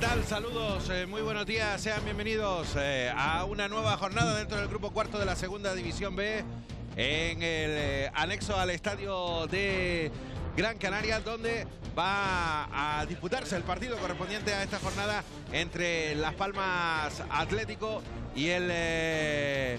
tal? Saludos, eh, muy buenos días, sean bienvenidos eh, a una nueva jornada dentro del grupo cuarto de la segunda división B en el eh, anexo al estadio de Gran Canaria, donde va a disputarse el partido correspondiente a esta jornada entre Las Palmas Atlético y el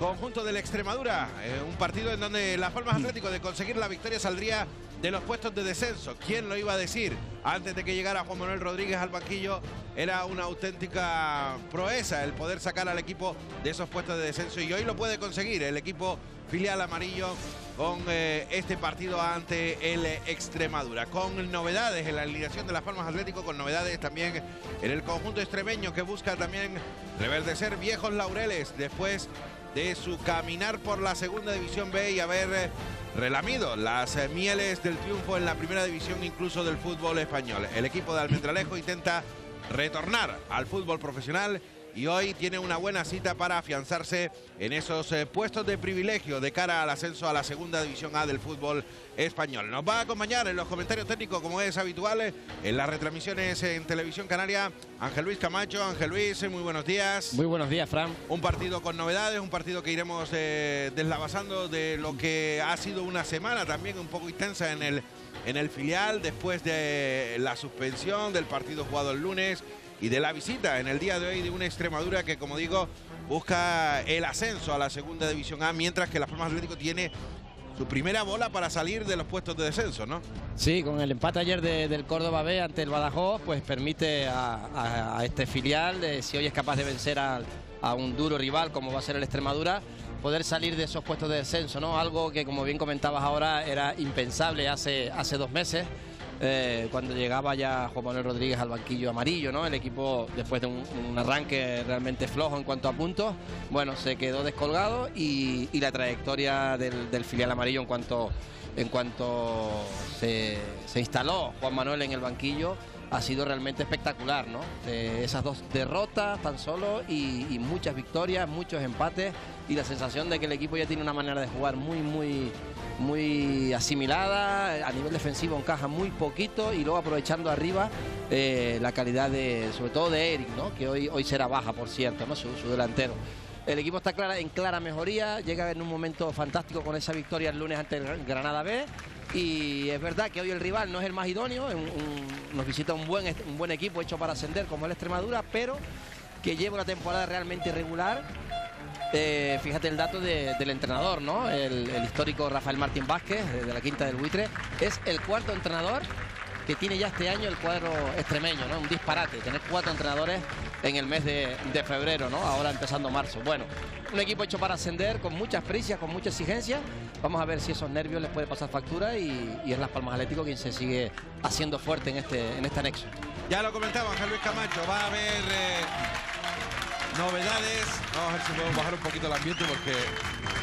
conjunto de la Extremadura. Un partido en donde Las Palmas Atlético de conseguir la victoria saldría de los puestos de descenso. ¿Quién lo iba a decir? Antes de que llegara Juan Manuel Rodríguez al banquillo, era una auténtica proeza el poder sacar al equipo de esos puestos de descenso y hoy lo puede conseguir el equipo filial amarillo con eh, este partido ante el Extremadura. Con novedades en la alineación de Las Palmas Atlético, con novedades también en el conjunto extremeño que busca también reverdecer viejos laureles después de su caminar por la segunda división B y haber eh, relamido las eh, mieles del triunfo en la primera división incluso del fútbol español. El equipo de Almendralejo intenta retornar al fútbol profesional y hoy tiene una buena cita para afianzarse en esos eh, puestos de privilegio de cara al ascenso a la segunda división A del fútbol español. Nos va a acompañar en los comentarios técnicos, como es habitual, en las retransmisiones en Televisión Canaria, Ángel Luis Camacho. Ángel Luis, muy buenos días. Muy buenos días, Fran. Un partido con novedades, un partido que iremos eh, deslavazando de lo que ha sido una semana también un poco intensa en el, en el filial después de la suspensión del partido jugado el lunes y de la visita en el día de hoy de una Extremadura que, como digo, busca el ascenso a la segunda división A, mientras que la Palmas Atlético tiene su primera bola para salir de los puestos de descenso, ¿no? Sí, con el empate ayer de, del Córdoba B ante el Badajoz, pues permite a, este filial, si hoy es capaz de vencer a, a, un duro rival como va a ser el Extremadura, poder salir de esos puestos de descenso, ¿no? Algo que, como bien comentabas ahora, era impensable hace, hace dos meses. Eh, cuando llegaba ya Juan Manuel Rodríguez al banquillo amarillo, ¿no? El equipo, después de un, arranque realmente flojo en cuanto a puntos, bueno, se quedó descolgado y, la trayectoria del, filial amarillo en cuanto, en cuanto se, instaló Juan Manuel en el banquillo ha sido realmente espectacular, ¿no? Esas dos derrotas tan solo y, muchas victorias, muchos empates y la sensación de que el equipo ya tiene una manera de jugar muy, muy, muy asimilada, a nivel defensivo encaja muy poquito y luego aprovechando arriba eh, la calidad de, sobre todo de Eric, ¿no? que hoy, hoy será baja, por cierto, ¿no? su, su delantero. El equipo está en clara mejoría, llega en un momento fantástico con esa victoria el lunes ante el Granada B. Y es verdad que hoy el rival no es el más idóneo, nos visita un buen, un buen equipo hecho para ascender como el Extremadura, pero que lleva una temporada realmente irregular eh, fíjate el dato de, del entrenador, ¿no? El, el, histórico Rafael Martín Vázquez, de la Quinta del Buitre, es el cuarto entrenador que tiene ya este año el cuadro extremeño, ¿no? Un disparate, tener cuatro entrenadores en el mes de, febrero, ¿no? Ahora empezando marzo. Bueno, un equipo hecho para ascender, con muchas prisas, con mucha exigencia. Vamos a ver si esos nervios les puede pasar factura y, y es Las Palmas Atlético quien se sigue haciendo fuerte en este, en este anexo. Ya lo comentaba Ángel Luis Camacho, va a haber... Eh novedades. Vamos a ver si podemos bajar un poquito el ambiente porque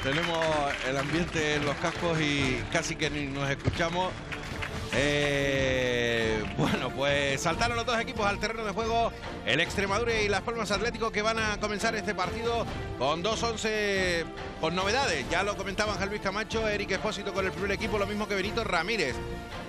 tenemos el ambiente en los cascos y casi que ni nos escuchamos. Eh, bueno, pues saltaron los dos equipos al terreno de juego, el Extremadura y Las Palmas Atlético que van a comenzar este partido con 2-11 con novedades. Ya lo comentaban Luis Camacho, Eric Espósito con el primer equipo, lo mismo que Benito Ramírez.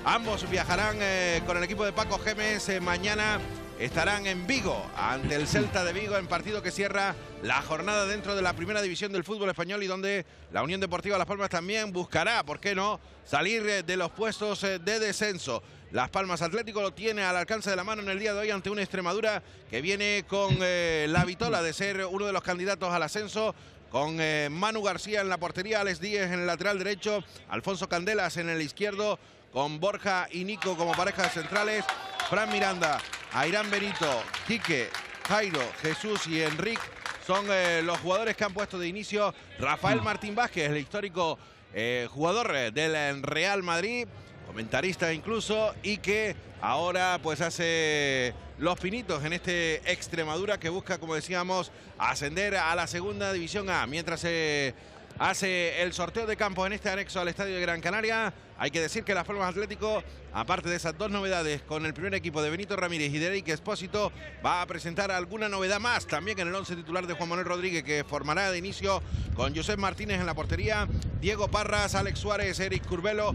Ambos viajarán eh, con el equipo de Paco Gemes eh, mañana estarán en Vigo ante el Celta de Vigo en partido que cierra la jornada dentro de la primera división del fútbol español y donde la Unión Deportiva Las Palmas también buscará, ¿por qué no?, salir de los puestos de descenso. Las Palmas Atlético lo tiene al alcance de la mano en el día de hoy ante una Extremadura que viene con eh, la vitola de ser uno de los candidatos al ascenso con eh, Manu García en la portería, Alex Díez en el lateral derecho, Alfonso Candelas en el izquierdo, con Borja y Nico como parejas centrales, Fran Miranda Airán Benito, Quique, Jairo, Jesús y Enrique son eh, los jugadores que han puesto de inicio Rafael Martín Vázquez, el histórico eh, jugador del Real Madrid, comentarista incluso, y que ahora pues hace los pinitos en este Extremadura que busca, como decíamos, ascender a la segunda división A, mientras se... Eh, hace el sorteo de campo en este anexo al Estadio de Gran Canaria. Hay que decir que Las Palmas Atlético, aparte de esas dos novedades con el primer equipo de Benito Ramírez y de Eric Espósito, va a presentar alguna novedad más también en el once titular de Juan Manuel Rodríguez, que formará de inicio con Josep Martínez en la portería, Diego Parras, Alex Suárez, Eric Curbelo,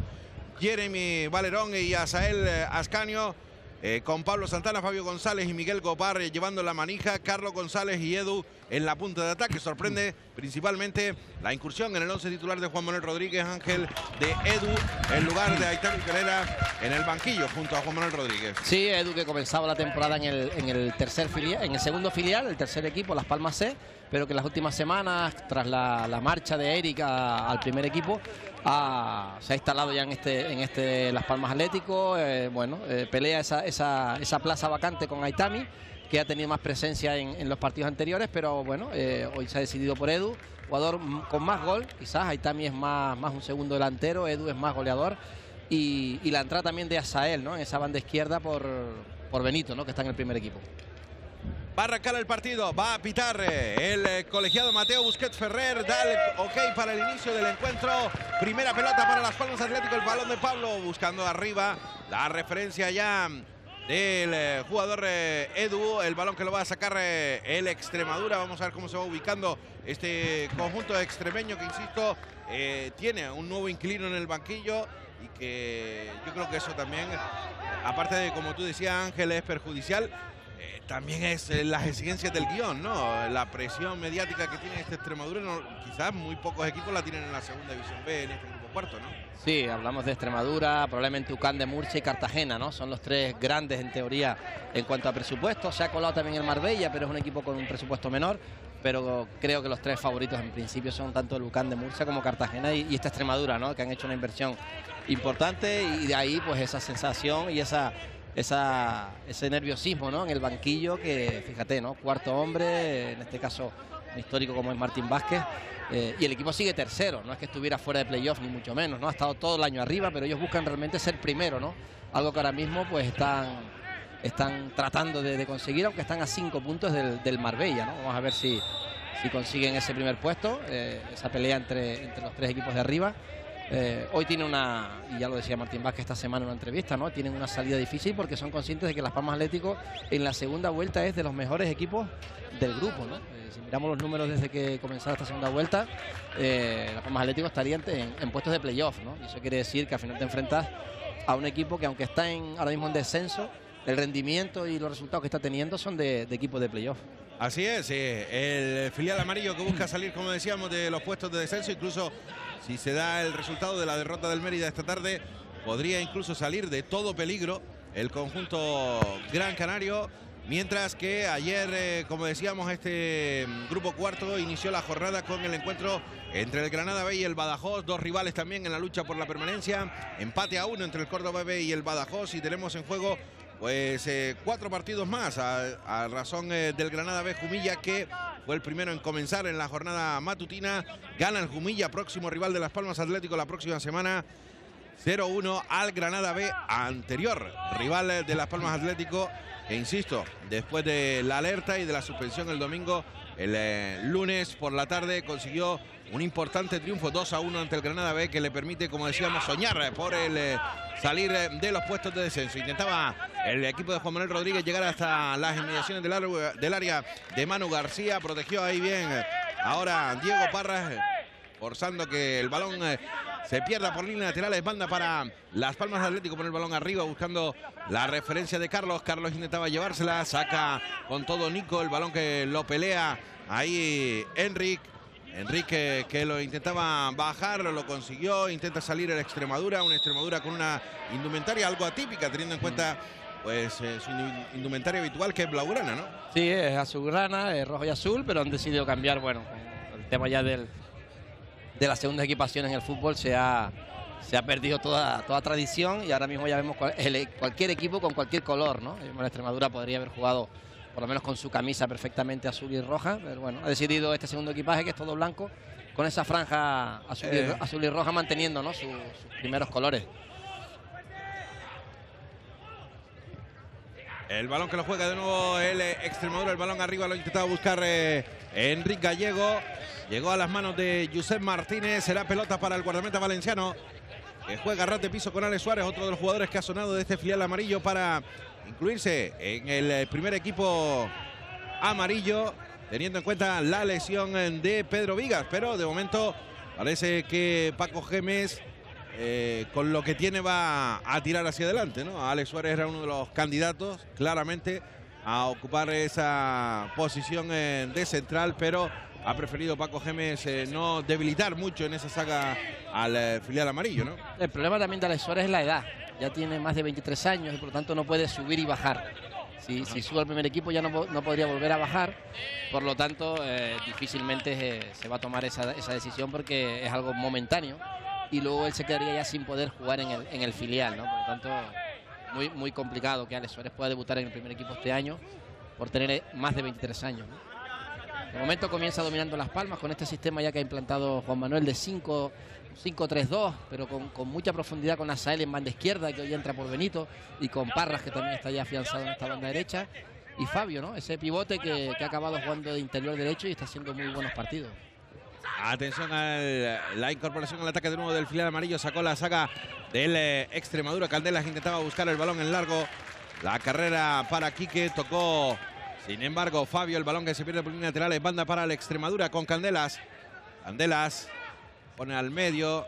Jeremy Valerón y Asael Ascanio eh, con Pablo Santana, Fabio González y Miguel Copar llevando la manija, Carlos González y Edu en la punta de ataque. Sorprende principalmente la incursión en el 11 titular de Juan Manuel Rodríguez, Ángel de Edu en lugar de Aitán Calera en el banquillo junto a Juan Manuel Rodríguez. Sí, Edu que comenzaba la temporada en el, en el tercer filial, en el segundo filial, el tercer equipo, Las Palmas C, pero que en las últimas semanas, tras la, marcha de Erika al primer equipo, se ha instalado ya en este, en este Las Palmas Atlético. Eh, bueno, eh, pelea esa, esa, esa, plaza vacante con Aitami, que ha tenido más presencia en, los partidos anteriores, pero bueno, eh, hoy se ha decidido por Edu, jugador con más gol, quizás Aitami es más, más un segundo delantero, Edu es más goleador. Y, la entrada también de Asael, ¿no? En esa banda izquierda por, por Benito, ¿no? Que está en el primer equipo. Va a arrancar el partido, va a pitar eh, el eh, colegiado Mateo Busquets Ferrer, da el ok para el inicio del encuentro. Primera pelota para las Palmas Atlético, el balón de Pablo buscando arriba la referencia ya del eh, jugador Edu, el balón que lo va a sacar el Extremadura. Vamos a ver cómo se va ubicando este conjunto extremeño que, insisto, tiene un nuevo inquilino en el banquillo y que yo creo que eso también, aparte de, como tú decías Ángel, es perjudicial también es eh, las exigencias del guion, ¿no? La presión mediática que tiene este Extremadura, quizás muy pocos equipos la tienen en la segunda división B, en este grupo cuarto, ¿no? Sí, hablamos de Extremadura, probablemente Ucán de Murcia y Cartagena, ¿no? Son los tres grandes en teoría en cuanto a presupuesto. Se ha colado también el Marbella, pero es un equipo con un presupuesto menor. Pero creo que los tres favoritos en principio son tanto el Ucán de Murcia como Cartagena y, y esta Extremadura, ¿no? Que han hecho una inversión importante y de ahí pues esa sensación y esa esa, ese nerviosismo ¿no? en el banquillo que, fíjate, ¿no? cuarto hombre, en este caso un histórico como es Martín Vázquez, eh, y el equipo sigue tercero, no es que estuviera fuera de playoff ni mucho menos, ¿no? ha estado todo el año arriba, pero ellos buscan realmente ser primero, ¿no? algo que ahora mismo pues están, están tratando de, conseguir, aunque están a cinco puntos del, Marbella. ¿no? Vamos a ver si, si consiguen ese primer puesto, eh, esa pelea entre, entre los tres equipos de arriba. Eh, hoy tiene una, y ya lo decía Martín Vázquez esta semana en una entrevista, ¿no? Tienen una salida difícil porque son conscientes de que Las Palmas Atlético en la segunda vuelta es de los mejores equipos del grupo, ¿no? Eh, si miramos los números desde que comenzó esta segunda vuelta, eh, Las Palmas Atlético estarían en, puestos de playoff, ¿no? Y eso quiere decir que al final te enfrentas a un equipo que aunque está en, ahora mismo en descenso, el rendimiento y los resultados que está teniendo son de, de equipos de playoff. Así es, el filial amarillo que busca salir, como decíamos, de los puestos de descenso, incluso si se da el resultado de la derrota del Mérida esta tarde, podría incluso salir de todo peligro el conjunto Gran Canario. Mientras que ayer, eh, como decíamos, este grupo cuarto inició la jornada con el encuentro entre el Granada B y el Badajoz, dos rivales también en la lucha por la permanencia, empate a uno entre el Córdoba B y el Badajoz y tenemos en juego pues eh, cuatro partidos más a, razón eh, del Granada B Jumilla que fue el primero en comenzar en la jornada matutina. Gana el Jumilla, próximo rival de Las Palmas Atlético la próxima semana. 0-1 al Granada B anterior, rival de Las Palmas Atlético. E insisto, después de la alerta y de la suspensión el domingo, el eh, lunes por la tarde consiguió un importante triunfo 2 a 1 ante el Granada B que le permite, como decíamos, soñar por el eh, salir eh, de los puestos de descenso. Intentaba el equipo de Juan Manuel Rodríguez llegar hasta las inmediaciones del, área de Manu García. Protegió ahí bien ahora Diego Parras, forzando que el balón se pierda por línea lateral. Es banda para Las Palmas Atlético con el balón arriba buscando la referencia de Carlos. Carlos intentaba llevársela, saca con todo Nico el balón que lo pelea ahí Enric. Enrique que lo intentaba bajar, lo consiguió, intenta salir el Extremadura, una Extremadura con una indumentaria algo atípica teniendo en cuenta pues eh, su indumentaria habitual que es blaugrana, ¿no? Sí, es azulgrana, es rojo y azul, pero han decidido cambiar, bueno, el tema ya del, de las segundas equipaciones en el fútbol se ha, se ha perdido toda, toda tradición y ahora mismo ya vemos cualquier equipo con cualquier color, ¿no? La Extremadura podría haber jugado por lo menos con su camisa perfectamente azul y roja, pero bueno, ha decidido este segundo equipaje que es todo blanco, con esa franja azul y, eh. roja manteniendo sus, primeros colores. El balón que lo juega de nuevo el Extremadura, el balón arriba lo intentaba buscar eh, Enrique Gallego. Llegó a las manos de Josep Martínez, será pelota para el guardameta valenciano. Que juega rat de piso con Alex Suárez, otro de los jugadores que ha sonado de este filial amarillo para incluirse en el eh, primer equipo amarillo, teniendo en cuenta la lesión de Pedro Vigas. Pero de momento parece que Paco Gemes eh, con lo que tiene va a tirar hacia adelante, ¿no? Alex Suárez era uno de los candidatos, claramente, a ocupar esa posición de central, pero ha preferido Paco eh, no debilitar mucho en esa saga al eh, filial amarillo, ¿no? El problema también de Alex Suárez es la edad. Ya tiene más de 23 años y por lo tanto no puede subir y bajar. Si, sube al primer equipo ya no, podría volver a bajar. Por lo tanto, eh, difícilmente se va a tomar esa, decisión porque es algo momentáneo. Y luego él se quedaría ya sin poder jugar en el, en el filial, ¿no? Por lo tanto, muy, muy complicado que Alex Suárez pueda debutar en el primer equipo este año por tener más de 23 años. De momento comienza dominando Las Palmas con este sistema ya que ha implantado Juan Manuel de 5 5-3-2, pero con, mucha profundidad con Asael en banda izquierda, que hoy entra por Benito, y con Parras, que también está ya afianzado en esta banda derecha. Y Fabio, ¿no? Ese pivote que, ha acabado jugando de interior derecho y está haciendo muy buenos partidos. Atención a la incorporación al ataque de nuevo del filial amarillo. Sacó la saga del eh, Extremadura. Candelas intentaba buscar el balón en largo. La carrera para Quique tocó sin embargo, Fabio, el balón que se pierde por línea lateral, es banda para la Extremadura con Candelas. Candelas pone al medio.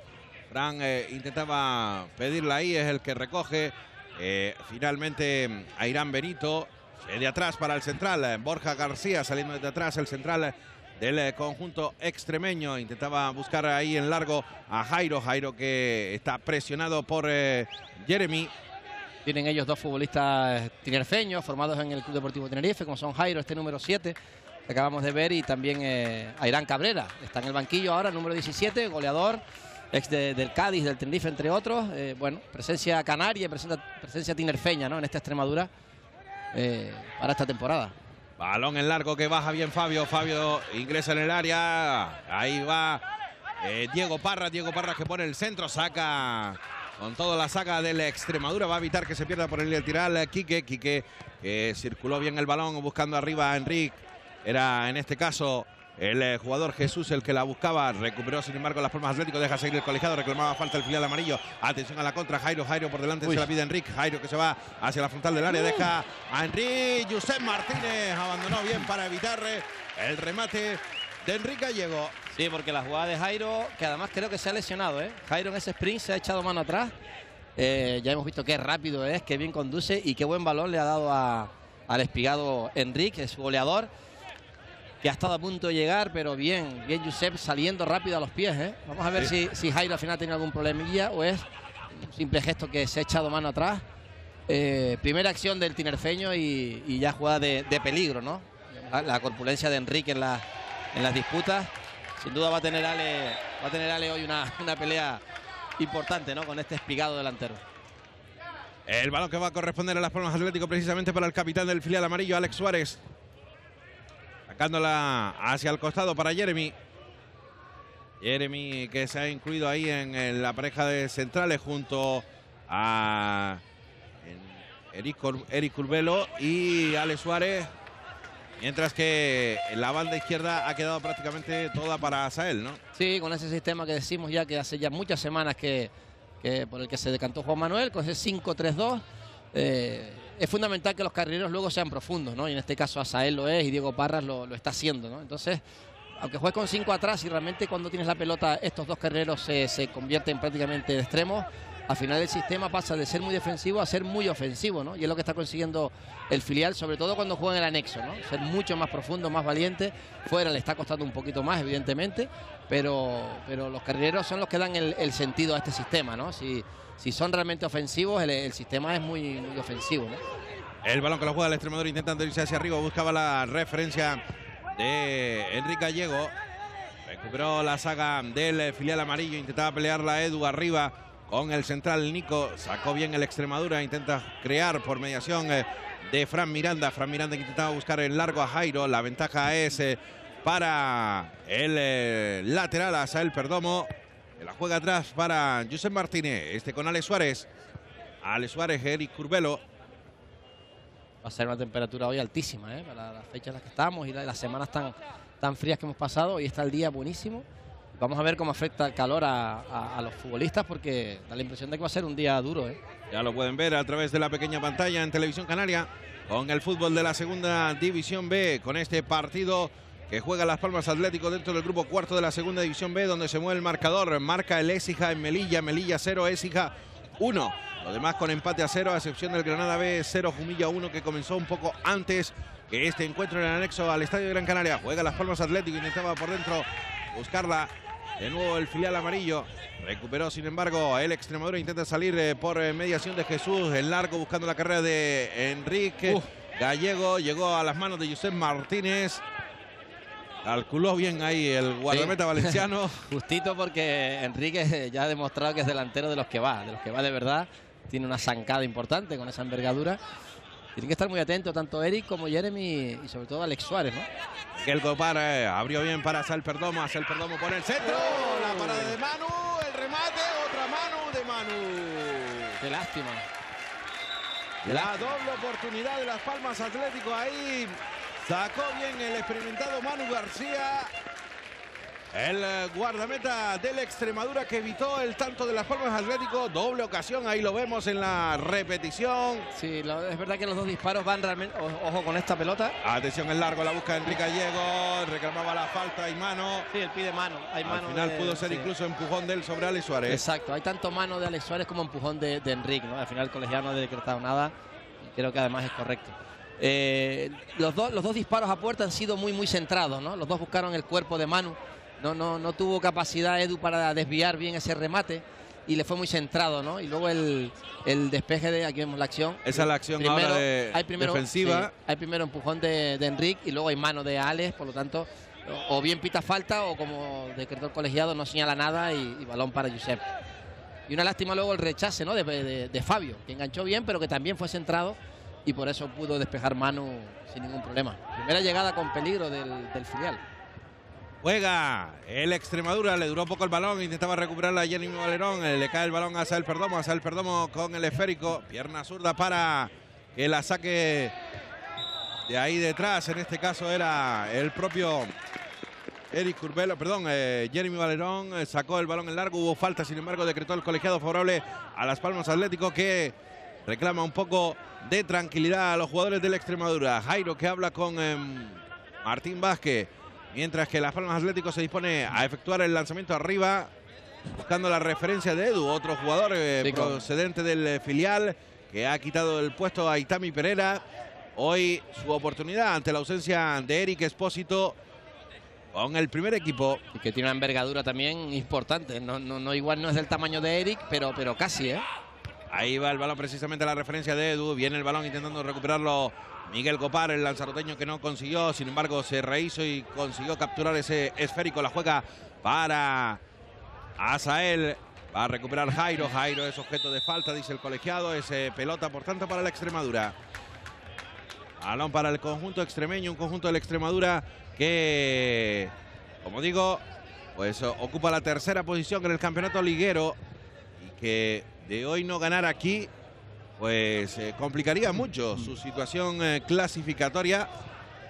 Fran eh, intentaba pedirla ahí, es el que recoge. Eh, finalmente a Irán Benito. De atrás para el central. Borja García saliendo de atrás, el central del conjunto extremeño. Intentaba buscar ahí en largo a Jairo. Jairo que está presionado por eh, Jeremy. Tienen ellos dos futbolistas tinerfeños formados en el Club Deportivo Tenerife, como son Jairo, este número 7, que acabamos de ver, y también eh, Airán Cabrera. Está en el banquillo ahora, número 17, goleador, ex del Cádiz, del Tenerife, entre otros. Eh, bueno, presencia canaria, presencia, tinerfeña ¿no? en esta Extremadura eh, para esta temporada. Balón en largo que baja bien Fabio. Fabio ingresa en el área. Ahí va Diego Parra. Diego Parra que pone el centro. Saca con toda la saga de la Extremadura. Va a evitar que se pierda por el tirar Quique. Quique que circuló bien el balón buscando arriba a Enrique. Era en este caso el eh, jugador Jesús el que la buscaba, recuperó sin embargo las palmas Atlético, deja seguir el colegiado, reclamaba falta el filial amarillo. Atención a la contra, Jairo, Jairo por delante se la pide Enrique, Jairo que se va hacia la frontal del área, deja a Enrique, Josep Martínez abandonó bien para evitar eh, el remate de Enrique Gallego. Sí, porque la jugada de Jairo, que además creo que se ha lesionado, ¿eh? Jairo en ese sprint se ha echado mano atrás. Eh, ya hemos visto qué rápido es, qué bien conduce y qué buen balón le ha dado al espigado Enrique, su goleador, que ha estado a punto de llegar, pero bien, bien Josep saliendo rápido a los pies. ¿eh? Vamos a ver si, si, Jairo al final tiene algún problemilla o es un simple gesto que se ha echado mano atrás. Eh, primera acción del tinerfeño y, ya jugada de, peligro, ¿no? La, corpulencia de Enrique en, la, en las disputas. Sin duda va a tener Ale, va a tener Ale hoy una, una pelea importante, ¿no? Con este espigado delantero. El balón que va a corresponder a las palmas Atlético precisamente para el capitán del filial amarillo, Alex Suárez. Sacándola hacia el costado para Jeremy. Jeremy que se ha incluido ahí en, la pareja de centrales junto a Eric, Curvelo y Alex Suárez Mientras que la banda izquierda ha quedado prácticamente toda para Sael, ¿no? Sí, con ese sistema que decimos ya que hace ya muchas semanas que, por el que se decantó Juan Manuel, con ese 5-3-2. Eh, es fundamental que los carrileros luego sean profundos, ¿no? Y en este caso Asael lo es y Diego Parras lo, está haciendo, ¿no? Entonces, aunque juegues con 5 atrás y realmente cuando tienes la pelota estos dos carrileros se, se convierten prácticamente en extremos, al final el sistema pasa de ser muy defensivo a ser muy ofensivo, ¿no? Y es lo que está consiguiendo el filial, sobre todo cuando juega en el anexo, ¿no? Ser mucho más profundo, más valiente. Fuera le está costando un poquito más, evidentemente, pero, pero los carrileros son los que dan el, sentido a este sistema, ¿no? Si, si son realmente ofensivos, el, sistema es muy, ofensivo. El balón que lo juega el extremador intentando irse hacia arriba, buscaba la referencia de Enrique Gallego. Recuperó la saga del filial amarillo, intentaba pelearla Edu arriba con el central Nico. Sacó bien el Extremadura, intenta crear por mediación eh, de Fran Miranda. Fran Miranda intentaba buscar el largo a Jairo. La ventaja es eh, para el eh, lateral, Asael Perdomo. La juega atrás para Josep Martínez. Este con Alex Suárez. Alex Suárez, Eric Curbelo. Va a ser una temperatura hoy altísima, para las fechas en las que estamos y las semanas tan, tan frías que hemos pasado. Hoy está el día buenísimo. Vamos a ver cómo afecta el calor a, los futbolistas porque da la impresión de que va a ser un día duro. ¿eh? Ya lo pueden ver a través de la pequeña pantalla en Televisión Canaria con el fútbol de la segunda división B, con este partido que juega Las Palmas Atlético dentro del grupo cuarto de la segunda división B, donde se mueve el marcador. Marca el Écija en Melilla, Melilla 0, Écija 1. Lo demás con empate a cero, a excepción del Granada B 0, Jumilla 1, que comenzó un poco antes que este encuentro en el anexo al Estadio de Gran Canaria. Juega Las Palmas Atlético, intentaba por dentro buscarla. De nuevo el filial amarillo. Recuperó, sin embargo, el Extremadura. Intenta salir eh, por eh, mediación de Jesús. El largo buscando la carrera de Enrique Gallego. Llegó a las manos de Josep Martínez. Calculó bien ahí el guardameta valenciano. Justito porque Enrique ya ha demostrado que es delantero de los que va, de los que va de verdad. Tiene una zancada importante con esa envergadura. Tienen que estar muy atentos tanto Eric como Jeremy y sobre todo Alex Suárez, ¿no? El Copar eh, abrió bien para Sal Perdomo. Sal Perdomo pone el centro. La parada de Manu. El remate. Otra mano de Manu. Qué lástima. La doble oportunidad de Las Palmas Atlético ahí. Sacó bien el experimentado Manu García. El eh, guardameta de la Extremadura que evitó el tanto de las Palmas Atlético. Doble ocasión, ahí lo vemos en la repetición. Sí, es verdad que los dos disparos van realmente. Ojo con esta pelota. Atención, el largo, la busca Enrique Gallego. Reclamaba la falta, hay mano. Sí, él pide mano. Hay Al final pudo ser incluso empujón de él sobre Alex Suárez. Exacto, hay tanto mano de Alex Suárez como empujón de, Enrique. ¿no? Al final el colegiado no ha decretado nada y creo que además es correcto. Eh, los, dos, los dos disparos a puerta han sido muy, muy centrados. ¿no? Los dos buscaron el cuerpo de Manu no, no, no tuvo capacidad Edu para desviar bien ese remate y le fue muy centrado, ¿no? Y luego el, despeje de, aquí vemos la acción. Esa es la acción ahora de hay primero, defensiva. hay primero empujón de, de Enrique y luego hay mano de Alex, por lo tanto, o bien pita falta o como decretó el colegiado no señala nada y, balón para Josep. Y una lástima luego el rechace ¿no? de, Fabio, que enganchó bien pero que también fue centrado y por eso pudo despejar mano sin ningún problema. Primera llegada con peligro del, del filial. Juega el Extremadura, le duró poco el balón, intentaba recuperarla a Jenny Valerón, eh, le cae el balón a Sael Perdomo, a Sael Perdomo con el esférico, pierna zurda para que la saque de ahí detrás, en este caso era el propio Eric Curbelo, perdón, eh, Jeremy Valerón eh, sacó el balón en largo, hubo falta, sin embargo decretó el colegiado favorable a Las Palmas Atlético que reclama un poco de tranquilidad a los jugadores del Extremadura. Jairo que habla con em, Martín Vázquez. Mientras que Las Palmas Atlético se dispone a efectuar el lanzamiento arriba, buscando la referencia de Edu, otro jugador eh, procedente del eh, filial que ha quitado el puesto a Itami Pereira. Hoy su oportunidad ante la ausencia de Eric Espósito con el primer equipo. Y que tiene una envergadura también importante. No, no, igual no es del tamaño de Eric, pero, pero casi, ¿eh? Ahí va el balón precisamente la referencia de Edu. Viene el balón intentando recuperarlo Miguel Copar, el lanzaroteño que no consiguió, sin embargo se rehizo y consiguió capturar ese esférico. La juega para Asael. Va a recuperar Jairo. Jairo es objeto de falta, dice el colegiado. Es pelota, por tanto, para la Extremadura. Balón para el conjunto extremeño, un conjunto de la Extremadura que, como digo, pues ocupa la tercera posición en el campeonato liguero que de hoy no ganar aquí pues eh, complicaría mucho su situación eh, clasificatoria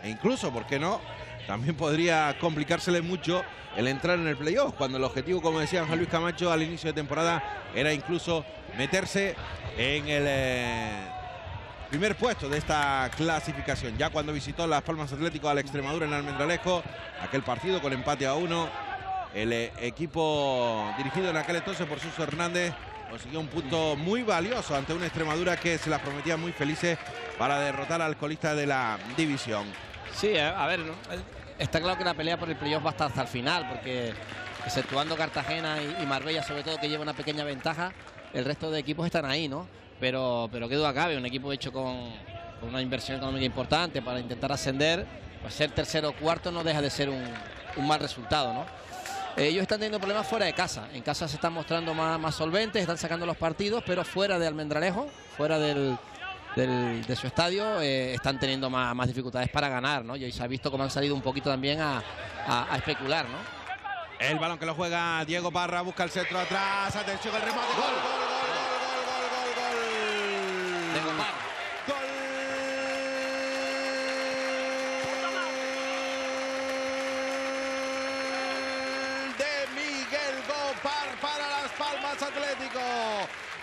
e incluso, ¿por qué no? También podría complicársele mucho el entrar en el playoff, cuando el objetivo, como decía Juan Luis Camacho al inicio de temporada, era incluso meterse en el eh, primer puesto de esta clasificación. Ya cuando visitó Las Palmas Atlético a la Extremadura en Almendralejo, aquel partido con empate a uno, el equipo dirigido en aquel entonces por Suso Hernández consiguió un punto muy valioso ante una Extremadura que se las prometía muy felices para derrotar al colista de la división. Sí, a ver, está claro que la pelea por el playoff va a estar hasta el final, porque exceptuando Cartagena y, Marbella, sobre todo, que lleva una pequeña ventaja, el resto de equipos están ahí, ¿no? Pero, pero qué duda cabe, un equipo hecho con, una inversión económica importante para intentar ascender, pues ser tercero o cuarto no deja de ser un mal resultado, ¿no? Ellos están teniendo problemas fuera de casa. En casa se están mostrando más, solventes, están sacando los partidos, pero fuera de Almendralejo, fuera del, de su estadio, eh, están teniendo más, dificultades para ganar, ¿no? Y se ha visto cómo han salido un poquito también a, especular, ¿no? El balón que lo juega Diego Parra, busca el centro atrás, atención, el remate, gol, gol, gol, gol, gol, gol. gol.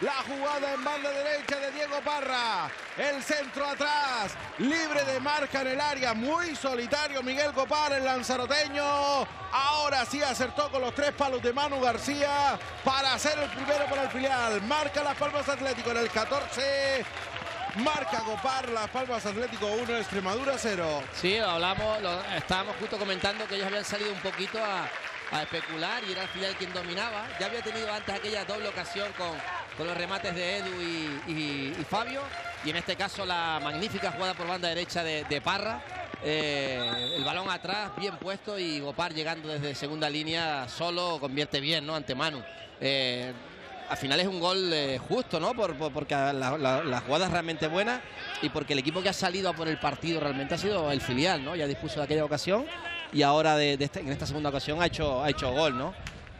La jugada en banda derecha de Diego Parra. El centro atrás. Libre de marca en el área. Muy solitario Miguel Copar, el lanzaroteño. Ahora sí acertó con los tres palos de Manu García para hacer el primero para el filial. Marca Las Palmas Atlético en el 14. Marca Copar, Las Palmas Atlético 1, Extremadura 0. Sí, hablamos, estábamos justo comentando que ellos habían salido un poquito a, a especular y era el filial quien dominaba. Ya había tenido antes aquella doble ocasión con, con los remates de Edu y, Fabio. Y en este caso la magnífica jugada por banda derecha de, Parra. Eh, el balón atrás, bien puesto y Gopar llegando desde segunda línea solo convierte bien ¿no? ante Manu. Eh, al final es un gol eh, justo, ¿no? Por, porque la, jugada es realmente buena y porque el equipo que ha salido a por el partido realmente ha sido el filial, ¿no? Ya dispuso de aquella ocasión y ahora de, este, en esta segunda ocasión ha hecho, ha hecho gol, ¿no?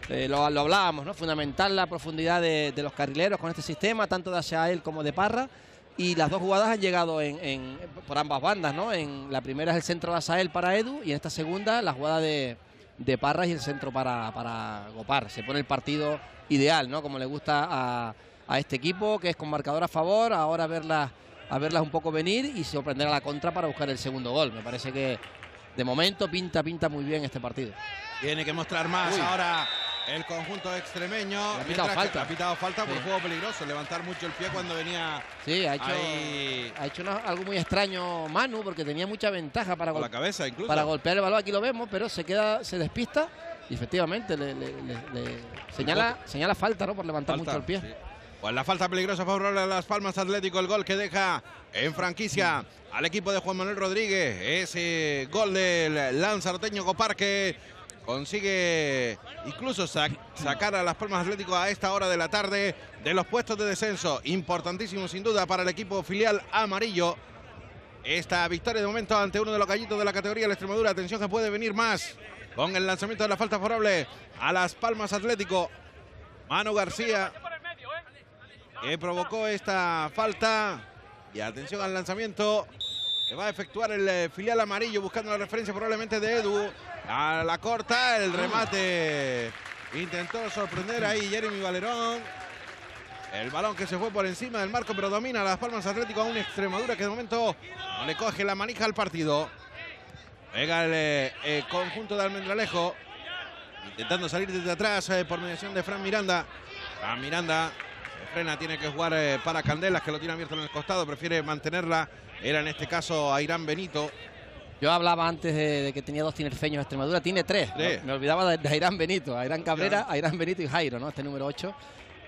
Eh, lo, hablábamos, ¿no? Fundamental la profundidad de, los carrileros con este sistema, tanto de Asael como de Parra. Y las dos jugadas han llegado en, por ambas bandas, ¿no? En la primera es el centro de Asael para Edu y en esta segunda la jugada de, de Parra y el centro para, para Gopar. Se pone el partido ideal, ¿no? Como le gusta a, a este equipo, que es con marcador a favor. Ahora verlas, a verlas un poco venir y sorprender a la contra para buscar el segundo gol. Me parece que de momento pinta, pinta muy bien este partido. Tiene que mostrar más ahora el conjunto extremeño. Ha pitado falta. Ha pitado falta por juego peligroso, levantar mucho el pie cuando venía. Sí, ha hecho, ha hecho algo muy extraño Manu porque tenía mucha ventaja para, la cabeza incluso. para golpear el balón. Aquí lo vemos, pero se queda, se despista y efectivamente le, señala, señala falta ¿no? por levantar mucho el pie. Pues la falta peligrosa favorable a Las Palmas Atlético, el gol que deja en franquicia al equipo de Juan Manuel Rodríguez. Ese gol del lanzaroteño Copar que consigue incluso sacar a Las Palmas Atlético a esta hora de la tarde de los puestos de descenso. Importantísimo sin duda para el equipo filial amarillo. Esta victoria de momento ante uno de los gallitos de la categoría la Extremadura. Atención que puede venir más con el lanzamiento de la falta favorable a Las Palmas Atlético. Manu García que provocó esta falta. Y atención al lanzamiento. Que va a efectuar el eh, filial amarillo buscando la referencia probablemente de Edu. A la corta, el remate. Intentó sorprender ahí Jeremy Valerón. El balón que se fue por encima del marco, pero domina Las Palmas Atlético a una Extremadura que de momento no le coge la manija al partido. Pega el, eh, conjunto de Almendralejo. Intentando salir desde atrás eh, por mediación de Fran Miranda. Fran Miranda frena, tiene que jugar eh, para Candelas, que lo tiene abierto en el costado, prefiere mantenerla. Era en este caso a Irán Benito. Yo hablaba antes de, que tenía dos tinerfeños de Extremadura, tiene tres. Me olvidaba de, de, Irán Benito, a Irán Cabrera, a Irán Benito y Jairo, ¿no? Este número 8,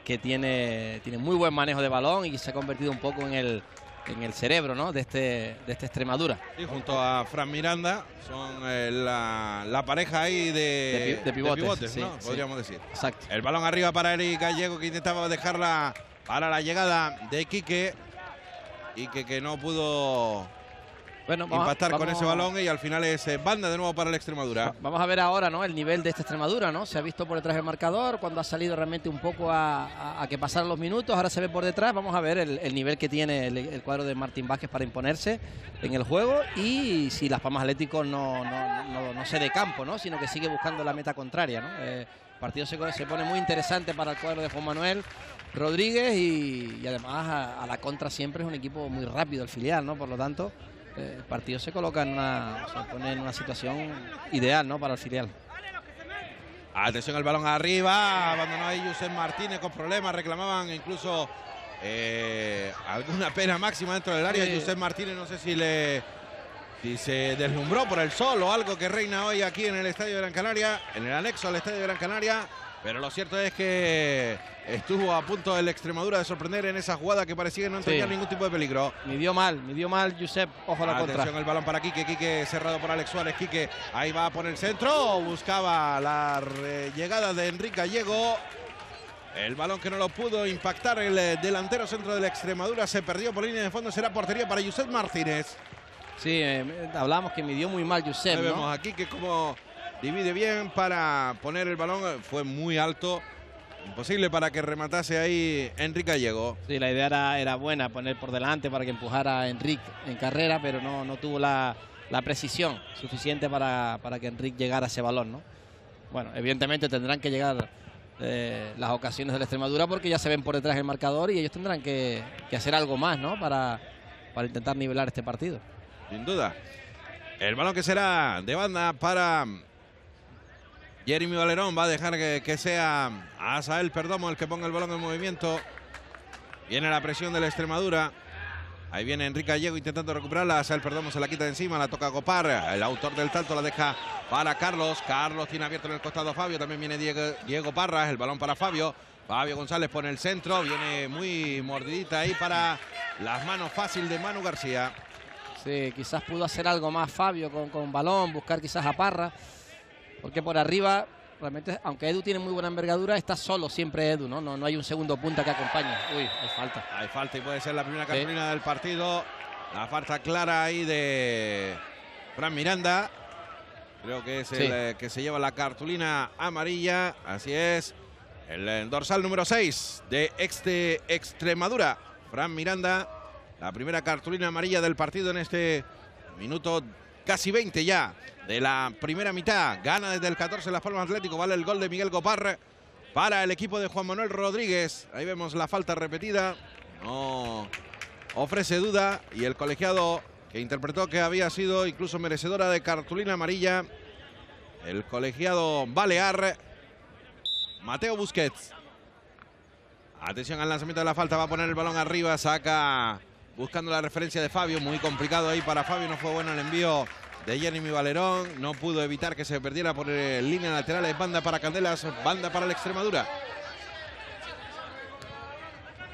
que tiene, tiene muy buen manejo de balón y se ha convertido un poco en el, en el cerebro ¿no? de, este, de esta Extremadura. Y junto a Fran Miranda son eh, la, pareja ahí de, de, pivotes, ¿no? podríamos decir. Exacto. El balón arriba para Eric Gallego que intentaba dejarla para la llegada de Quique. Quique que no pudo bueno, impactar con ese balón y al final es eh, banda de nuevo para la Extremadura. Vamos a ver ahora ¿no? el nivel de esta Extremadura, ¿no? Se ha visto por detrás del marcador, cuando ha salido realmente un poco a, que pasaran los minutos, ahora se ve por detrás, vamos a ver el, nivel que tiene el, cuadro de Martín Vázquez para imponerse en el juego y si Las Palmas Atlético no, no, no, se de campo, ¿no? sino que sigue buscando la meta contraria. ¿no? Eh, el partido se, se, pone muy interesante para el cuadro de Juan Manuel. Rodríguez y, además a, a, la contra siempre es un equipo muy rápido el filial, ¿no? Por lo tanto, eh, el partido se coloca en una, se pone en una situación ideal ¿no? para el filial. Atención al balón arriba, abandonó ahí José Martínez con problemas, reclamaban incluso eh, alguna pena máxima dentro del área. José Martínez no sé si le si se deslumbró por el sol o algo que reina hoy aquí en el Estadio de Gran Canaria, en el anexo al Estadio de Gran Canaria. Pero lo cierto es que estuvo a punto el Extremadura de sorprender en esa jugada que parecía que no tenía ningún tipo de peligro. Midió mal, midió mal Josep, ojo a la Atención contra. el balón para Quique, Quique cerrado por Alex Suárez, Quique ahí va a poner el centro, buscaba la llegada de Enrique Gallego. El balón que no lo pudo impactar el eh, delantero centro de la Extremadura se perdió por línea de fondo, será portería para Josep Martínez. Sí, eh, hablamos que midió muy mal Josep. ¿no? Vemos aquí que como divide bien para poner el balón, fue muy alto. Imposible para que rematase ahí Enrique Gallego. Sí, la idea era, era, buena, poner por delante para que empujara a Enrique en carrera, pero no, no tuvo la, la precisión suficiente para, para, que Enrique llegara a ese balón, ¿no? Bueno, evidentemente tendrán que llegar eh, las ocasiones de la Extremadura porque ya se ven por detrás del marcador y ellos tendrán que, que hacer algo más, ¿no? Para, para intentar nivelar este partido. Sin duda. El balón que será de banda para Jeremy Valerón. Va a dejar que, que sea Asael Perdomo el que ponga el balón en movimiento. Viene la presión de la Extremadura. Ahí viene Enrique Gallego intentando recuperarla. Asael Perdomo se la quita de encima, la toca a Copar. El autor del tanto la deja para Carlos. Carlos tiene abierto en el costado Fabio. También viene Diego, Diego Parras. El balón para Fabio. Fabio González pone el centro. Viene muy mordidita ahí para las manos fácil de Manu García. Sí, quizás pudo hacer algo más Fabio con, con balón, buscar quizás a Parra, porque por arriba, realmente, aunque Edu tiene muy buena envergadura, está solo siempre Edu, ¿no? No, no hay un segundo punta que acompañe. Uy, hay falta. Hay falta y puede ser la primera cartulina del partido. La falta clara ahí de Fran Miranda. Creo que es Sí. el eh, que se lleva la cartulina amarilla. Así es. El eh, dorsal número 6 de Exte Extremadura. Fran Miranda. La primera cartulina amarilla del partido en este minuto casi 20 ya de la primera mitad. Gana desde el 14 Las Palmas Atlético. Vale el gol de Miguel Copar para el equipo de Juan Manuel Rodríguez. Ahí vemos la falta repetida. No ofrece duda. Y el colegiado que interpretó que había sido incluso merecedora de cartulina amarilla. El colegiado Balear. Mateo Busquets. Atención al lanzamiento de la falta. Va a poner el balón arriba. Saca buscando la referencia de Fabio. Muy complicado ahí para Fabio. No fue bueno el envío de Jeremy Valerón. No pudo evitar que se perdiera por eh, línea laterales. Banda para Candelas. Banda para la Extremadura.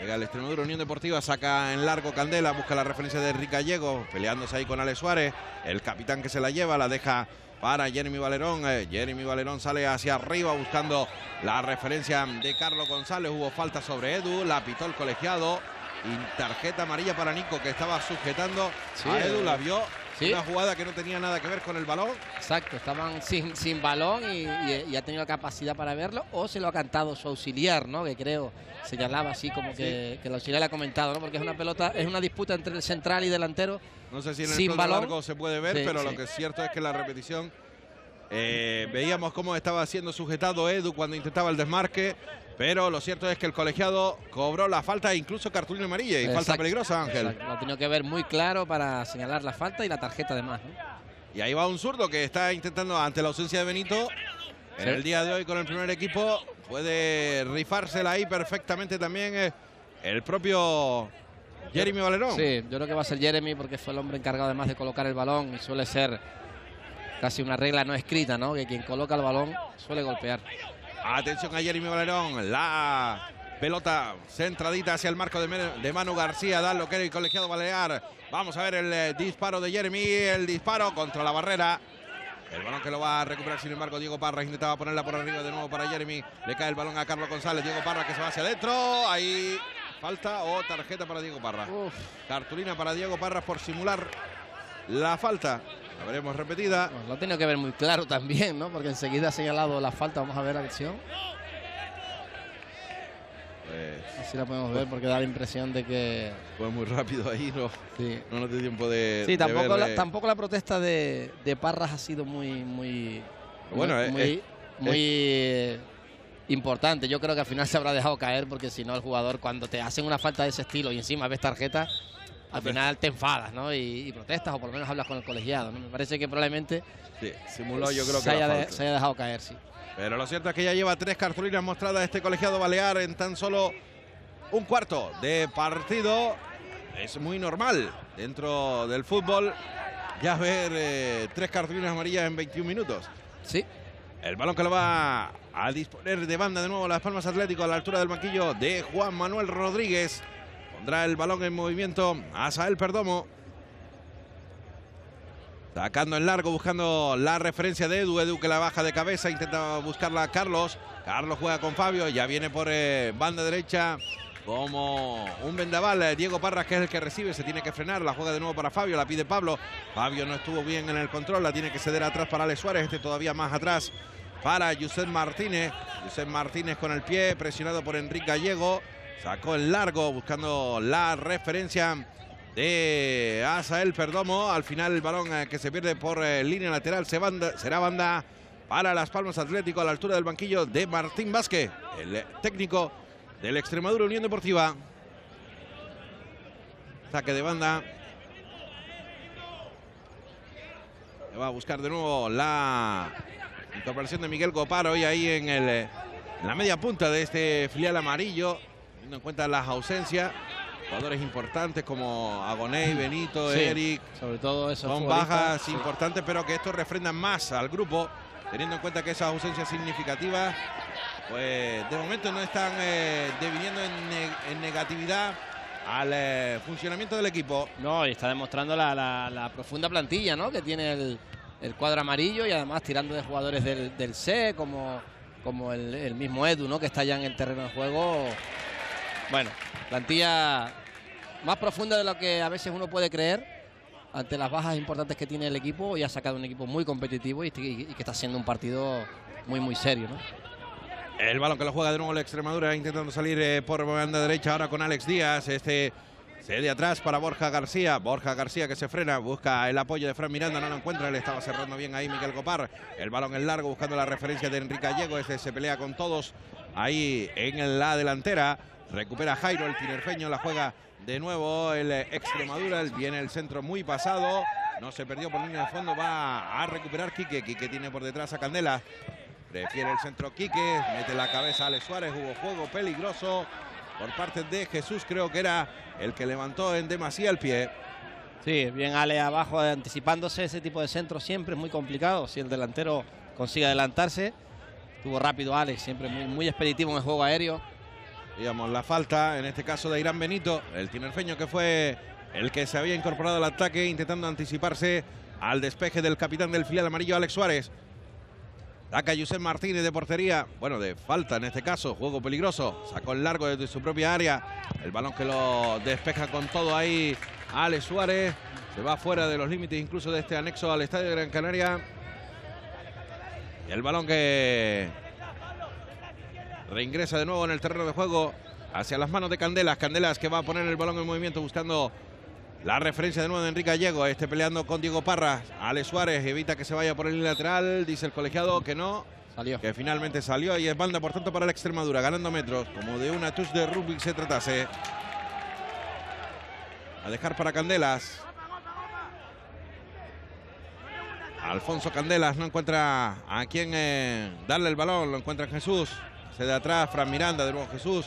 Llega el Extremadura Unión Deportiva, saca en largo Candela, busca la referencia de Enrique Gallego, peleándose ahí con Alex Suárez. El capitán que se la lleva, la deja para Jeremy Valerón. Eh, Jeremy Valerón sale hacia arriba buscando la referencia de Carlos González. Hubo falta sobre Edu, la pitó el colegiado. Y tarjeta amarilla para Nico que estaba sujetando Sí, a Edu, eh, la vio. Sí. Una jugada que no tenía nada que ver con el balón. Exacto, estaban sin, sin balón y, y- y ha tenido la capacidad para verlo o se lo ha cantado su auxiliar, ¿no? Que creo señalaba así como que, que el auxiliar le ha comentado, ¿no? Porque es una pelota, es una disputa entre el central y delantero. No sé si en el Sin balón. largo se puede ver, Sí, pero lo sí. que es cierto es que la repetición eh, veíamos cómo estaba siendo sujetado Edu cuando intentaba el desmarque, pero lo cierto es que el colegiado cobró la falta incluso cartulina amarilla y falta Exacto, peligrosa, Ángel. exacto, Lo tenido que ver muy claro para señalar la falta y la tarjeta además. Y ahí va un zurdo que está intentando, ante la ausencia de Benito, en Sí. el día de hoy con el primer equipo, puede rifársela ahí perfectamente también eh, el propio Jeremy Valerón. Sí, yo creo que va a ser Jeremy porque fue el hombre encargado además de colocar el balón y suele ser casi una regla no escrita, ¿no? Que quien coloca el balón suele golpear. Atención a Jeremy Valerón. La pelota centradita hacia el marco de, Manu García. Da lo que era el colegiado Balear. Vamos a ver el eh, disparo de Jeremy. El disparo contra la barrera. El balón que lo va a recuperar, sin embargo, Diego Parra intentaba ponerla por arriba de nuevo para Jeremy. Le cae el balón a Carlos González. Diego Parra que se va hacia adentro. Ahí falta o tarjeta para Diego Parra. Uf, Cartulina para Diego Parra por simular la falta. La veremos repetida. bueno, lo ha tenido que ver muy claro también, ¿no? Porque enseguida ha señalado la falta. Vamos a ver la acción. Pues, Así la podemos ver porque da la impresión de que fue muy rápido ahí, no, sí. no nos dio tiempo de. Sí, tampoco, la, tampoco la protesta de, de Parras ha sido muy, muy, Bueno, muy, muy, muy, eh, importante. Yo creo que al final se habrá dejado caer porque si no el jugador cuando te hacen una falta de ese estilo y encima ves tarjeta, al final te enfadas, ¿no? Y, y protestas o por lo menos hablas con el colegiado, ¿no? Me parece que probablemente Sí, simuló yo creo se, que la haya de- falta. se haya dejado caer, sí. Pero lo cierto es que ya lleva tres cartulinas mostradas este colegiado balear en tan solo un cuarto de partido. Es muy normal dentro del fútbol ya ver eh, tres cartulinas amarillas en 21 minutos. Sí, El balón que lo va a disponer de banda de nuevo Las Palmas Atlético a la altura del banquillo de Juan Manuel Rodríguez. Pondrá el balón en movimiento Asael Perdomo. Sacando en largo, buscando la referencia de Edu. Edu que la baja de cabeza, intenta buscarla Carlos. Carlos juega con Fabio, ya viene por eh, banda derecha como un vendaval. Eh, Diego Parras, que es el que recibe, se tiene que frenar. La juega de nuevo para Fabio, la pide Pablo. Fabio no estuvo bien en el control, la tiene que ceder atrás para Alex Suárez. Este todavía más atrás para Josep Martínez. Josep Martínez con el pie, presionado por Enrique Gallego. Sacó el largo, buscando la referencia de Asael Perdomo. Al final el balón eh, que se pierde por eh, línea lateral se banda- será banda para Las Palmas Atlético a la altura del banquillo de Martín Vázquez, el técnico del Extremadura Unión Deportiva. Saque de banda. va a buscar de nuevo la incorporación de Miguel Copar hoy ahí en, el, la media punta de este filial amarillo, teniendo en cuenta las ausencias. Jugadores importantes como Agoney, Benito, Eric. Sobre todo esos Son bajas importantes, pero que esto refrendan más al grupo, teniendo en cuenta que esas ausencias significativas, pues de momento no están eh, deviniendo en, negatividad al eh, funcionamiento del equipo. No, y está demostrando la, profunda plantilla ¿no? que tiene el, cuadro amarillo y además tirando de jugadores del, C, como, como el, el, mismo Edu, ¿no? que está ya en el terreno de juego. Bueno, plantilla más profunda de lo que a veces uno puede creer ante las bajas importantes que tiene el equipo y ha sacado un equipo muy competitivo y, que está siendo un partido muy muy serio. El balón que lo juega de nuevo la Extremadura intentando salir eh, por banda derecha ahora con Alex Díaz. Este se de atrás para Borja García. Borja García que se frena, busca el apoyo de Fran Miranda, no lo encuentra, le estaba cerrando bien ahí Miguel Copar. El balón en largo buscando la referencia de Enrique Gallego. Este se pelea con todos ahí en la delantera. Recupera Jairo, el tinerfeño, la juega de nuevo el Extremadura. Viene el centro muy pasado. No se perdió por línea de fondo. Va a recuperar Quique. Quique tiene por detrás a Candela. Prefiere el centro Quique. Mete la cabeza a Alex Suárez. Hubo juego peligroso por parte de Jesús. Creo que era el que levantó en demasía el pie. Sí, bien Ale abajo anticipándose. Ese tipo de centro siempre es muy complicado. Si el delantero consigue adelantarse. Tuvo rápido Alex, siempre muy, muy expeditivo en el juego aéreo digamos, la falta, en este caso de Irán Benito, el tinerfeño que fue el que se había incorporado al ataque, intentando anticiparse al despeje del capitán del filial amarillo, Alex Suárez. Saca Yusef Martínez de portería, bueno, de falta en este caso, juego peligroso. Sacó el largo desde su propia área. El balón que lo despeja con todo ahí Alex Suárez. Se va fuera de los límites incluso de este anexo al estadio de Gran Canaria. Y el balón que Reingresa de nuevo en el terreno de juego hacia las manos de Candelas. Candelas que va a poner el balón en movimiento buscando la referencia de nuevo de Enrique Gallego. Este peleando con Diego Parra. Ale Suárez evita que se vaya por el lateral. Dice el colegiado que no. Salió. Que finalmente salió y es banda, por tanto, para la Extremadura. Ganando metros. Como de una touch de rugby se tratase. A dejar para Candelas. Alfonso Candelas no encuentra a quien eh, darle el balón. Lo encuentra Jesús de atrás, Fran Miranda, de nuevo Jesús.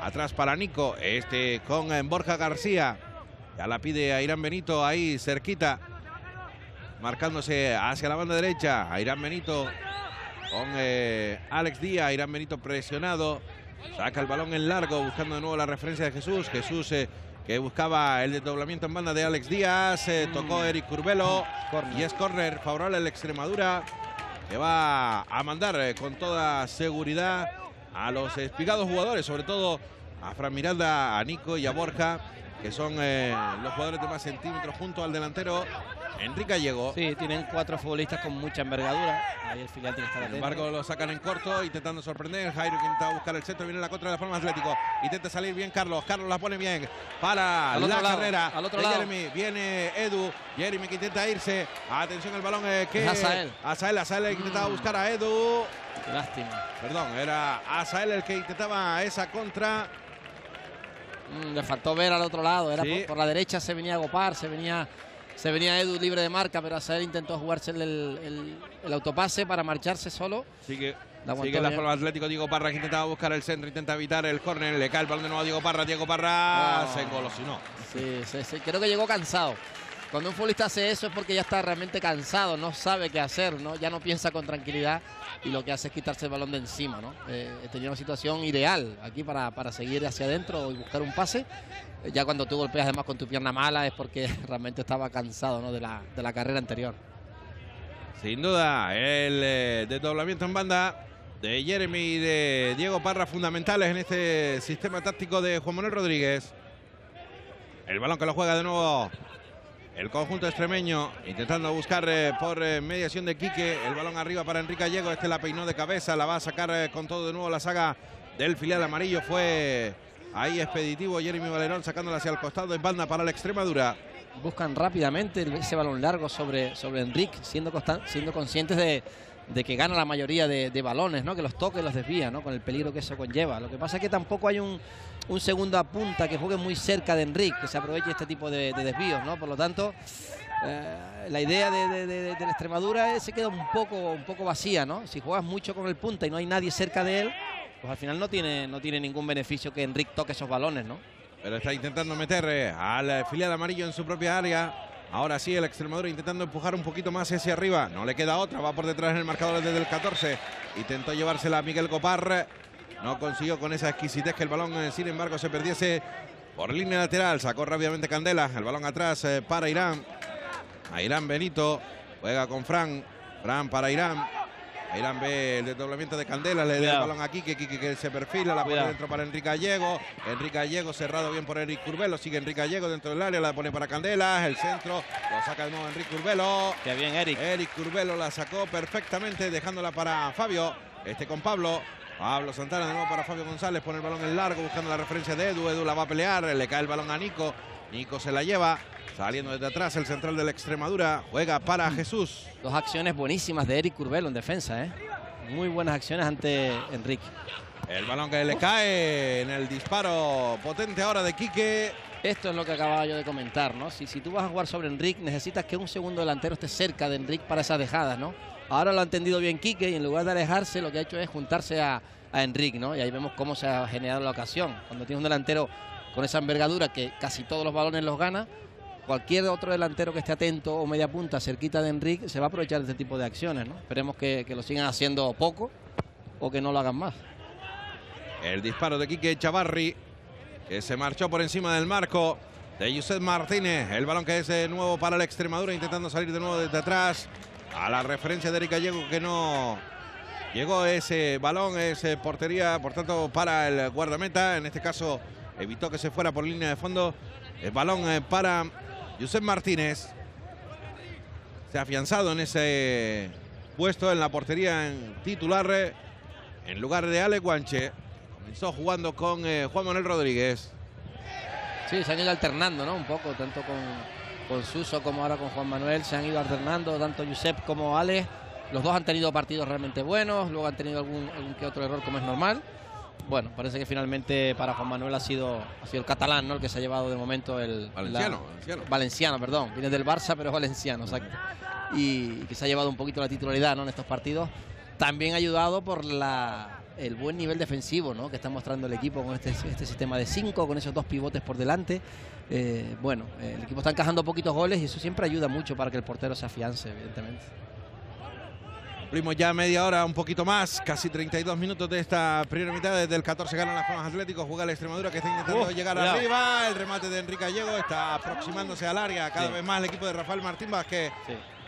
Atrás para Nico, este con eh, Borja García. Ya la pide a Irán Benito ahí cerquita. Marcándose hacia la banda derecha. A Irán Benito con eh, Alex Díaz. Irán Benito presionado. Saca el balón en largo buscando de nuevo la referencia de Jesús. Jesús eh, que buscaba el desdoblamiento en banda de Alex Díaz. tocó. Eric Curbelo. Y es córner favorable a la Extremadura que va a mandar eh, con toda seguridad a los espigados jugadores, sobre todo a Fran Miranda, a Nico y a Borja, que son eh, los jugadores de más centímetros junto al delantero Enrique Gallego. Sí, tienen cuatro futbolistas con mucha envergadura. Ahí el filial tiene que estar Sin embargo, lo sacan en corto, intentando sorprender. Jairo que intenta buscar el centro, viene la contra de la forma Atlético. Intenta salir bien Carlos. Carlos la pone bien para la carrera al otro lado. Jeremy. Viene Edu. Jeremy que intenta irse. Atención el balón eh, que. Asael. Asael, Asael que intentaba buscar a Edu. Lástima. Perdón, era Asael el que intentaba esa contra. Mm, le faltó ver al otro lado. Era por, la derecha se venía a Gopar, se venía se venía Edu libre de marca, pero Asael intentó jugarse el, autopase para marcharse solo. Sigue, la sigue la forma Atlético Diego Parra que intentaba buscar el centro, intenta evitar el córner, le cae el balón de nuevo a Diego Parra, Diego Parra ah. se engolosinó. Sí, sí, sí, creo que llegó cansado. Cuando un futbolista hace eso es porque ya está realmente cansado, no sabe qué hacer, ¿no? ya no piensa con tranquilidad y lo que hace es quitarse el balón de encima. ¿no? Eh, tenía una situación ideal aquí para, para seguir hacia adentro y buscar un pase. Ya cuando tú golpeas además con tu pierna mala es porque realmente estaba cansado ¿no? de, la, de la carrera anterior. Sin duda, el eh, desdoblamiento en banda de Jeremy y de Diego Parra fundamentales en este sistema táctico de Juan Manuel Rodríguez. El balón que lo juega de nuevo el conjunto extremeño intentando buscar eh, por eh, mediación de Quique. El balón arriba para Enrique Gallego. Este la peinó de cabeza. La va a sacar eh, con todo de nuevo la saga del filial amarillo. Fue ahí expeditivo Jeremy Valerón sacándola hacia el costado en banda para la Extremadura. Buscan rápidamente ese balón largo sobre, sobre Enrique, siendo, conscientes de, de que gana la mayoría de, balones, ¿no? Que los toque y los desvía, ¿no? Con el peligro que eso conlleva. Lo que pasa es que tampoco hay un, un segundo a punta que juegue muy cerca de Enrique, que se aproveche este tipo de, desvíos, ¿no? Por lo tanto, eh, la idea de, la Extremadura se queda un poco, un poco vacía, ¿no? Si juegas mucho con el punta y no hay nadie cerca de él, pues al final no tiene, no tiene ningún beneficio que Enrique toque esos balones, ¿no? Pero está intentando meter eh, al filial amarillo en su propia área. Ahora sí, el Extremadura intentando empujar un poquito más hacia arriba. No le queda otra, va por detrás en el marcador desde el 14. Intentó llevársela a Miguel Copar. No consiguió con esa exquisitez que el balón, eh, sin embargo, se perdiese por línea lateral. Sacó rápidamente Candela. El balón atrás eh, para Irán. A Irán Benito. Juega con Fran. Fran para Irán. Irán ve el desdoblamiento de Candela, le da el balón a Quique, Quique que se perfila, la pone dentro para Enrique Gallego, Enrique Gallego cerrado bien por Enrique Curbelo, sigue Enrique Gallego dentro del área, la pone para Candela, el centro, lo saca de nuevo Enrique Curbelo. Qué bien Eric. Eric Curbelo la sacó perfectamente dejándola para Fabio, este con Pablo, Pablo Santana de nuevo para Fabio González, pone el balón en largo buscando la referencia de Edu. Edu la va a pelear, le cae el balón a Nico. Nico se la lleva. Saliendo desde atrás el central de la Extremadura. Juega para Jesús. Dos acciones buenísimas de Eric Curbelo en defensa. ¿eh? Muy buenas acciones ante Enrique. El balón que le cae en el disparo potente ahora de Quique. Esto es lo que acababa yo de comentar, ¿no? Si, si tú vas a jugar sobre Enrique, necesitas que un segundo delantero esté cerca de Enrique para esas dejadas, ¿no? Ahora lo ha entendido bien Quique y en lugar de alejarse, lo que ha hecho es juntarse a, a Enrique, ¿no? Y ahí vemos cómo se ha generado la ocasión. Cuando tienes un delantero con esa envergadura que casi todos los balones los gana, cualquier otro delantero que esté atento o media punta cerquita de Enrique se va a aprovechar de este tipo de acciones. ¿no? Esperemos que, lo sigan haciendo poco o que no lo hagan más. El disparo de Quique Chavarri, que se marchó por encima del marco de Josep Martínez. El balón que es de nuevo para la Extremadura, intentando salir de nuevo desde atrás. A la referencia de Eric Gallego, que no llegó ese balón, ese portería, por tanto, para el guardameta. En este caso, evitó que se fuera por línea de fondo. El balón eh, para Josep Martínez se ha afianzado en ese puesto en la portería en titular en lugar de Ale Guanche. Comenzó jugando con eh, Juan Manuel Rodríguez. Sí, se han ido alternando, ¿no? Un poco, tanto con, con Suso como ahora con Juan Manuel. Se han ido alternando, tanto Josep como Ale. Los dos han tenido partidos realmente buenos, luego han tenido algún, algún que otro error como es normal bueno, parece que finalmente para Juan Manuel ha sido, ha sido el catalán, ¿no? El que se ha llevado de momento el. Valenciano, valenciano. perdón. Viene del Barça, pero es valenciano, exacto. Y, que se ha llevado un poquito la titularidad, ¿no? En estos partidos. También ayudado por la, el buen nivel defensivo, ¿no? Que está mostrando el equipo con este, este sistema de cinco, con esos dos pivotes por delante. Eh, bueno, el equipo está encajando poquitos goles y eso siempre ayuda mucho para que el portero se afiance, evidentemente. Cumplimos ya media hora, un poquito más, casi 32 minutos de esta primera mitad. Desde el 14 ganan las formas Atléticos, juega la Extremadura que está intentando llegar arriba. El remate de Enrique Gallego está aproximándose al área. Cada vez más el equipo de Rafael Martín Vázquez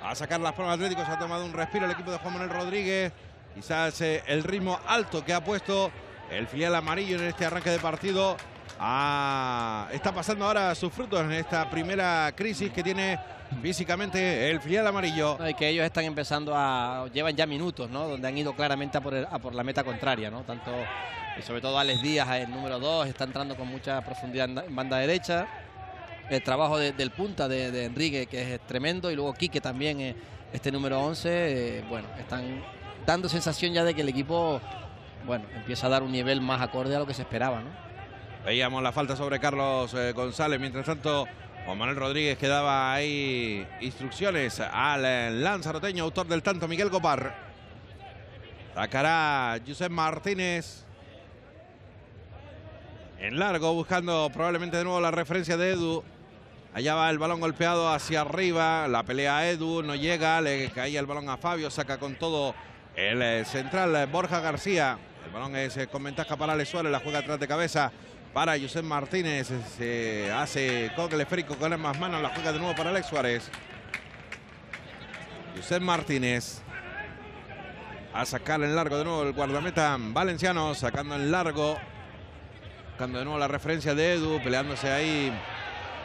a sacar las formas Atléticos. Ha tomado un respiro el equipo de Juan Manuel Rodríguez. Quizás eh, el ritmo alto que ha puesto el filial amarillo en este arranque de partido. Ah, está pasando ahora sus frutos en esta primera crisis que tiene físicamente el filial amarillo. y que ellos están empezando a. llevan ya minutos, ¿no? Donde han ido claramente a por, la meta contraria, ¿no? Tanto, y sobre todo Alex Díaz, el número 2, está entrando con mucha profundidad en banda derecha. El trabajo del punta de, Enrique, que es tremendo, y luego Quique también, eh, este número 11, eh, bueno, están dando sensación ya de que el equipo, bueno, empieza a dar un nivel más acorde a lo que se esperaba, ¿no? Veíamos la falta sobre Carlos eh, González, mientras tanto Juan Manuel Rodríguez que daba ahí instrucciones al eh, lanzaroteño, autor del tanto, Miguel Copar. Sacará Josep Martínez. En largo, buscando probablemente de nuevo la referencia de Edu. Allá va el balón golpeado hacia arriba. La pelea a Edu, no llega. Le caía el balón a Fabio. Saca con todo el eh, central eh, Borja García. El balón es con ventaja para Ale Suárez. La juega atrás de cabeza para José Martínez. Se hace con el esférico con más manos. La juega de nuevo para Alex Suárez. José Martínez. A sacar en largo de nuevo el guardameta valenciano. Sacando en largo. Buscando de nuevo la referencia de Edu. Peleándose ahí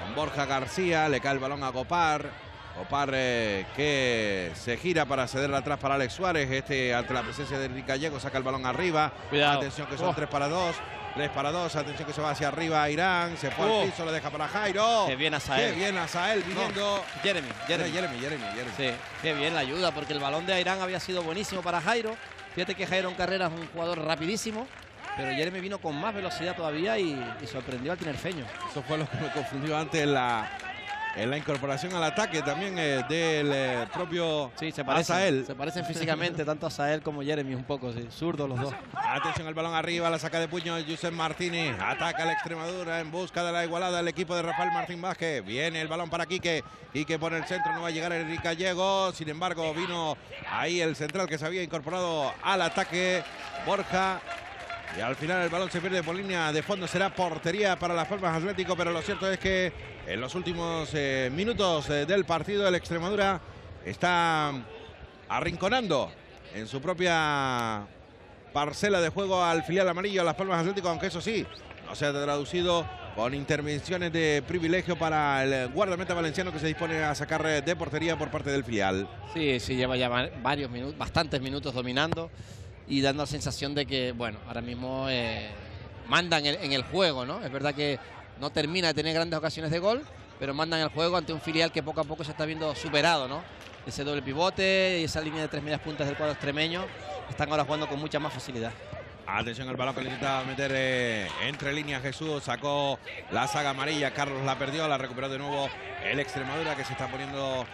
con Borja García. Le cae el balón a Copar. Opar eh, que se gira para ceder atrás para Alex Suárez. Este ante la presencia de Enrique Gallego saca el balón arriba. Cuidado. Atención que son Oh. 3 para 2. 3 para 2. Atención que se va hacia arriba Irán. Se fue Oh. al piso, lo deja para Jairo. Qué bien Asael. Qué bien Asael viniendo. Jeremy, Jeremy, Jeremy. Jeremy, Jeremy, Jeremy. Sí, qué bien la ayuda, porque el balón de Airán había sido buenísimo para Jairo. Fíjate que Jairo en carrera es un jugador rapidísimo, pero Jeremy vino con más velocidad todavía y, y sorprendió al tinerfeño. Eso fue lo que me confundió antes en la, en la incorporación al ataque también eh, del eh, propio Sí, se parecen, Asael. se parecen físicamente tanto Asael como Jeremy un poco, sí, zurdos los dos. Atención al balón arriba, la saca de puño Josep Martínez. Ataca la Extremadura en busca de la igualada el equipo de Rafael Martín Vázquez. Viene el balón para Quique. Quique pone el centro, no va a llegar Enrique Gallego. Sin embargo, vino ahí el central que se había incorporado al ataque. Borja. Y al final el balón se pierde por línea de fondo. Será portería para las Palmas Atlético, pero lo cierto es que en los últimos eh, minutos eh, del partido el Extremadura está arrinconando en su propia parcela de juego al filial amarillo a Las Palmas Atlético, aunque eso sí, no se ha traducido con intervenciones de privilegio para el guardameta valenciano que se dispone a sacar eh, de portería por parte del filial. Sí, sí, lleva ya va- varios minutos, bastantes minutos dominando y dando la sensación de que, bueno, ahora mismo eh, mandan en el juego, ¿no? Es verdad que no termina de tener grandes ocasiones de gol, pero mandan el juego ante un filial que poco a poco se está viendo superado, ¿no? Ese doble pivote y esa línea de tres medias puntas del cuadro extremeño están ahora jugando con mucha más facilidad. Atención al balón que le intentaba meter eh, entre líneas Jesús, sacó la saga amarilla, Carlos la perdió, la recuperó de nuevo el Extremadura que se está poniendo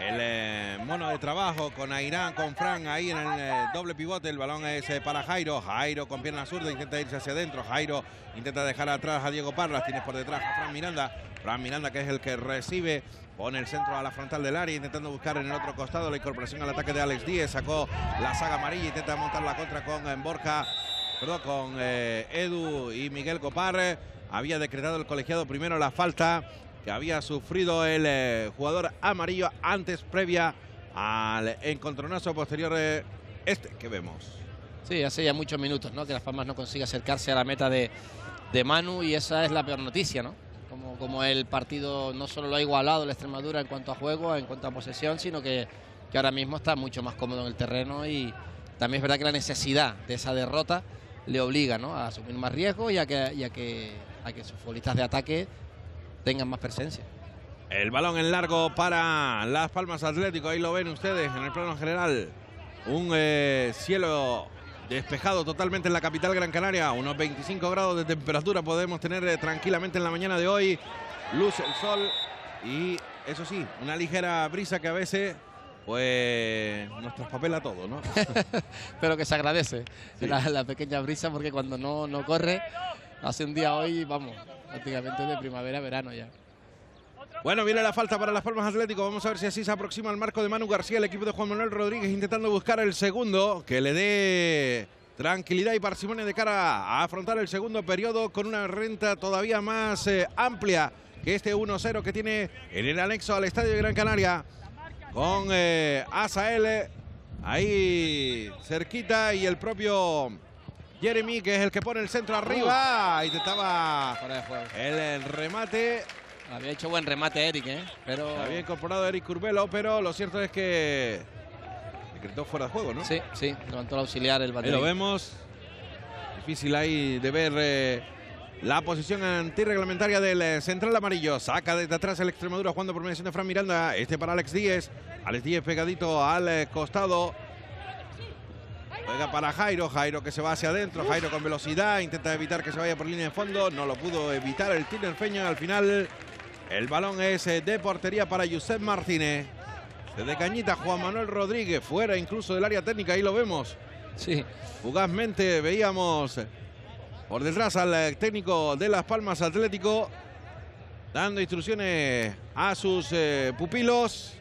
el eh, mono de trabajo con Airán, con Fran ahí en el eh, doble pivote, el balón es eh, para Jairo, Jairo con pierna zurda intenta irse hacia adentro, Jairo intenta dejar atrás a Diego Parras, tienes por detrás a Fran Miranda, Fran Miranda que es el que recibe, pone el centro a la frontal del área intentando buscar en el otro costado la incorporación al ataque de Alex Díez, sacó la saga amarilla, intenta montar la contra con Borja perdón, con Edu y Miguel Copar. eh, Había decretado el colegiado primero la falta que había sufrido el eh, jugador amarillo antes previa al encontronazo posterior eh, este que vemos. Sí, hace ya muchos minutos, ¿no? Que Las Palmas no consigue acercarse a la meta de, de Manu y esa es la peor noticia, ¿no? Como, como el partido no solo lo ha igualado la Extremadura en cuanto a juego, en cuanto a posesión, sino que, que ahora mismo está mucho más cómodo en el terreno y también es verdad que la necesidad de esa derrota le obliga, ¿no? A asumir más riesgo y a que, y que, a que sus futbolistas de ataque tengan más presencia. El balón en largo para Las Palmas Atlético. Ahí lo ven ustedes en el plano general. Un eh, cielo despejado totalmente en la capital Gran Canaria. Unos 25 grados de temperatura podemos tener eh, tranquilamente en la mañana de hoy. Luz el sol y eso sí, una ligera brisa que a veces pues nos traspapela todo, ¿no? Pero que se agradece Sí. la, la pequeña brisa porque cuando no, no corre, hace un día hoy, vamos, prácticamente de primavera a verano ya. Bueno, viene la falta para Las Palmas Atlético. Vamos a ver si así se aproxima al marco de Manu García, el equipo de Juan Manuel Rodríguez, intentando buscar el segundo que le dé tranquilidad y parsimonia de cara a afrontar el segundo periodo con una renta todavía más eh, amplia que este 1-0 que tiene en el anexo al Estadio de Gran Canaria con eh, Asael ahí cerquita y el propio Jeremy que es el que pone el centro arriba. Intentaba Fuera de juego. el, el remate. Había hecho buen remate Eric, ¿eh? Pero... Había incorporado a Eric Curbelo, pero lo cierto es que decretó fuera de juego, ¿no? Sí, sí, levantó el auxiliar el Ahí banderín. lo vemos. Difícil ahí de ver eh, la posición antirreglamentaria del eh, central amarillo. Saca desde atrás el Extremadura jugando por mediación de Fran Miranda. Este para Alex Díez. Alex Díez pegadito al eh, costado. Juega para Jairo, Jairo que se va hacia adentro, Jairo con velocidad, intenta evitar que se vaya por línea de fondo, no lo pudo evitar el tinerfeño, al final el balón es eh, de portería para Josep Martínez. Desde Cañita, Juan Manuel Rodríguez, fuera incluso del área técnica, ahí lo vemos. Sí, Fugazmente veíamos por detrás al eh, técnico de Las Palmas Atlético dando instrucciones a sus eh, pupilos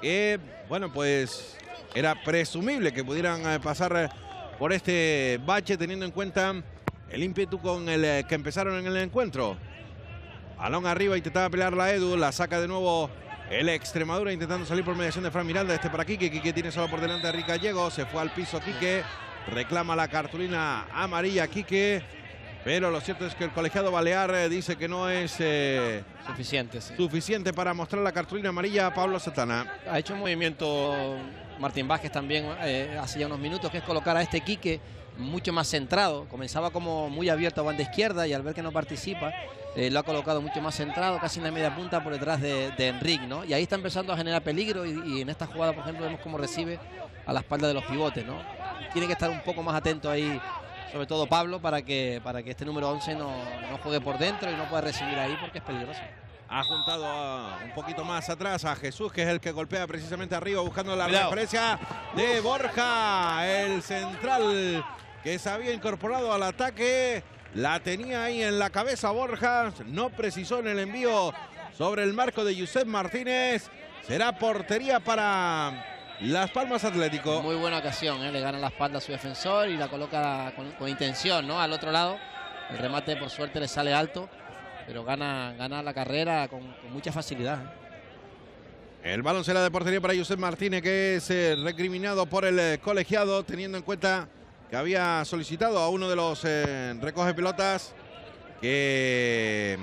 que, bueno, pues era presumible que pudieran eh, pasar eh, por este bache teniendo en cuenta el ímpetu con el eh, que empezaron en el encuentro. Balón arriba, intentaba pelear la Edu, la saca de nuevo el Extremadura intentando salir por mediación de Fran Miranda, este para Quique, Quique tiene solo por delante a Rica Gallego, se fue al piso Quique, reclama la cartulina amarilla Quique Pero lo cierto es que el colegiado Balear dice que no es eh, suficiente, suficiente para mostrar la cartulina amarilla a Pablo Satana. Ha hecho un movimiento Martín Vázquez también eh, hace ya unos minutos, que es colocar a este Quique mucho más centrado. Comenzaba como muy abierto a banda izquierda y al ver que no participa, lo ha colocado mucho más centrado, casi en la media punta por detrás de, Enrique, ¿no? Y ahí está empezando a generar peligro y, y, en esta jugada, por ejemplo, vemos cómo recibe a la espalda de los pivotes, ¿no? Tiene que estar un poco más atento ahí sobre todo Pablo, para que, para que este número 11 no, no juegue por dentro y no pueda recibir ahí porque es peligroso. Ha juntado un poquito más atrás a Jesús, que es el que golpea precisamente arriba, buscando la referencia de Borja, el central que se había incorporado al ataque. La tenía ahí en la cabeza Borja, no precisó en el envío sobre el marco de Josep Martínez. Será portería para las Palmas Atlético. Muy buena ocasión, ¿eh? le gana la espalda a su defensor y la coloca con, intención, ¿no? Al otro lado. El remate, por suerte, le sale alto, pero gana, gana la carrera con, mucha facilidad. ¿eh? El balón será de portería para Josep Martínez, que es eh, recriminado por el colegiado, teniendo en cuenta que había solicitado a uno de los recoge pelotas que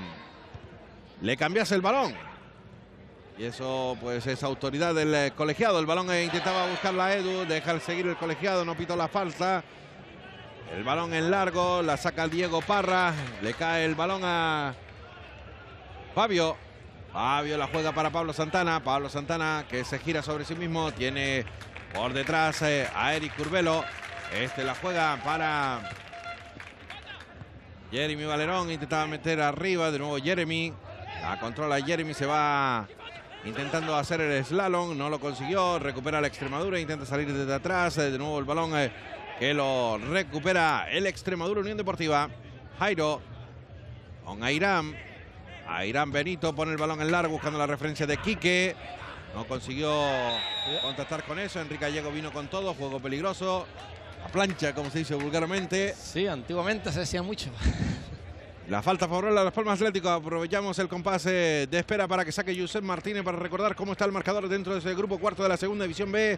le cambiase el balón. Y eso pues es autoridad del eh, colegiado. El balón eh, intentaba buscar la Edu, deja seguir el colegiado, no pitó la falta. El balón en largo, la saca Diego Parra, le cae el balón a Fabio. Fabio la juega para Pablo Santana. Pablo Santana que se gira sobre sí mismo, tiene por detrás eh, a Eric Curvelo. Este la juega para Jeremy Valerón, intentaba meter arriba, de nuevo Jeremy. La controla Jeremy, se va intentando hacer el slalom, no lo consiguió, recupera la Extremadura, intenta salir desde atrás, eh, de nuevo el balón eh, que lo recupera el Extremadura Unión Deportiva. Jairo con Airán, Airán Benito pone el balón en largo buscando la referencia de Quique. No consiguió contactar con eso. Enrique Gallego vino con todo. Juego peligroso. A plancha, como se dice vulgarmente. Sí, antiguamente se decía mucho. La falta favorable a Las Palmas Atlético. Aprovechamos el compás de espera para que saque Josep Martínez para recordar cómo está el marcador dentro de ese grupo cuarto de la segunda división B.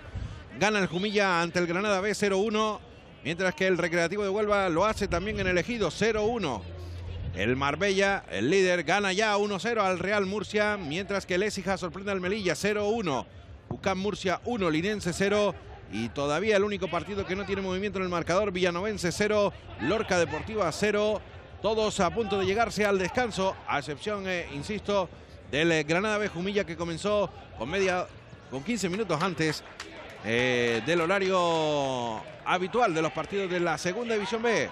Gana el Jumilla ante el Granada B 0-1. Mientras que el Recreativo de Huelva lo hace también en el Ejido 0-1. El Marbella, el líder, gana ya 1-0 al Real Murcia. Mientras que el Écija sorprende al Melilla 0-1. Ucán Murcia 1, Linense 0. Y todavía el único partido que no tiene movimiento en el marcador, Villanovense 0, Lorca Deportiva 0. Todos a punto de llegarse al descanso, a excepción, eh, insisto, del eh, Granada B Jumilla que comenzó con media, con 15 minutos antes eh, del horario habitual de los partidos de la segunda división B.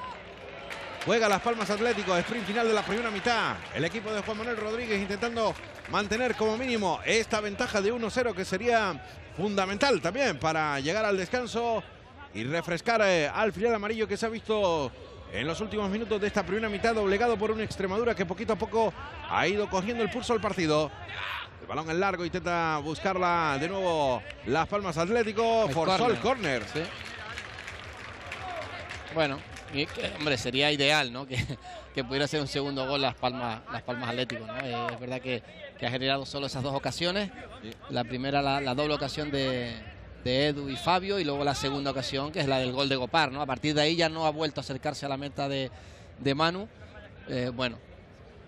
Juega Las Palmas Atlético, sprint final de la primera mitad. El equipo de Juan Manuel Rodríguez intentando mantener como mínimo esta ventaja de 1-0 que sería fundamental también para llegar al descanso y refrescar al final amarillo que se ha visto en los últimos minutos de esta primera mitad, doblegado por una Extremadura que poquito a poco ha ido cogiendo el pulso al partido. El balón en largo, intenta buscarla de nuevo Las Palmas Atlético, forzó el córner. Bueno, hombre, sería ideal, ¿no? Que, pudiera ser un segundo gol Las Palmas, Las Palmas Atlético, eh, es verdad que, ha generado solo esas dos ocasiones. La primera, la doble ocasión de, de Edu y Fabio y luego la segunda ocasión que es la del gol de Gopar, ¿no? A partir de ahí ya no ha vuelto a acercarse a la meta de, Manu. Eh, bueno,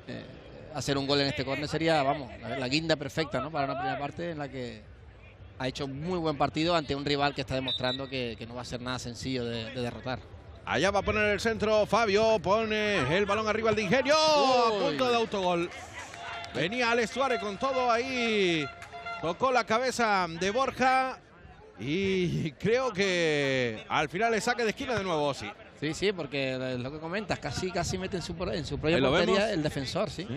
eh, hacer un gol en este córner sería, vamos, la, guinda perfecta, ¿no? Para una primera parte en la que ha hecho muy buen partido ante un rival que está demostrando que, no va a ser nada sencillo de, derrotar. Allá va a poner el centro, Fabio pone el balón arriba al de Ingenio, a punto de autogol. Venía Alex Suárez con todo ahí, tocó la cabeza de Borja y creo que al final le saque de esquina de nuevo, sí. Sí, sí, porque lo que comentas, casi casi mete en su, en su propia portería el defensor, sí.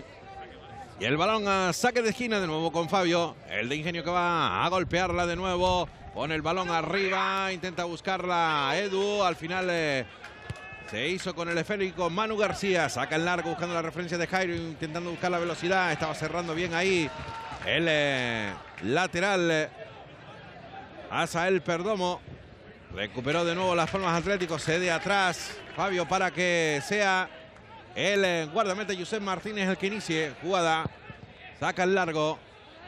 Y el balón a saque de esquina de nuevo con Fabio. El de Ingenio que va a golpearla de nuevo. Pone el balón arriba, intenta buscarla Edu. Al final eh, se hizo con el esférico Manu García. Saca el largo buscando la referencia de Jairo, intentando buscar la velocidad. Estaba cerrando bien ahí el eh, lateral eh, el Perdomo. Recuperó de nuevo las palmas Atléticos. Cede atrás. Fabio para que sea el eh, guardameta Josep Martínez el que inicie jugada. Saca el largo.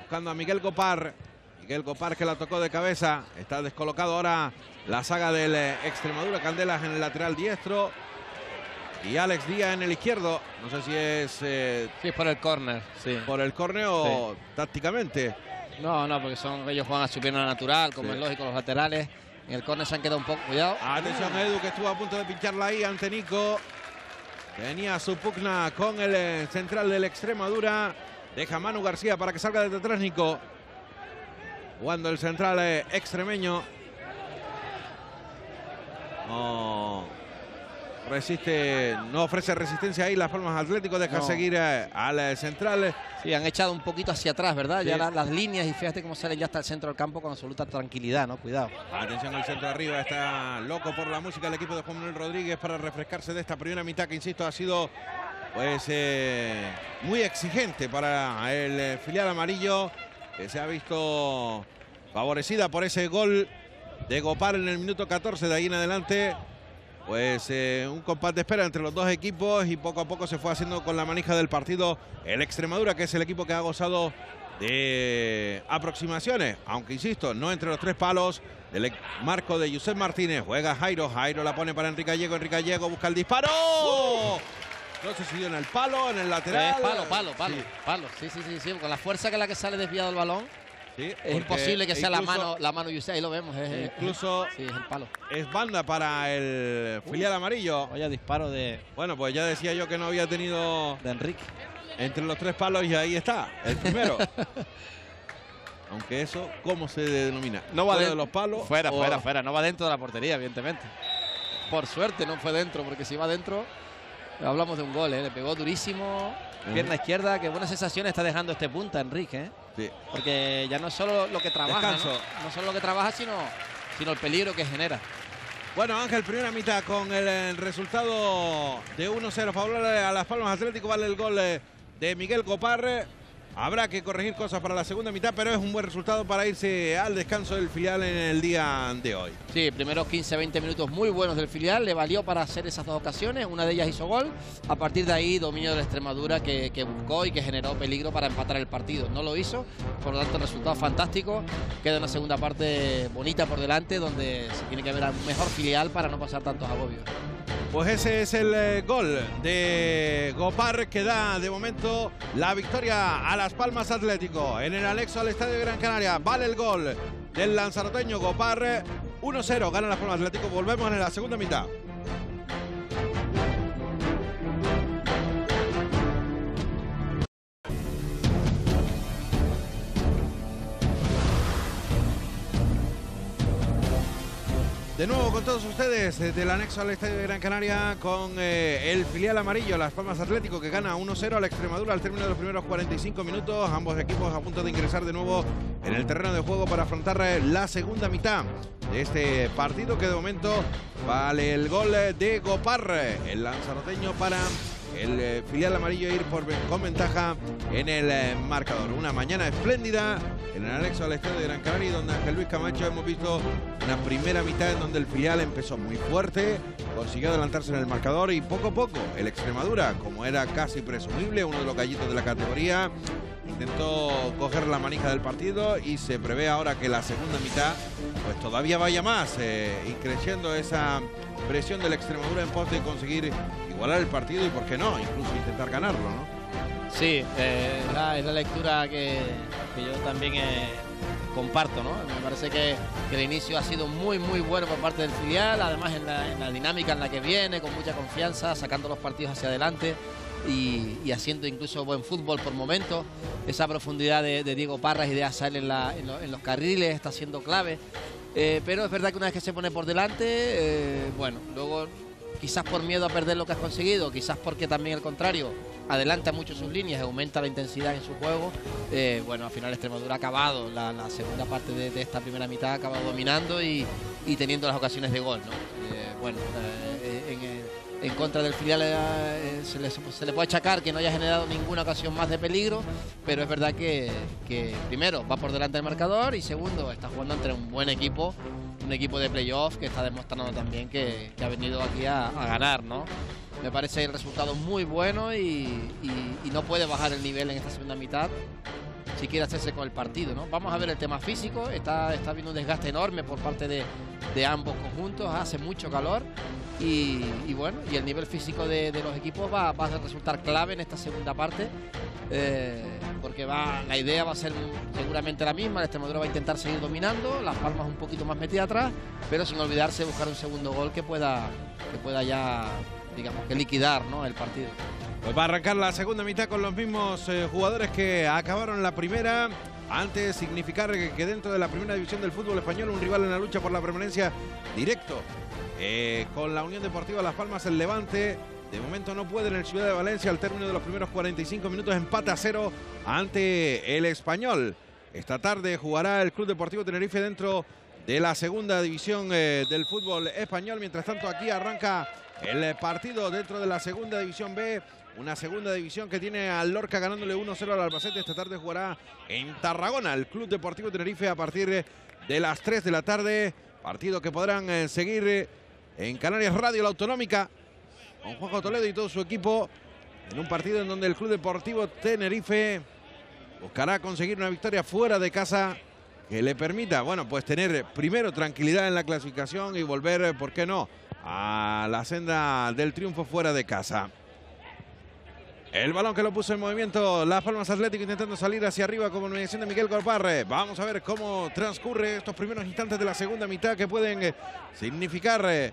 Buscando a Miguel Copar. Miguel Copar que la tocó de cabeza. Está descolocado ahora la saga del eh, Extremadura. Candelas en el lateral diestro. y Alex Díaz en el izquierdo. No sé si es eh, Sí, es por el córner, sí. por el córner o tácticamente. No, no, porque son ellos juegan a su pierna natural, como Sí. es lógico, los laterales. En el córner se han quedado un poco. Cuidado. Atención Edu que estuvo a punto de pincharla ahí ante Nico. Tenía su pugna con el eh, central del Extremadura. Deja Manu García para que salga desde atrás Nico. Jugando el central extremeño. No resiste, no ofrece resistencia ahí Las Palmas Atlético. Deja No. seguir eh, al eh, central. Sí, han echado un poquito hacia atrás, ¿verdad? Sí. Ya la- las líneas y fíjate cómo salen ya hasta el centro del campo con absoluta tranquilidad, ¿no? Cuidado. Atención al centro arriba, está loco por la música el equipo de Juan Manuel Rodríguez para refrescarse de esta primera mitad que, insisto, ha sido pues eh, muy exigente para el eh, filial amarillo que se ha visto favorecida por ese gol de Gopar en el minuto 14 de ahí en adelante. Pues eh, un compás de espera entre los dos equipos y poco a poco se fue haciendo con la manija del partido el Extremadura, que es el equipo que ha gozado de aproximaciones, aunque insisto, no entre los tres palos del marco de Josep Martínez. Juega Jairo, Jairo la pone para Enrique Gallego, Enrique Gallego busca el disparo. No sé si dio en el palo, en el lateral. Es palo, palo, palo, Sí, palo. Sí, sí, sí, sí. Con la fuerza que la que sale desviado el balón, sí, es imposible que sea la mano, la mano Yusei, ahí lo vemos. es- es- Incluso sí, es el palo. es banda para el filial amarillo. Vaya disparo de, Bueno, pues ya decía yo que no había tenido de Enrique. entre los tres palos y ahí está, el primero. Aunque eso, ¿cómo se denomina? No va ¿Fuera de- de los palos. Fuera, o- fuera, fuera. No va dentro de la portería, evidentemente. Por suerte no fue dentro, porque si va dentro, hablamos de un gol, ¿eh? Le pegó durísimo. Pierna izquierda, qué buenas sensaciones está dejando este punta, Enrique, ¿eh? Sí. Porque ya no es solo lo que trabaja, ¿no? No solo lo que trabaja, sino, sino el peligro que genera. Bueno, Ángel, primera mitad con el, eh, resultado de 1-0 favorable a Las Palmas Atlético. Vale el gol eh, de Miguel Coparre. Habrá que corregir cosas para la segunda mitad, pero es un buen resultado para irse al descanso del filial en el día de hoy. Sí, primeros 15-20 minutos muy buenos del filial, le valió para hacer esas dos ocasiones, una de ellas hizo gol, a partir de ahí dominio de la Extremadura que, que buscó y que generó peligro para empatar el partido, no lo hizo, por lo tanto resultado fantástico, queda una segunda parte bonita por delante donde se tiene que ver un mejor filial para no pasar tantos agobios. Pues ese es el eh, gol de Gopar que da de momento la victoria a Las Palmas Atlético en el anexo al Estadio de Gran Canaria. Vale el gol del lanzaroteño Gopar. 1-0 gana Las Palmas Atlético. Volvemos en la segunda mitad. De nuevo con todos ustedes eh, del anexo al Estadio de Gran Canaria con eh, el filial amarillo, Las Palmas Atlético, que gana 1-0 a la Extremadura al término de los primeros 45 minutos. Ambos equipos a punto de ingresar de nuevo en el terreno de juego para afrontar eh, la segunda mitad de este partido que de momento vale el gol de Gopar, el lanzaroteño para el eh, filial amarillo ir por, con ventaja en el eh, marcador. Una mañana espléndida en el anexo al estadio de Gran Canaria, donde Ángel Luis Camacho hemos visto una primera mitad en donde el filial empezó muy fuerte, consiguió adelantarse en el marcador y poco a poco el Extremadura, como era casi presumible, uno de los gallitos de la categoría, intentó coger la manija del partido y se prevé ahora que la segunda mitad pues todavía vaya más eh, y creciendo esa presión de la Extremadura en pos de conseguir igualar el partido y por qué no, incluso intentar ganarlo. Sí, eh, es, la, lectura que, que yo también eh, comparto, ¿no? Me parece que, que el inicio ha sido muy, muy bueno por parte del filial, además en la, en la dinámica en la que viene, con mucha confianza, sacando los partidos hacia adelante y, haciendo incluso buen fútbol por momentos. Esa profundidad de, Diego Parras y de Asal en, la- en lo- en los carriles está siendo clave. Eh, pero es verdad que una vez que se pone por delante, bueno, luego quizás por miedo a perder lo que has conseguido, quizás porque también al contrario, adelanta mucho sus líneas, aumenta la intensidad en su juego. eh, bueno, al final Extremadura ha acabado la, segunda parte de, esta primera mitad, ha acabado dominando y, y teniendo las ocasiones de gol. ¿no? Eh, bueno, eh, en, eh, en contra del filial eh, se, le, puede achacar que no haya generado ninguna ocasión más de peligro, pero es verdad que, primero va por delante del marcador y segundo está jugando entre un buen equipo, un equipo de playoff que está demostrando también que, que ha venido aquí a, a ganar, ¿no? Me parece el resultado muy bueno y no puede bajar el nivel en esta segunda mitad si quiere hacerse con el partido, ¿no? Vamos a ver el tema físico, está, está habiendo un desgaste enorme por parte de, de ambos conjuntos, hace mucho calor Y, bueno, y el nivel físico de, los equipos va, a resultar clave en esta segunda parte, eh, porque va, la idea va a ser seguramente la misma, el Extremadura va a intentar seguir dominando, Las Palmas un poquito más metida atrás, pero sin olvidarse de buscar un segundo gol que pueda, que pueda ya, digamos, que liquidar ¿no? el partido. Pues va a arrancar la segunda mitad con los mismos eh, jugadores que acabaron la primera. Antes significar que dentro de la primera división del fútbol español un rival en la lucha por la permanencia directo eh, con la Unión Deportiva Las Palmas el Levante. De momento no puede en el Ciudad de Valencia al término de los primeros 45 minutos empate a cero ante el Español. Esta tarde jugará el Club Deportivo Tenerife dentro de la segunda división eh, del fútbol español. Mientras tanto aquí arranca el partido dentro de la segunda división B. Una segunda división que tiene al Lorca ganándole 1-0 al Albacete. Esta tarde jugará en Tarragona el Club Deportivo Tenerife a partir de las 3 de la tarde. Partido que podrán eh, seguir en Canarias Radio, la autonómica, con Juanjo Toledo y todo su equipo, en un partido en donde el Club Deportivo Tenerife buscará conseguir una victoria fuera de casa que le permita, bueno, pues tener primero tranquilidad en la clasificación y volver, ¿por qué no?, a la senda del triunfo fuera de casa. El balón que lo puso en movimiento Las Palmas Atlético intentando salir hacia arriba como mediación de Miguel Corparre. Vamos a ver cómo transcurre estos primeros instantes de la segunda mitad que pueden eh, significar eh,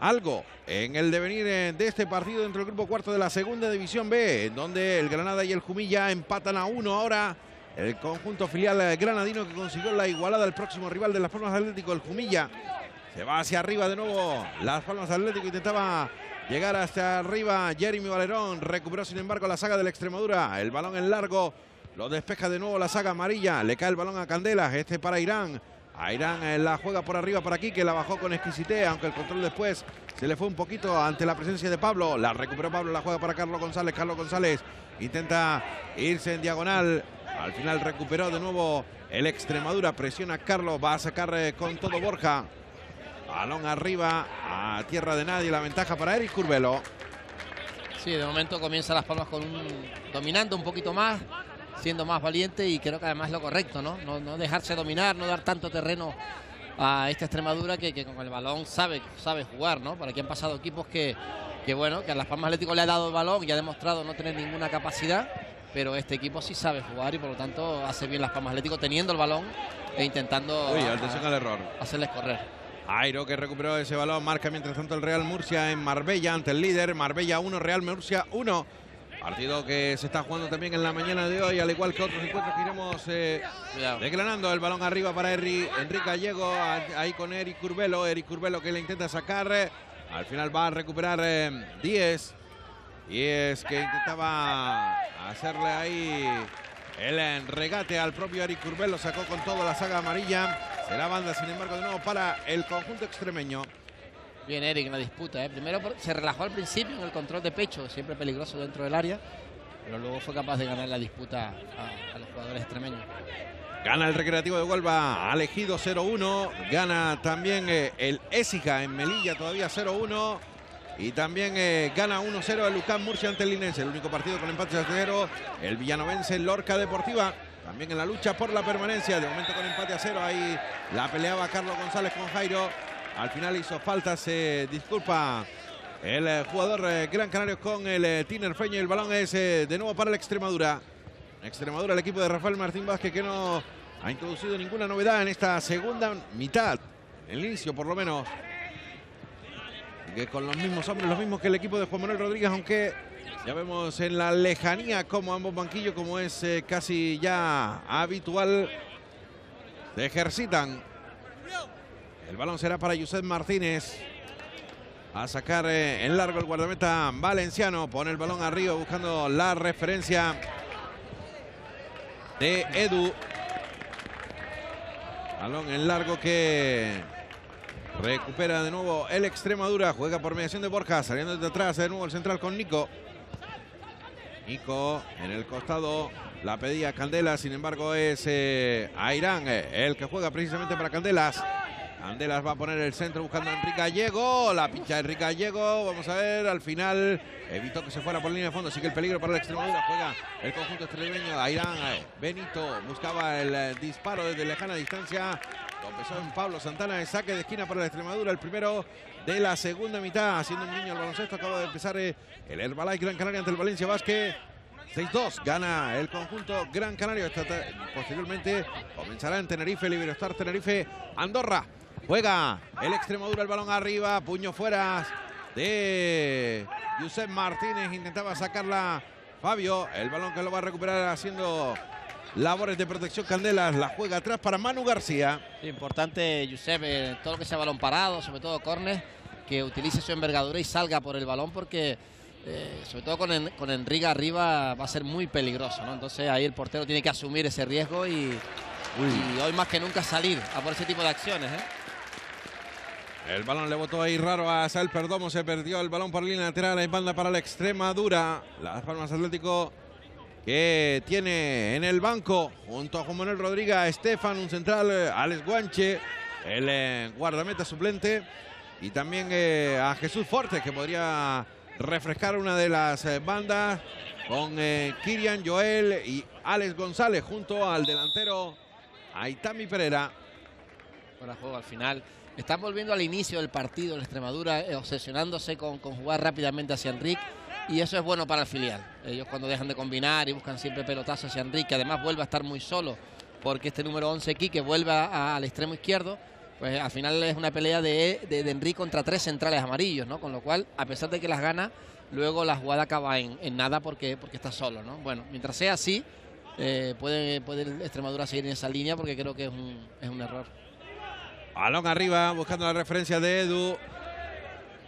algo en el devenir eh, de este partido dentro del grupo cuarto de la segunda división B, en donde el Granada y el Jumilla empatan a uno ahora. El conjunto filial granadino que consiguió la igualada al próximo rival de Las Palmas Atlético, el Jumilla. Se va hacia arriba de nuevo. Las Palmas Atlético intentaba llegar hasta arriba. Jeremy Valerón recuperó sin embargo la saga de la Extremadura. El balón en largo. Lo despeja de nuevo la saga amarilla. Le cae el balón a Candela. Este para Irán. A Irán eh, la juega por arriba para aquí, que la bajó con exquisité, aunque el control después se le fue un poquito ante la presencia de Pablo. La recuperó Pablo, la juega para Carlos González. Carlos González intenta irse en diagonal. Al final recuperó de nuevo el Extremadura. Presiona Carlos, va a sacar eh, con todo Borja. Balón arriba a tierra de nadie. La ventaja para Eric Curvelo. Sí, de momento comienza Las Palmas con un, dominando un poquito más, siendo más valiente y creo que además es lo correcto, ¿no? ¿no? dejarse dominar, no dar tanto terreno a esta Extremadura que, con el balón sabe, sabe jugar, ¿no? Por aquí han pasado equipos que, que, bueno, que a Las Palmas Atlético le ha dado el balón y ha demostrado no tener ninguna capacidad, pero este equipo sí sabe jugar y por lo tanto hace bien Las Palmas Atlético teniendo el balón e intentando Uy, atención al error. hacerles correr. Airo que recuperó ese balón, marca mientras tanto el Real Murcia en Marbella ante el líder, Marbella 1, Real Murcia 1. Partido que se está jugando también en la mañana de hoy, al igual que otros encuentros que iremos eh, declarando. El balón arriba para Enrique Gallego, ahí con Eric Curbelo. Eric Curbelo que le intenta sacar. al final va a recuperar 10. y es que intentaba hacerle ahí el regate al propio Eric Curbelo. Sacó con todo la saga amarilla. La banda, sin embargo, de nuevo para el conjunto extremeño. Bien, Eric en la disputa. ¿eh? Primero se relajó al principio en el control de pecho, siempre peligroso dentro del área, pero luego fue capaz de ganar la disputa a, los jugadores extremeños. Gana el Recreativo de Huelva, elegido 0-1. Gana también eh, el Écija en Melilla, todavía 0-1. Y también eh, gana 1-0 el Lucán Murcia ante el Linense. El único partido con empate a 0. El villanovense Lorca Deportiva también en la lucha por la permanencia. De momento con empate a cero. Ahí la peleaba Carlos González con Jairo. Al final hizo falta, se disculpa el eh, jugador eh, Gran Canario con el Tiner Feño. El balón es de nuevo para la Extremadura. Extremadura, el equipo de Rafael Martín Vázquez que no ha introducido ninguna novedad en esta segunda mitad. El inicio por lo menos. Que con los mismos hombres, los mismos que el equipo de Juan Manuel Rodríguez, aunque ya vemos en la lejanía como ambos banquillos, como es eh, casi ya habitual, se ejercitan. El balón será para Josep Martínez. A sacar eh, en largo el guardameta valenciano. Pone el balón arriba buscando la referencia de Edu. Balón en largo que recupera de nuevo el Extremadura. Juega por mediación de Borja. Saliendo desde atrás de nuevo el central con Nico. Nico en el costado la pedía Candelas, sin embargo es eh, Airán eh, el que juega precisamente para Candelas. Candelas va a poner el centro buscando a Enrique Gallego, la pincha de Enrique Gallego, vamos a ver, al final evitó que se fuera por línea de fondo, sigue el peligro para la Extremadura, juega el conjunto extremeño, Airán, eh, Benito buscaba el disparo desde lejana distancia, Empezó en Pablo Santana de saque de esquina para la Extremadura. El primero de la segunda mitad. Haciendo un niño el baloncesto. Acaba de empezar eh, el Herbalife Gran Canaria ante el Valencia Vázquez. 6-2 gana el conjunto Gran Canario. posteriormente comenzará en Tenerife, Liberostar Tenerife, Andorra. Juega el Extremadura, el balón arriba, puño fuera de Josep Martínez. Intentaba sacarla Fabio. El balón que lo va a recuperar haciendo labores de protección Candelas. La juega atrás para Manu García. Importante, Josep, eh, todo lo que sea balón parado, sobre todo córner, que utilice su envergadura y salga por el balón porque eh, sobre todo con, con Enrique arriba va a ser muy peligroso, ¿no? Entonces ahí el portero tiene que asumir ese riesgo y, hoy más que nunca salir a por ese tipo de acciones, ¿eh? El balón le botó ahí raro a Sal Perdomo, se perdió el balón por línea lateral en banda para la extrema dura. Las Palmas Atlético que tiene en el banco junto a Juan Manuel Rodríguez, Estefan, un central, eh, Alex Guanche, el guardameta suplente y también a Jesús Forte que podría refrescar una de las eh, bandas con eh, Kirian Joel y Alex González junto al delantero Aitami Pereira. Buena juego al final. Están volviendo al inicio del partido en Extremadura, eh, obsesionándose con, jugar rápidamente hacia Enrique. Y eso es bueno para el filial. Ellos cuando dejan de combinar y buscan siempre pelotazos hacia Enrique, que además vuelve a estar muy solo, porque este número 11 aquí, que vuelve al extremo izquierdo, pues al final es una pelea de, de, Enrique contra tres centrales amarillos, ¿no? Con lo cual, a pesar de que las gana, luego la jugada acaba en, nada porque, porque está solo, ¿no? Bueno, mientras sea así, eh, puede, Extremadura seguir en esa línea porque creo que es un, es un error. Balón arriba, buscando la referencia de Edu.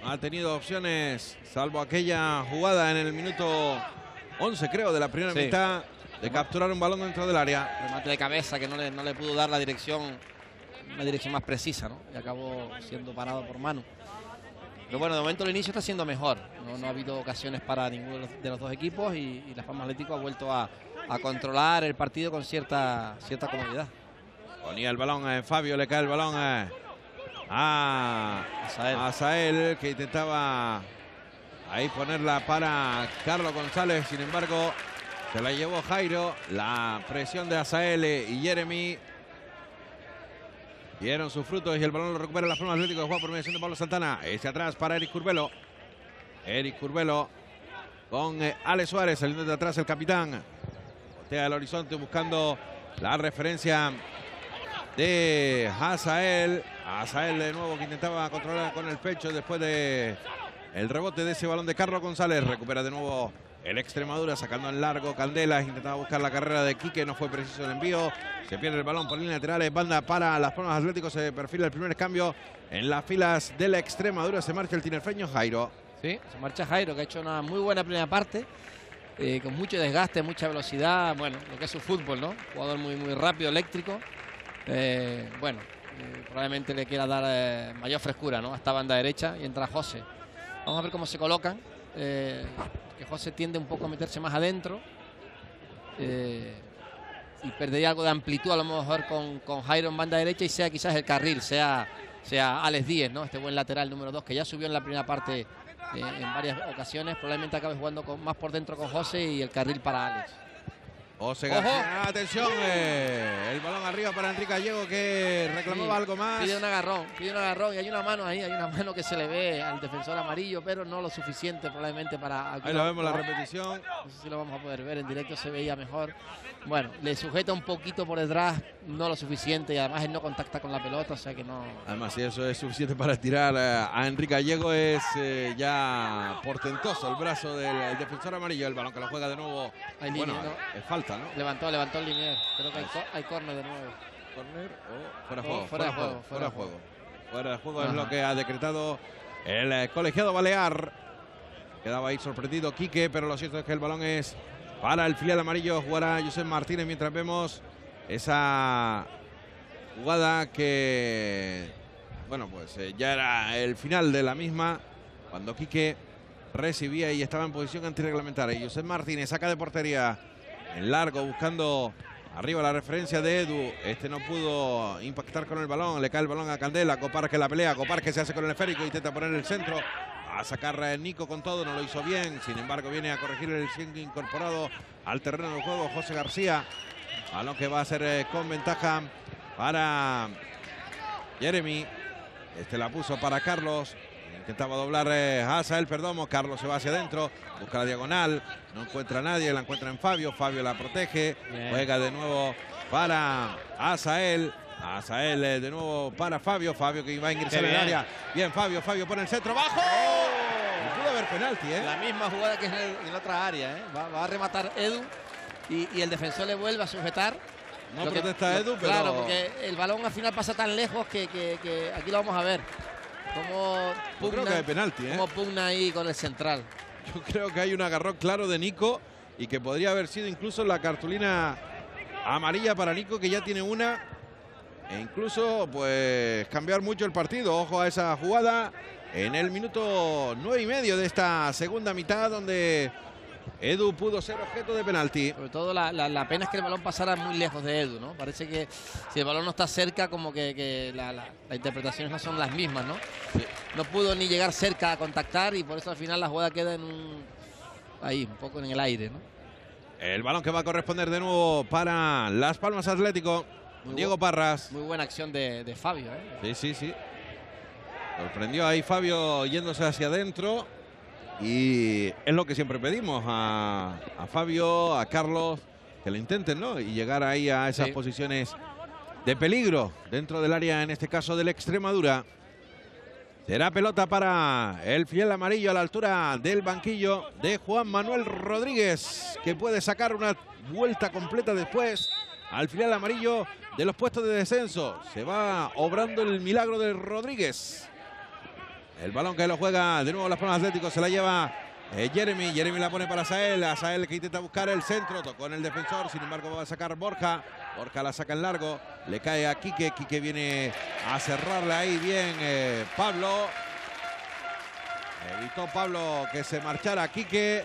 Ha tenido opciones, salvo aquella jugada en el minuto 11, creo, de la primera mitad, de capturar un balón dentro del área. Remate de cabeza que no le, no le pudo dar la dirección una dirección más precisa, ¿no? Y acabó siendo parado por mano. Pero bueno, de momento el inicio está siendo mejor. No, ha habido ocasiones para ninguno de los dos equipos y, y la Palma Atlético ha vuelto a, controlar el partido con cierta, cierta comodidad. Ponía el balón, eh, Fabio le cae el balón eh, a Asael. que intentaba ahí ponerla para Carlos González. Sin embargo, se la llevó Jairo. La presión de Asael y Jeremy Dieron sus frutos y el balón lo recupera la forma atlético de juego por mediación de Pablo Santana. Este atrás para Eric Curbelo. Eric Curbelo con eh, Ale Suárez saliendo de atrás el capitán. Botea el horizonte buscando la referencia de Hazael. Hazael de nuevo que intentaba controlar con el pecho después de el rebote de ese balón de Carlos González. Recupera de nuevo el Extremadura sacando en largo Candelas, intentaba buscar la carrera de Quique, no fue preciso el envío. Se pierde el balón por línea laterales, banda para las Palmas Atléticos, se perfila el primer cambio en las filas de la Extremadura. Se marcha el tinerfeño Jairo. Sí, se marcha Jairo, que ha hecho una muy buena primera parte. Eh, con mucho desgaste, mucha velocidad, bueno, lo que es su fútbol, ¿no? Jugador muy, muy rápido, eléctrico. Eh, bueno, eh, probablemente le quiera dar mayor frescura, ¿no? A esta banda derecha y entra José. Vamos a ver cómo se colocan que José tiende un poco a meterse más adentro eh, y perdería algo de amplitud a lo mejor con, con Jairo en banda derecha y sea quizás el carril, sea, sea Alex Díez, ¿no? este buen lateral número 2 que ya subió en la primera parte eh, en varias ocasiones, probablemente acabe jugando con, más por dentro con José y el carril para Alex. José García, atención, eh, el balón arriba para Enrique Gallego que reclamaba algo más. Pide un agarrón, pide un agarrón y hay una mano ahí, hay una mano que se le ve al defensor amarillo, pero no lo suficiente probablemente para... Ahí lo vemos la repetición. No sé si lo vamos a poder ver, en directo se veía mejor. Bueno, le sujeta un poquito por detrás, no lo suficiente y además él no contacta con la pelota, o sea que no... Además, si eso es suficiente para tirar eh, a Enrique Gallego es eh, ya portentoso el brazo del defensor amarillo, el balón que lo juega de nuevo. bueno, es falta. Levantó, levantó el linier. Creo que hay, hay córner de nuevo. ¿Córner o fuera, juego, fuera, de juego? Fuera de juego. Fuera de juego es lo que ha decretado el eh, colegiado Balear. Quedaba ahí sorprendido Quique, pero lo cierto es que el balón es para el filial amarillo. Jugará José Martínez mientras vemos esa jugada que, bueno, pues eh, ya era el final de la misma. Cuando Quique recibía y estaba en posición antirreglamentaria. José Martínez saca de portería en largo buscando arriba la referencia de Edu. Este no pudo impactar con el balón. Le cae el balón a Candela. Copar que la pelea. Copar que se hace con el esférico. Intenta poner el centro. A sacar a Nico con todo. No lo hizo bien. Sin embargo, viene a corregir el 100 incorporado al terreno del juego. José García. Balón que va a ser eh, con ventaja para Jeremy. Este la puso para Carlos. Intentaba doblar eh, a Asael, perdón. Carlos se va hacia adentro. Busca la diagonal. No encuentra a nadie. La encuentra en Fabio. Fabio la protege. Juega de nuevo para Asael. Asael eh, de nuevo para Fabio. Fabio que iba a ingresar en el área. Bien, Fabio. Fabio pone el centro. ¡Bajo! Oh. Pudo haber penalti, ¿eh? La misma jugada que en, en otra área, ¿eh? Va, a rematar Edu y, y, el defensor le vuelve a sujetar. No protesta Edu, pero... Claro, porque el balón al final pasa tan lejos que, que, que aquí lo vamos a ver. Como pugna, creo que penalti, ¿eh? Como pugna ahí con el central. Yo creo que hay un agarrón claro de Nico y que podría haber sido incluso la cartulina amarilla para Nico, que ya tiene una. E incluso, pues, cambiar mucho el partido. Ojo a esa jugada en el minuto nueve y medio de esta segunda mitad, donde Edu pudo ser objeto de penalti. Sobre todo la, la, pena es que el balón pasara muy lejos de Edu, ¿no? Parece que si el balón no está cerca, como que, que las interpretaciones no son las mismas, ¿no? No pudo ni llegar cerca a contactar y por eso al final la jugada queda en un, ahí, un poco en el aire, ¿no? El balón que va a corresponder de nuevo para Las Palmas Atlético. Diego Parras. Muy buena acción de, de Fabio, ¿eh? Sí, sí, sí. Sorprendió ahí Fabio yéndose hacia adentro. Y es lo que siempre pedimos a, Fabio, a Carlos, que lo intenten, ¿no? Y llegar ahí a esas posiciones de peligro dentro del área, en este caso del Extremadura. Será pelota para el fiel amarillo a la altura del banquillo de Juan Manuel Rodríguez, que puede sacar una vuelta completa después al fiel amarillo de los puestos de descenso. Se va obrando el milagro de Rodríguez. El balón que lo juega de nuevo las Palmas Atléticos se la lleva eh, Jeremy. Jeremy la pone para Sael. A que intenta buscar el centro. Tocó en el defensor. Sin embargo, va a sacar Borja. Borja la saca en largo. Le cae a Quique. Quique viene a cerrarle ahí bien eh, Pablo. Evitó Pablo que se marchara Quique.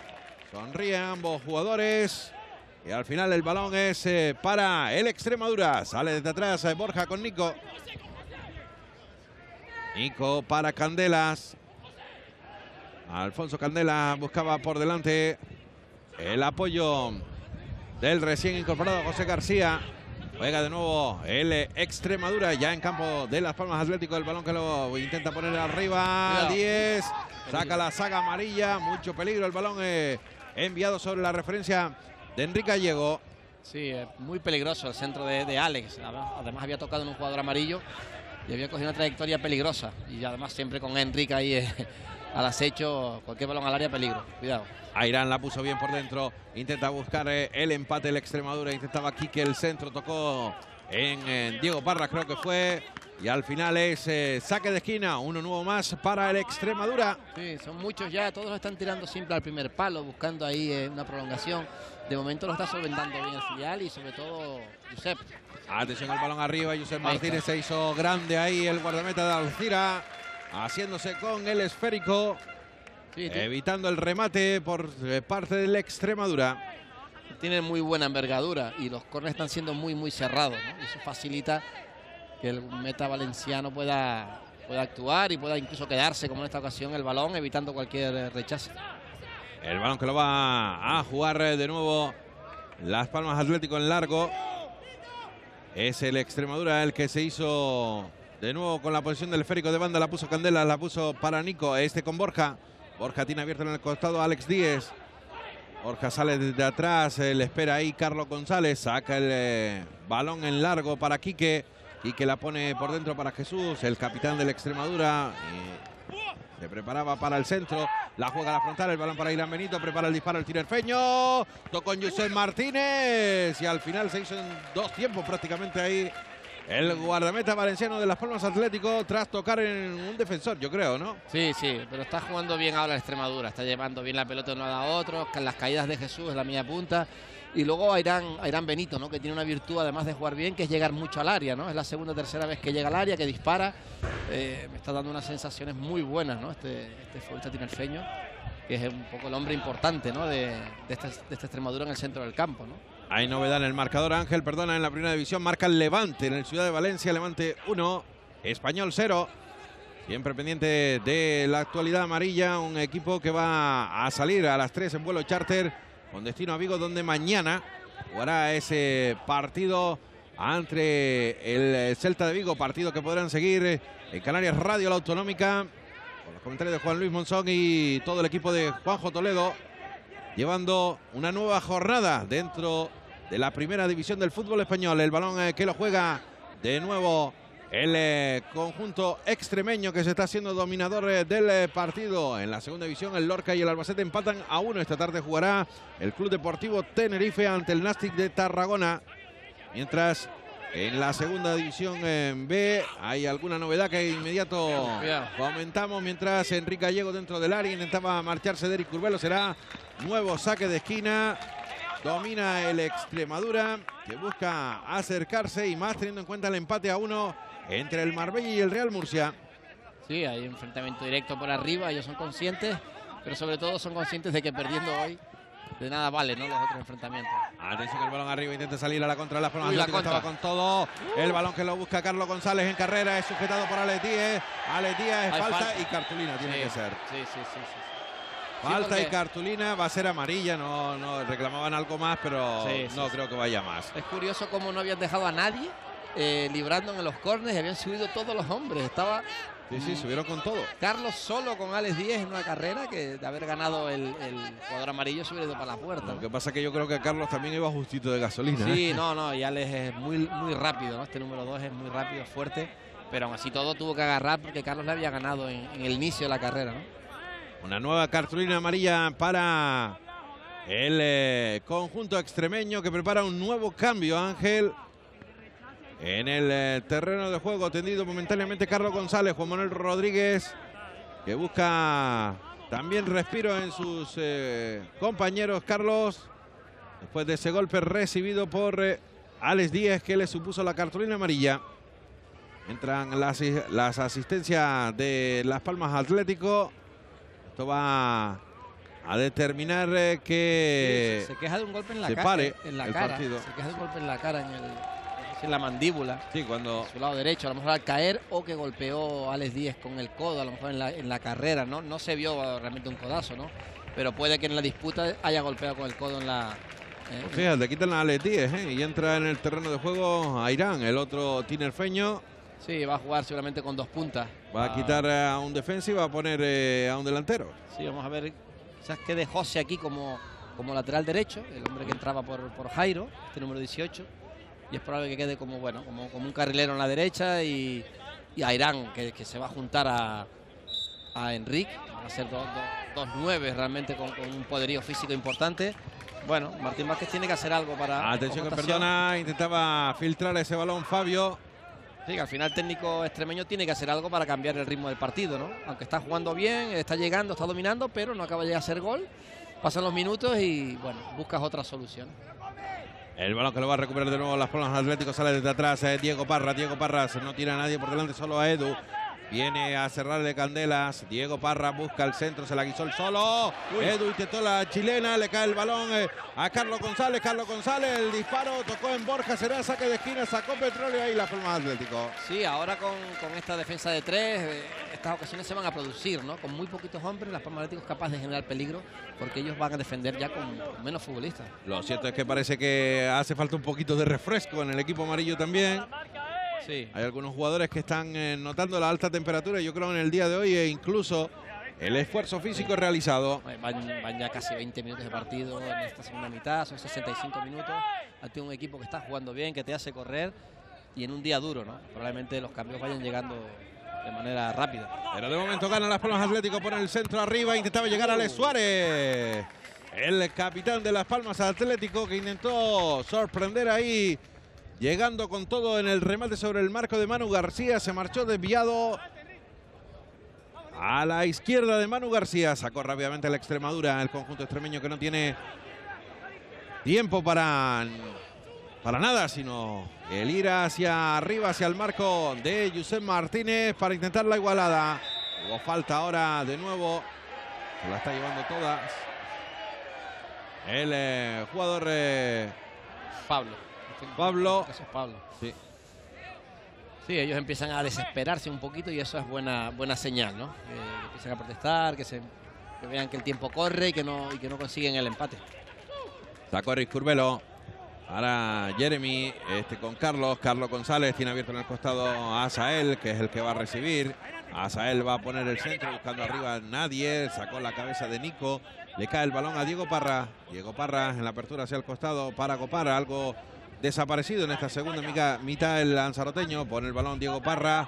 Sonríen ambos jugadores. Y al final el balón es eh, para el Extremadura. Sale desde atrás Borja con Nico. Nico para Candelas. Alfonso Candela buscaba por delante el apoyo del recién incorporado José García. Juega de nuevo el Extremadura ya en campo de Las Palmas Atlético. El balón que lo intenta poner arriba. 10. Saca la saga amarilla. Mucho peligro. El balón eh, enviado sobre la referencia de Enrique Gallego. Sí, muy peligroso el centro de, de Alex. Además había tocado en un jugador amarillo y había cogido una trayectoria peligrosa. Y además siempre con Enrique ahí eh, al acecho, cualquier balón al área, peligro. Cuidado. Airán la puso bien por dentro, intenta buscar eh, el empate el Extremadura, intentaba que el centro, tocó en, Diego Parra, creo que fue. Y al final es eh, saque de esquina, uno nuevo más para el Extremadura. Sí, son muchos ya, todos están tirando siempre al primer palo, buscando ahí una prolongación. De momento lo está solventando bien el filial y sobre todo Josep. Atención al balón arriba. José Martínez se hizo grande ahí el guardameta de Alcira. Haciéndose con el esférico. evitando el remate por eh, parte del Extremadura. Tiene muy buena envergadura y los corners están siendo muy, muy cerrados. eso facilita que el meta valenciano pueda, pueda actuar y pueda incluso quedarse, como en esta ocasión, el balón, evitando cualquier rechazo. El balón que lo va a jugar eh, de nuevo Las Palmas Atlético en largo. Es el Extremadura el que se hizo de nuevo con la posición del esférico de banda. La puso Candela, la puso para Nico. Este con Borja. Borja tiene abierto en el costado Alex Díez. Borja sale desde atrás, le espera ahí Carlos González, saca el eh, balón en largo para Quique. Quique la pone por dentro para Jesús, el capitán del Extremadura. Se preparaba para el centro. La juega la frontal. El balón para Irán Benito. Prepara el disparo el tinerfeño. Tocó con José Martínez. Y al final se hizo en dos tiempos prácticamente ahí. El guardameta valenciano de Las Palmas Atlético tras tocar en un defensor, yo creo, ¿no? Sí, sí, pero está jugando bien ahora la Extremadura, está llevando bien la pelota de uno a otro, las caídas de Jesús es la media punta y luego a Irán, Benito, ¿no? que tiene una virtud además de jugar bien, que es llegar mucho al área. ¿no? Es la segunda o tercera vez que llega al área, que dispara. Eh, me está dando unas sensaciones muy buenas ¿no? este, este futbolista tinerfeño, que es un poco el hombre importante ¿no? de, esta, de esta Extremadura en el centro del campo. ¿no? Hay novedad en el marcador, Ángel, perdona, en la primera división marca el Levante en el Ciudad de Valencia, Levante 1, Español 0. Siempre pendiente de la actualidad amarilla, un equipo que va a salir a las 3 en vuelo charter con destino a Vigo, donde mañana jugará ese partido ante el Celta de Vigo, partido que podrán seguir en Canarias Radio La Autonómica, con los comentarios de Juan Luis Monzón y todo el equipo de Juanjo Toledo, llevando una nueva jornada dentro de la primera división del fútbol español. El balón eh, que lo juega de nuevo el eh, conjunto extremeño que se está haciendo dominador eh, del partido en la segunda división. El Lorca y el Albacete empatan a uno. Esta tarde jugará el Club Deportivo Tenerife ante el Nastic de Tarragona. Mientras en la segunda división B hay alguna novedad que inmediato comentamos mientras Enrique Gallego dentro del área intentaba marcharse de Eric Curvelo. Será nuevo saque de esquina. Domina el Extremadura que busca acercarse y más teniendo en cuenta el empate a uno entre el Marbella y el Real Murcia. Sí, hay enfrentamiento directo por arriba, ellos son conscientes, pero sobre todo son conscientes de que perdiendo hoy de nada vale, ¿no? Los otros enfrentamientos. Atención el balón arriba, intenta salir a la contra de la forma estaba con todo. El balón que lo busca Carlos González en carrera es sujetado por Aletíez. Aletíez es falta, y cartulina tiene que ser. Sí, sí, sí. Falta y cartulina va a ser amarilla, no, no reclamaban algo más, pero no creo que vaya más. Es curioso cómo no habían dejado a nadie eh, librando en los cornes y habían subido todos los hombres. Estaba. Sí, sí, subieron con todo. Carlos solo con Alex Díez en una carrera que de haber ganado el, el cuadro amarillo se hubiera ido para la puerta. Lo que pasa es que yo creo que Carlos también iba justito de gasolina. Sí, ¿eh? no, no, y Alex es muy, muy rápido, ¿no? Este número 2 es muy rápido, fuerte, pero aún así todo tuvo que agarrar porque Carlos le había ganado en, el inicio de la carrera, ¿no? Una nueva cartulina amarilla para el eh, conjunto extremeño que prepara un nuevo cambio, Ángel en el eh, terreno de juego tendido momentáneamente Carlos González, Juan Manuel Rodríguez, que busca también respiro en sus eh, compañeros. Carlos, después de ese golpe recibido por eh, Alex Díez, que le supuso la cartulina amarilla. Entran las, las asistencias de Las Palmas Atlético. Esto va a determinar que se, queja de un golpe en la, se pare en la el cara. Partido. Se queja de un golpe en la cara en el en la mandíbula. Sí, cuando. su lado derecho, a lo mejor al caer o que golpeó a Alex Díez con el codo, a lo mejor en la, carrera, ¿no? No se vio realmente un codazo, ¿no? Pero puede que en la disputa haya golpeado con el codo en la. Eh, pues fíjate, quitan a Alex Díez ¿eh? y entra en el terreno de juego a Irán, el otro tinerfeño. Sí, va a jugar seguramente con dos puntas. Va a quitar a un defensa y va a poner eh, a un delantero. Sí, vamos a ver. ¿Sabes qué de José aquí como, como lateral derecho? El hombre que entraba por, por Jairo, este número 18 y es probable que quede como bueno como, como un carrilero en la derecha y, y a Irán que, que, se va a juntar a, a Enrique van a ser dos, dos, nueve realmente con, un poderío físico importante bueno Martín Vázquez tiene que hacer algo para atención que perdona intentaba filtrar ese balón Fabio Sí, al final técnico extremeño tiene que hacer algo para cambiar el ritmo del partido, ¿no? Aunque está jugando bien, está llegando, está dominando, pero no acaba de hacer gol. Pasan los minutos y, bueno, buscas otra solución. El balón que lo va a recuperar de nuevo las Palmas Atlético sale desde atrás. Eh, Diego Parra. Diego Parra no tira a nadie por delante, solo a Edu. Viene a cerrarle candelas. Diego Parra busca el centro, se la guisó el solo. Edu intentó la chilena, le cae el balón eh, a Carlos González. Carlos González, el disparo tocó en Borja, será saque de esquina, sacó petróleo ahí la forma Atlético. Sí, ahora con, esta defensa de tres, eh, estas ocasiones se van a producir, ¿no? Con muy poquitos hombres, las Palmas Atlético es capaz de generar peligro porque ellos van a defender ya con, menos futbolistas. Lo cierto es que parece que hace falta un poquito de refresco en el equipo amarillo también. Hay algunos jugadores que están eh, notando la alta temperatura, yo creo en el día de hoy e incluso el esfuerzo físico realizado. Van, ya casi 20 minutos de partido en esta segunda mitad, son 65 minutos ante un equipo que está jugando bien, que te hace correr y en un día duro, ¿no? Probablemente los cambios vayan llegando de manera rápida. Pero de momento ganan las Palmas Atlético por el centro arriba, intentaba llegar Alex Suárez. El capitán de las Palmas Atlético que intentó sorprender ahí Llegando con todo en el remate sobre el marco de Manu García. Se marchó desviado a la izquierda de Manu García. Sacó rápidamente la Extremadura. El conjunto extremeño que no tiene tiempo para, para nada, sino el ir hacia arriba, hacia el marco de Josep Martínez para intentar la igualada. Hubo falta ahora de nuevo. La está llevando todas. El eh, jugador eh, Pablo. Pablo. Pablo. Sí. Sí, ellos empiezan a desesperarse un poquito y eso es buena, buena señal, ¿no? Que empiezan a protestar, que, se, vean que el tiempo corre y que no, y que no consiguen el empate. Sacó Rick Curvelo. Para Jeremy, este con Carlos, Carlos González tiene abierto en el costado a Asael, que es el que va a recibir. Asael va a poner el centro buscando arriba nadie, sacó la cabeza de Nico, le cae el balón a Diego Parra. Diego Parra en la apertura hacia el costado para Copara, algo desaparecido en esta segunda mitad, mitad el lanzaroteño, pone el balón Diego Parra.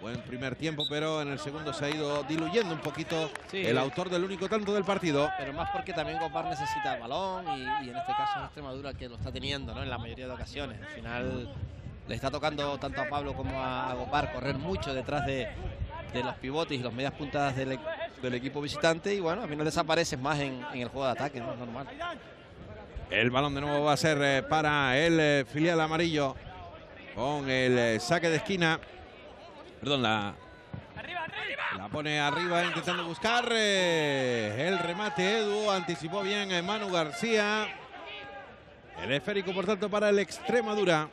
Buen primer tiempo, pero en el segundo se ha ido diluyendo un poquito Sí. el autor del único tanto del partido. Pero más porque también Gopar necesita el balón y, y en este caso es Extremadura que lo está teniendo ¿no? en la mayoría de ocasiones. Al final le está tocando tanto a Pablo como a, Gopar correr mucho detrás de, de los pivotes y los medias puntas del, del equipo visitante y bueno, al final desapareces más en, en el juego de ataque, ¿no? es normal. El balón de nuevo va a ser eh, para el eh, filial amarillo con el eh, saque de esquina. Perdón, la, la pone arriba intentando buscar el remate. Edu anticipó bien a Manu García. El esférico, por tanto, para el Extremadura.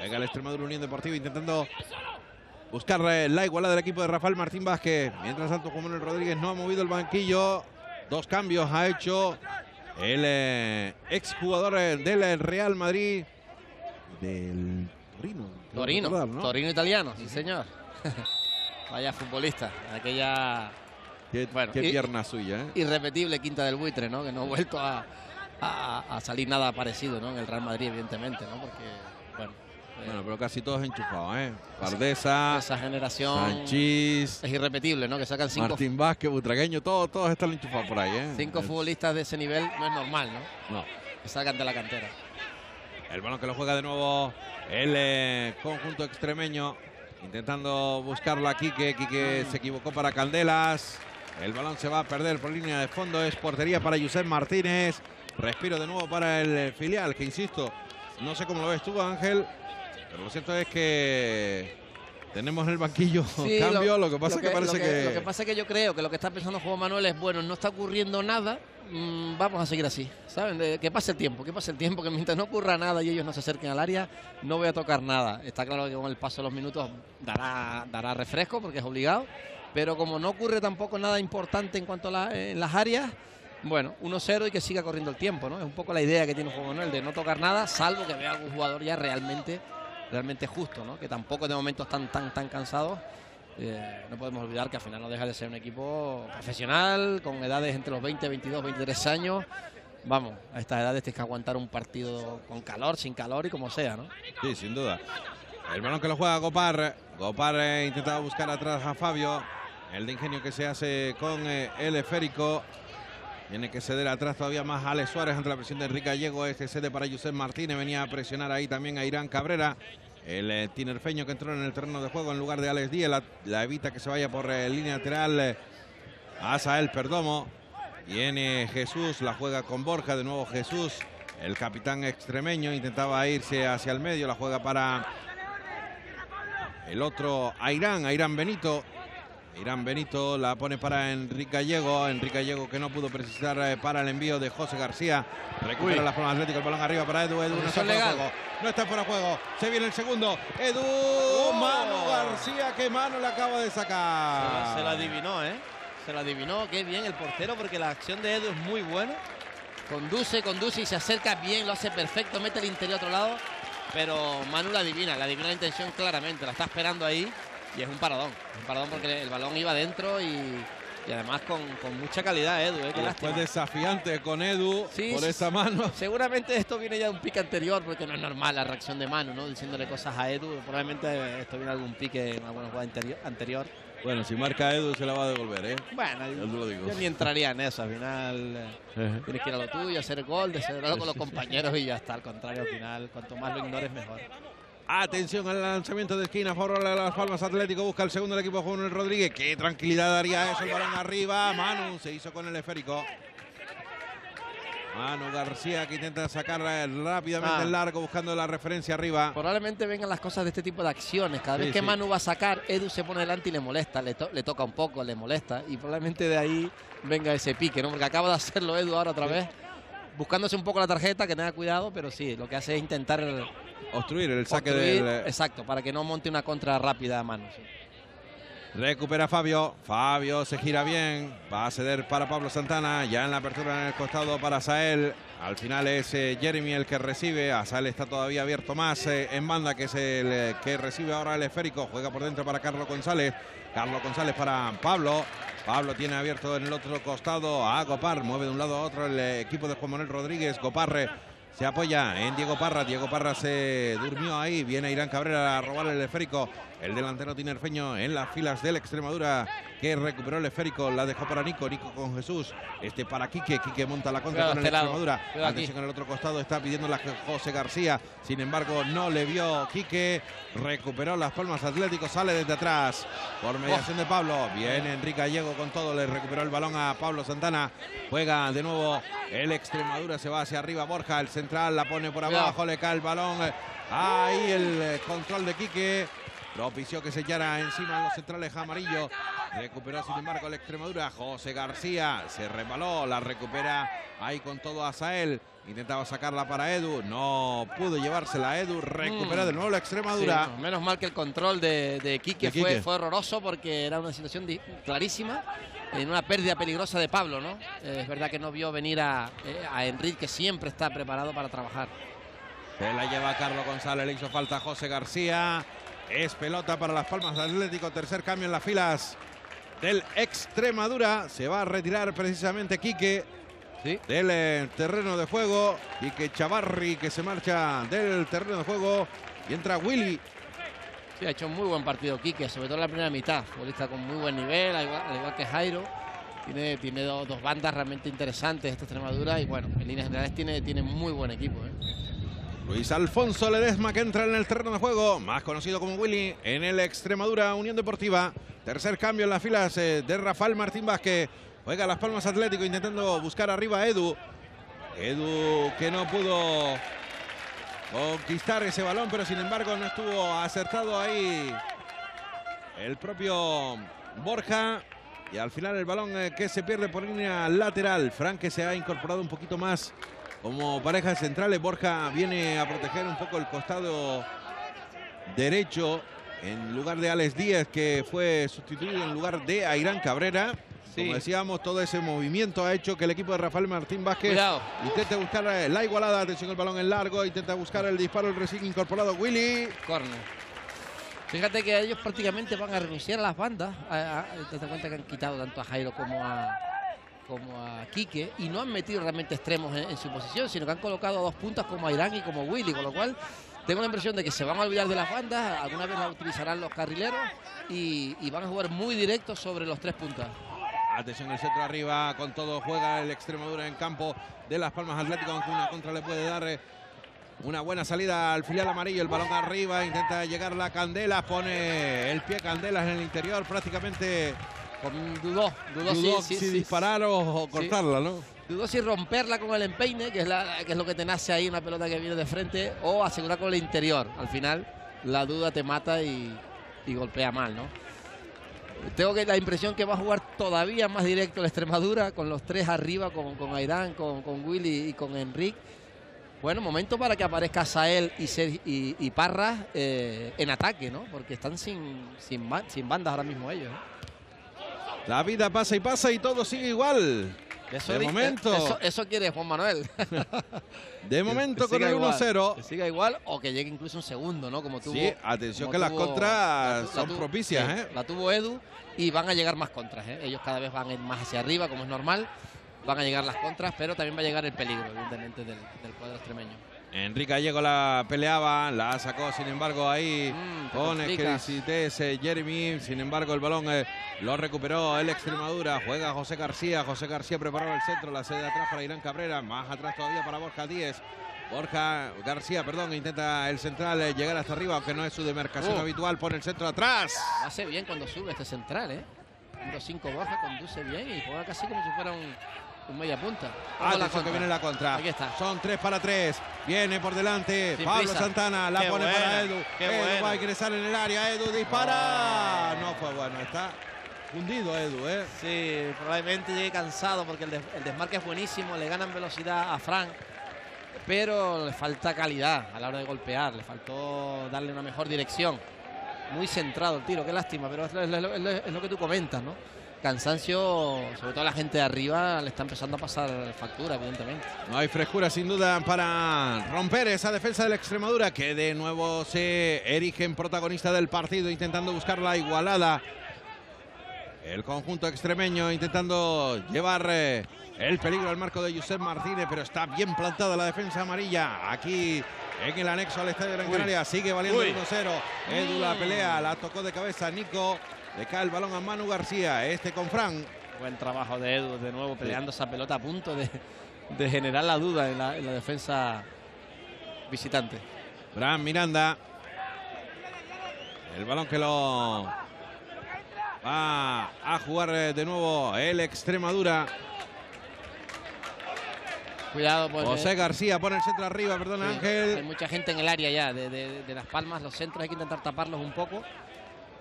Venga el Extremadura Unión Deportiva intentando buscar la igualdad del equipo de Rafael Martín Vázquez. Mientras tanto, Juan Manuel Rodríguez no ha movido el banquillo. Dos cambios ha hecho el eh, exjugador eh, del Real Madrid. Del Torino. Torino, recordar, ¿no? Torino italiano, sí señor. Vaya futbolista, aquella Qué, Bueno, qué y- pierna suya, ¿eh? irrepetible quinta del buitre, ¿no? Que no ha vuelto a, a- a salir nada parecido, ¿no? En el Real Madrid, evidentemente, ¿no? Porque, bueno, eh, Bueno, pero casi todos enchufados, ¿eh? Pardesa, esa generación Sanchís, es irrepetible, ¿no? Que sacan cinco, Martín Vázquez, Butragueño, todos, todos están enchufados por ahí, ¿eh? cinco futbolistas de ese nivel, no es normal, ¿no? No. Que salgan de la cantera. El balón que lo juega de nuevo el eh, conjunto extremeño. Intentando buscarlo aquí, que Quique se equivocó para Caldelas. El balón se va a perder por línea de fondo. Es portería para Josep Martínez. Respiro de nuevo para el eh, filial, que insisto, no sé cómo lo ves tú, Ángel. Pero lo cierto es que tenemos en el banquillo Sí, cambio. Lo, que pasa es que, parece lo que. Lo que pasa es que yo creo que lo que está pensando Juan Manuel es, bueno, no está ocurriendo nada, mm, vamos a seguir así, ¿saben? De- que pase el tiempo, que pase el tiempo, que mientras no ocurra nada y ellos no se acerquen al área, no voy a tocar nada. Está claro que con el paso de los minutos dará, dará refresco porque es obligado, pero como no ocurre tampoco nada importante en cuanto a la- en las áreas, bueno, 1-0 y que siga corriendo el tiempo, ¿no? Es un poco la idea que tiene Juan Manuel de no tocar nada, salvo que vea algún jugador ya realmente realmente justo, ¿no? Que tampoco de momento están tan tan cansados. Eh, no podemos olvidar que al final no deja de ser un equipo profesional, con edades entre los 20, 22, 23 años. Vamos, a estas edades tienes que aguantar un partido con calor, sin calor y como sea, ¿no? Sí, sin duda. El balón que lo juega Gopar. Gopar eh, intentaba buscar atrás a Fabio. El de ingenio que se hace con eh, el esférico. Tiene que ceder atrás todavía más Alex Suárez ante la presión de Enrique Gallego. Este cede para Josep Martínez. Venía a presionar ahí también a Irán Cabrera. El eh, tinerfeño que entró en el terreno de juego en lugar de Alex Díez. La, evita que se vaya por eh, línea lateral. eh, Asael Perdomo. Viene Jesús, la juega con Borja. De nuevo Jesús. El capitán extremeño intentaba irse hacia el medio. La juega para el otro Airán, Airán Benito. Irán Benito la pone para Enrique Gallego. Enrique Gallego que no pudo precisar eh, para el envío de José García. Recupera Uy. la forma atlética, el balón arriba para Edu. Edu no está Posición fuera de legal. juego. No está fuera de juego. Se viene el segundo. Edu Oh. Manu García. que mano le acaba de sacar. Se lo adivinó, ¿eh? Se lo adivinó, qué bien el portero, porque la acción de Edu es muy buena. Conduce, conduce y se acerca bien, lo hace perfecto, mete el interior a otro lado. Pero Manu la adivina, la adivina la intención claramente, la está esperando ahí y es un paradón. Un paradón porque el balón iba adentro y, y además con, con mucha calidad, Edu, ¿eh? Qué. Después desafiante con Edu Sí, por esa mano. Seguramente esto viene ya de un pique anterior, porque no es normal la reacción de Manu, ¿no? Diciéndole cosas a Edu. Probablemente esto viene de algún pique en alguna jugada anterior. Bueno, si marca Edu se la va a devolver, ¿eh? Bueno, te lo digo. yo ni entraría en eso. Al final eh, tienes que ir a lo tuyo, hacer gol, celebrarlo con los compañeros y ya está. Al contrario, al final, cuanto más lo ignores, mejor. Atención al lanzamiento de esquina, a favor de las Palmas Atlético, busca el segundo el equipo Juan Rodríguez. Qué tranquilidad daría eso, el balón arriba. Manu se hizo con el esférico. Manu García que intenta sacar eh, rápidamente Ah. el largo buscando la referencia arriba. Probablemente vengan las cosas de este tipo de acciones. Cada Sí, vez que sí. Manu va a sacar, Edu se pone delante y le molesta, le, to- le toca un poco, le molesta. Y probablemente de ahí venga ese pique, ¿no? Porque acaba de hacerlo Edu ahora otra vez. Buscándose un poco la tarjeta, que tenga cuidado, pero sí, lo que hace es intentar Obstruir el saque del. eh, Exacto, para que no monte una contra rápida a Manu. sí. Recupera Fabio. Fabio se gira bien. Va a ceder para Pablo Santana. Ya en la apertura en el costado para Sael. Al final es eh, Jeremy el que recibe. Asael está todavía abierto más eh, en banda, que es el eh, que recibe ahora el esférico. Juega por dentro para Carlos González. Carlos González para Pablo. Pablo tiene abierto en el otro costado a Gopar. Mueve de un lado a otro el equipo de Juan Manuel Rodríguez. Goparre se apoya en Diego Parra. Diego Parra se durmió ahí. Viene Irán Cabrera a robar el esférico. El delantero tinerfeño en las filas del Extremadura que recuperó el esférico. La dejó para Nico. Nico con Jesús. Este para Quique. Quique monta la contra con el este Extremadura. Atención en el otro costado. Está pidiendo la José García. Sin embargo, no le vio Quique. Recuperó las palmas Atlético. Sale desde atrás. Por mediación de Pablo. Viene Enrique Gallego con todo. Le recuperó el balón a Pablo Santana. Juega de nuevo el Extremadura. Se va hacia arriba. Borja, el central, la pone por abajo. Le cae el balón. Ahí el control de Quique. Propició que sellara encima los centrales amarillos. Recuperó sin embargo la Extremadura. José García se resbaló, la recupera ahí con todo a Sael. Intentaba sacarla para Edu, no pudo llevársela Edu. Recupera de nuevo la Extremadura. menos mal que el control de, de Quique, Fue, fue, horroroso porque era una situación clarísima. En una pérdida peligrosa de Pablo, ¿no? es verdad que no vio venir a, eh, a Enrique, que siempre está preparado para trabajar. Se la lleva Carlos González, le hizo falta a José García. Es pelota para las Palmas de Atlético. Tercer cambio en las filas del Extremadura. Se va a retirar precisamente Quique del eh, terreno de juego. Quique Chavarri que se marcha del terreno de juego. Y entra Willy. Sí, ha hecho un muy buen partido Quique, sobre todo en la primera mitad. Futbolista con muy buen nivel, al igual, que Jairo. Tiene, tiene dos, bandas realmente interesantes esta Extremadura y bueno, en líneas generales tiene, tiene muy buen equipo. ¿eh? Luis Alfonso Ledesma que entra en el terreno de juego, más conocido como Willy, en el Extremadura Unión Deportiva. Tercer cambio en las filas de Rafael Martín Vázquez. Juega Las Palmas Atlético intentando buscar arriba a Edu. Edu que no pudo conquistar ese balón, pero sin embargo no estuvo acertado ahí el propio Borja. Y al final el balón eh, que se pierde por línea lateral. Frank que se ha incorporado un poquito más como pareja centrales. Borja viene a proteger un poco el costado derecho en lugar de Alex Díaz, que fue sustituido en lugar de Airán Cabrera. Como decíamos, todo ese movimiento ha hecho que el equipo de Rafael Martín Vázquez intente buscar la igualada. Atención, el balón en largo, intenta buscar el disparo, el recién incorporado Willy. Corner. Fíjate que ellos prácticamente van a renunciar a las bandas. te das cuenta que han quitado tanto a Jairo como a, como a Quique y no han metido realmente extremos en, su posición, sino que han colocado dos puntas como a Irán y como Willy, con lo cual tengo la impresión de que se van a olvidar de las bandas, alguna vez las utilizarán los carrileros y, van a jugar muy directo sobre los tres puntas. Atención el centro arriba, con todo juega el Extremadura en campo de Las Palmas Atlético, aunque una contra le puede dar eh, una buena salida al filial amarillo, el balón arriba, intenta llegar la Candela, pone el pie Candela en el interior, prácticamente dudó, dudó, si, disparar o, cortarla, ¿no? Dudó si romperla con el empeine, que es, la, que es lo que te nace ahí, una pelota que viene de frente, o asegurar con el interior. Al final, la duda te mata y, golpea mal, ¿no? Tengo que la impresión que va a jugar todavía más directo la Extremadura, con los tres arriba, con, con Airán, con, con Willy y con Enrique. Bueno, momento para que aparezca Sael y, y, y Parra eh, en ataque, ¿no? Porque están sin, sin, sin bandas ahora mismo ellos. ¿eh? La vida pasa y pasa y todo sigue igual. Eso de momento. Eso, quiere Juan Manuel. de momento con el 1-0. Que siga igual o que llegue incluso un segundo, ¿no? Como tuvo. Sí, atención que las contras son propicias, ¿eh? La tuvo Edu y van a llegar más contras, ¿eh? Ellos cada vez van más hacia arriba, como es normal. Van a llegar las contras, pero también va a llegar el peligro, evidentemente, del, del cuadro extremeño. Enrique Gallego la peleaba, la sacó sin embargo ahí mm, con ese Jeremy. Sin embargo, el balón eh, lo recuperó el Extremadura. Juega José García. José García preparado el centro, la sede de atrás para Irán Cabrera. Más atrás todavía para Borja Díez. Borja García, perdón, intenta el central eh, llegar hasta arriba, aunque no es su demarcación oh. habitual. Pone el centro atrás. Hace bien cuando sube este central, ¿eh? 5 Borja conduce bien y juega casi como si fuera un un media punta. Atención que viene la contra. Aquí está. Son tres para tres. Viene por delante. Pablo Santana la pone para Edu. Edu va a ingresar en el área. Edu dispara. No fue bueno. Está hundido Edu, ¿eh? Sí, probablemente llegue cansado porque el, el desmarque es buenísimo. Le ganan velocidad a Frank. Pero le falta calidad a la hora de golpear. Le faltó darle una mejor dirección. muy centrado el tiro, qué lástima, pero es, lo- es lo- es lo que tú comentas, ¿no? Cansancio, sobre todo a la gente de arriba, le está empezando a pasar factura, evidentemente. No hay frescura sin duda para romper esa defensa de la Extremadura que de nuevo se erige en protagonista del partido intentando buscar la igualada. El conjunto extremeño intentando llevar eh, el peligro al marco de Josep Martínez, pero está bien plantada la defensa amarilla. Aquí en el anexo al estadio de Gran Canaria sigue valiendo Uy. el 1-0. Edu la pelea, la tocó de cabeza Nico. Le cae el balón a Manu García. Este con Fran. Buen trabajo de Edu, de nuevo peleando esa pelota a punto de, de generar la duda en la, en la defensa visitante. Fran Miranda. El balón que lo va a jugar eh, de nuevo el Extremadura. Cuidado, porque José García pone el centro arriba, perdona sí, hay Ángel. mucha gente en el área ya de, de- de Las Palmas. Los centros hay que intentar taparlos un poco,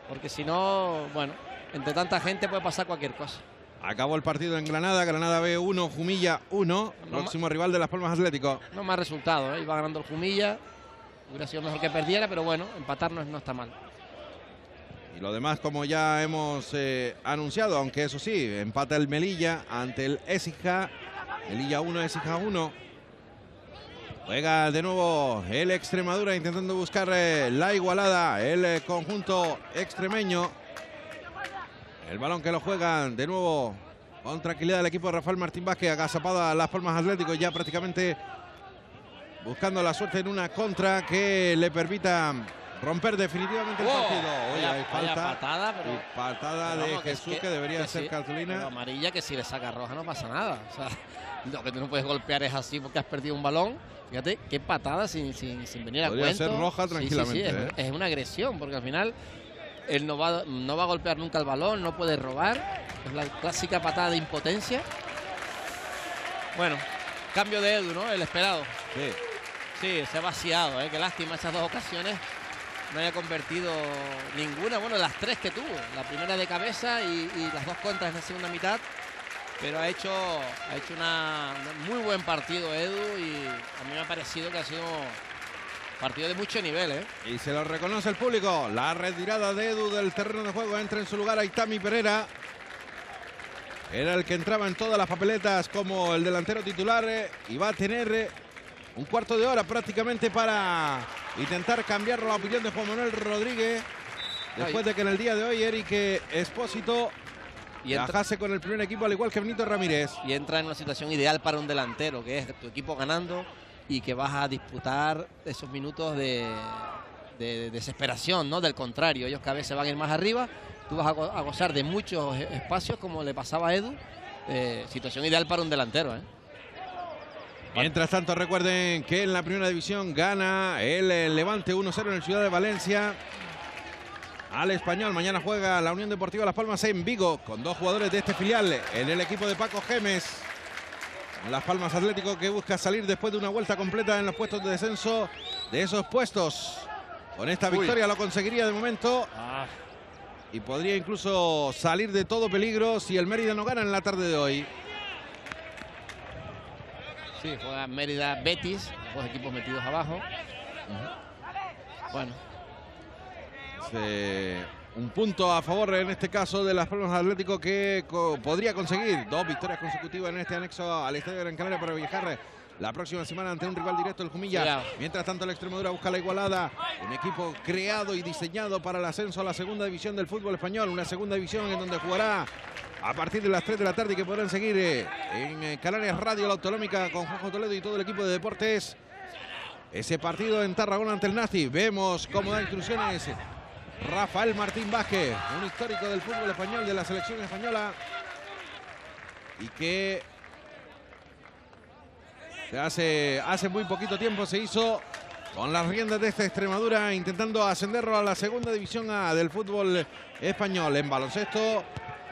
porque si no, bueno, entre tanta gente puede pasar cualquier cosa. Acabó el partido en Granada. Granada B1, Jumilla 1. No Próximo rival de Las Palmas Atlético. No más resultado, ¿eh? iba ganando el Jumilla. Hubiera sido mejor que perdiera, pero bueno, empatar no, no está mal. Y lo demás, como ya hemos eh, anunciado, aunque eso sí, empata el Melilla ante el Écija. Melilla 1, Écija 1. Juega de nuevo el Extremadura intentando buscar eh, la igualada. El eh, conjunto extremeño. El balón que lo juegan de nuevo con tranquilidad el equipo de Rafael Martín Vázquez. Agazapado a Las Palmas Atlético ya prácticamente buscando la suerte en una contra que le permita romper definitivamente el ¡Oh! partido. Oye, Vaya- hay falta. patada, pero- y patada pero de vamos, que es Jesús que, que- debería que ser sí, cartulina. amarilla que si le saca roja no pasa nada. O sea, lo que tú no puedes golpear es así porque has perdido un balón. Fíjate, qué patada sin, sin, sin venir a Podría cuento. ser roja Sí, sí, sí, tranquilamente, es, ¿eh? es una agresión porque al final él no va, no va a golpear nunca el balón, no puede robar. Es la clásica patada de impotencia. Bueno, cambio de Edu, ¿no? El esperado. Sí. Sí, se ha vaciado, ¿eh? Qué lástima esas dos ocasiones. No haya convertido ninguna, bueno, las tres que tuvo. La primera de cabeza y, las dos contras en la segunda mitad. Pero ha hecho, ha hecho una, un muy buen partido Edu y a mí me ha parecido que ha sido partido de mucho nivel, ¿eh? Y se lo reconoce el público. La retirada de Edu del terreno de juego entra en su lugar Aitami Pereira. Era el que entraba en todas las papeletas como el delantero titular eh, y va a tener eh, un cuarto de hora prácticamente para intentar cambiar la opinión de Juan Manuel Rodríguez. Después de que en el día de hoy Eric Espósito Y entra, viajase con el primer equipo al igual que Benito Ramírez. y entra en una situación ideal para un delantero, que es tu equipo ganando y que vas a disputar esos minutos de, de- de desesperación, ¿no? Del contrario, ellos cada vez se van a ir más arriba, tú vas a, go- a gozar de muchos e- espacios como le pasaba a Edu, eh, situación ideal para un delantero, ¿eh? Mientras tanto, recuerden que en la primera división gana el eh, Levante 1-0 en el Ciudad de Valencia. Al español, mañana juega la Unión Deportiva Las Palmas en Vigo con dos jugadores de este filial en el equipo de Paco Gemes. Las Palmas Atlético que busca salir después de una vuelta completa en los puestos de descenso de esos puestos. Con esta Uy. victoria lo conseguiría de momento y podría incluso salir de todo peligro si el Mérida no gana en la tarde de hoy. Sí, juega Mérida Betis, dos equipos metidos abajo. Bueno, un punto a favor en este caso de las Palmas Atlético que podría conseguir dos victorias consecutivas en este anexo al Estadio de Gran Canaria para viajar la próxima semana ante un rival directo, el Jumilla. Mientras tanto, la Extremadura busca la igualada. Un equipo creado y diseñado para el ascenso a la segunda división del fútbol español. Una segunda división en donde jugará a partir de las 3 de la tarde y que podrán seguir eh, en eh, Canarias Radio, la autonómica con Juanjo Toledo y todo el equipo de deportes. Ese partido en Tarragona ante el Nazi. Vemos cómo da instrucciones Rafael Martín Vázquez, un histórico del fútbol español, de la selección española. Y que hace, hace muy poquito tiempo se hizo con las riendas de esta Extremadura, intentando ascenderlo a la segunda división A del fútbol español. En baloncesto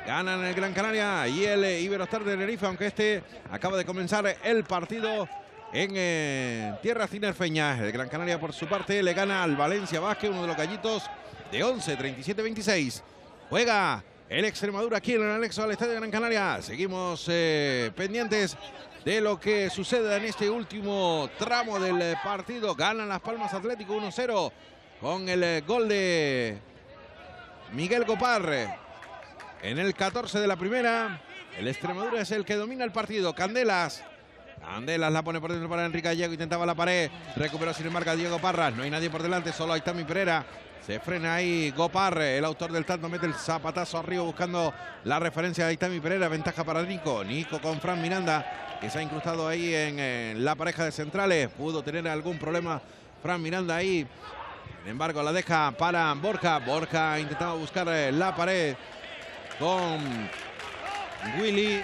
ganan el Gran Canaria y el Iberostar de Tenerife, aunque este acaba de comenzar el partido en eh, tierra cinerfeña. El Gran Canaria, por su parte, le gana al Valencia Vázquez, uno de los gallitos de 11, 37, 26. Juega el Extremadura aquí en el anexo al Estadio Gran Canaria. Seguimos eh, pendientes de lo que suceda en este último tramo del eh, partido. Ganan las Palmas Atlético 1-0 con el eh, gol de Miguel Coparre. En el 14 de la primera, el Extremadura es el que domina el partido. Candelas. Candelas la pone por dentro para Enrique Gallego, intentaba la pared, recuperó sin embargo Diego Parras, no hay nadie por delante, solo hay Tami Pereira, se frena ahí Goparre, el autor del tanto, mete el zapatazo arriba buscando la referencia de Itami Pereira, ventaja para Nico, Nico con Fran Miranda, que se ha incrustado ahí en, la pareja de centrales, pudo tener algún problema Fran Miranda ahí, sin embargo la deja para Borja, Borja intentaba buscar eh, la pared, con Willy.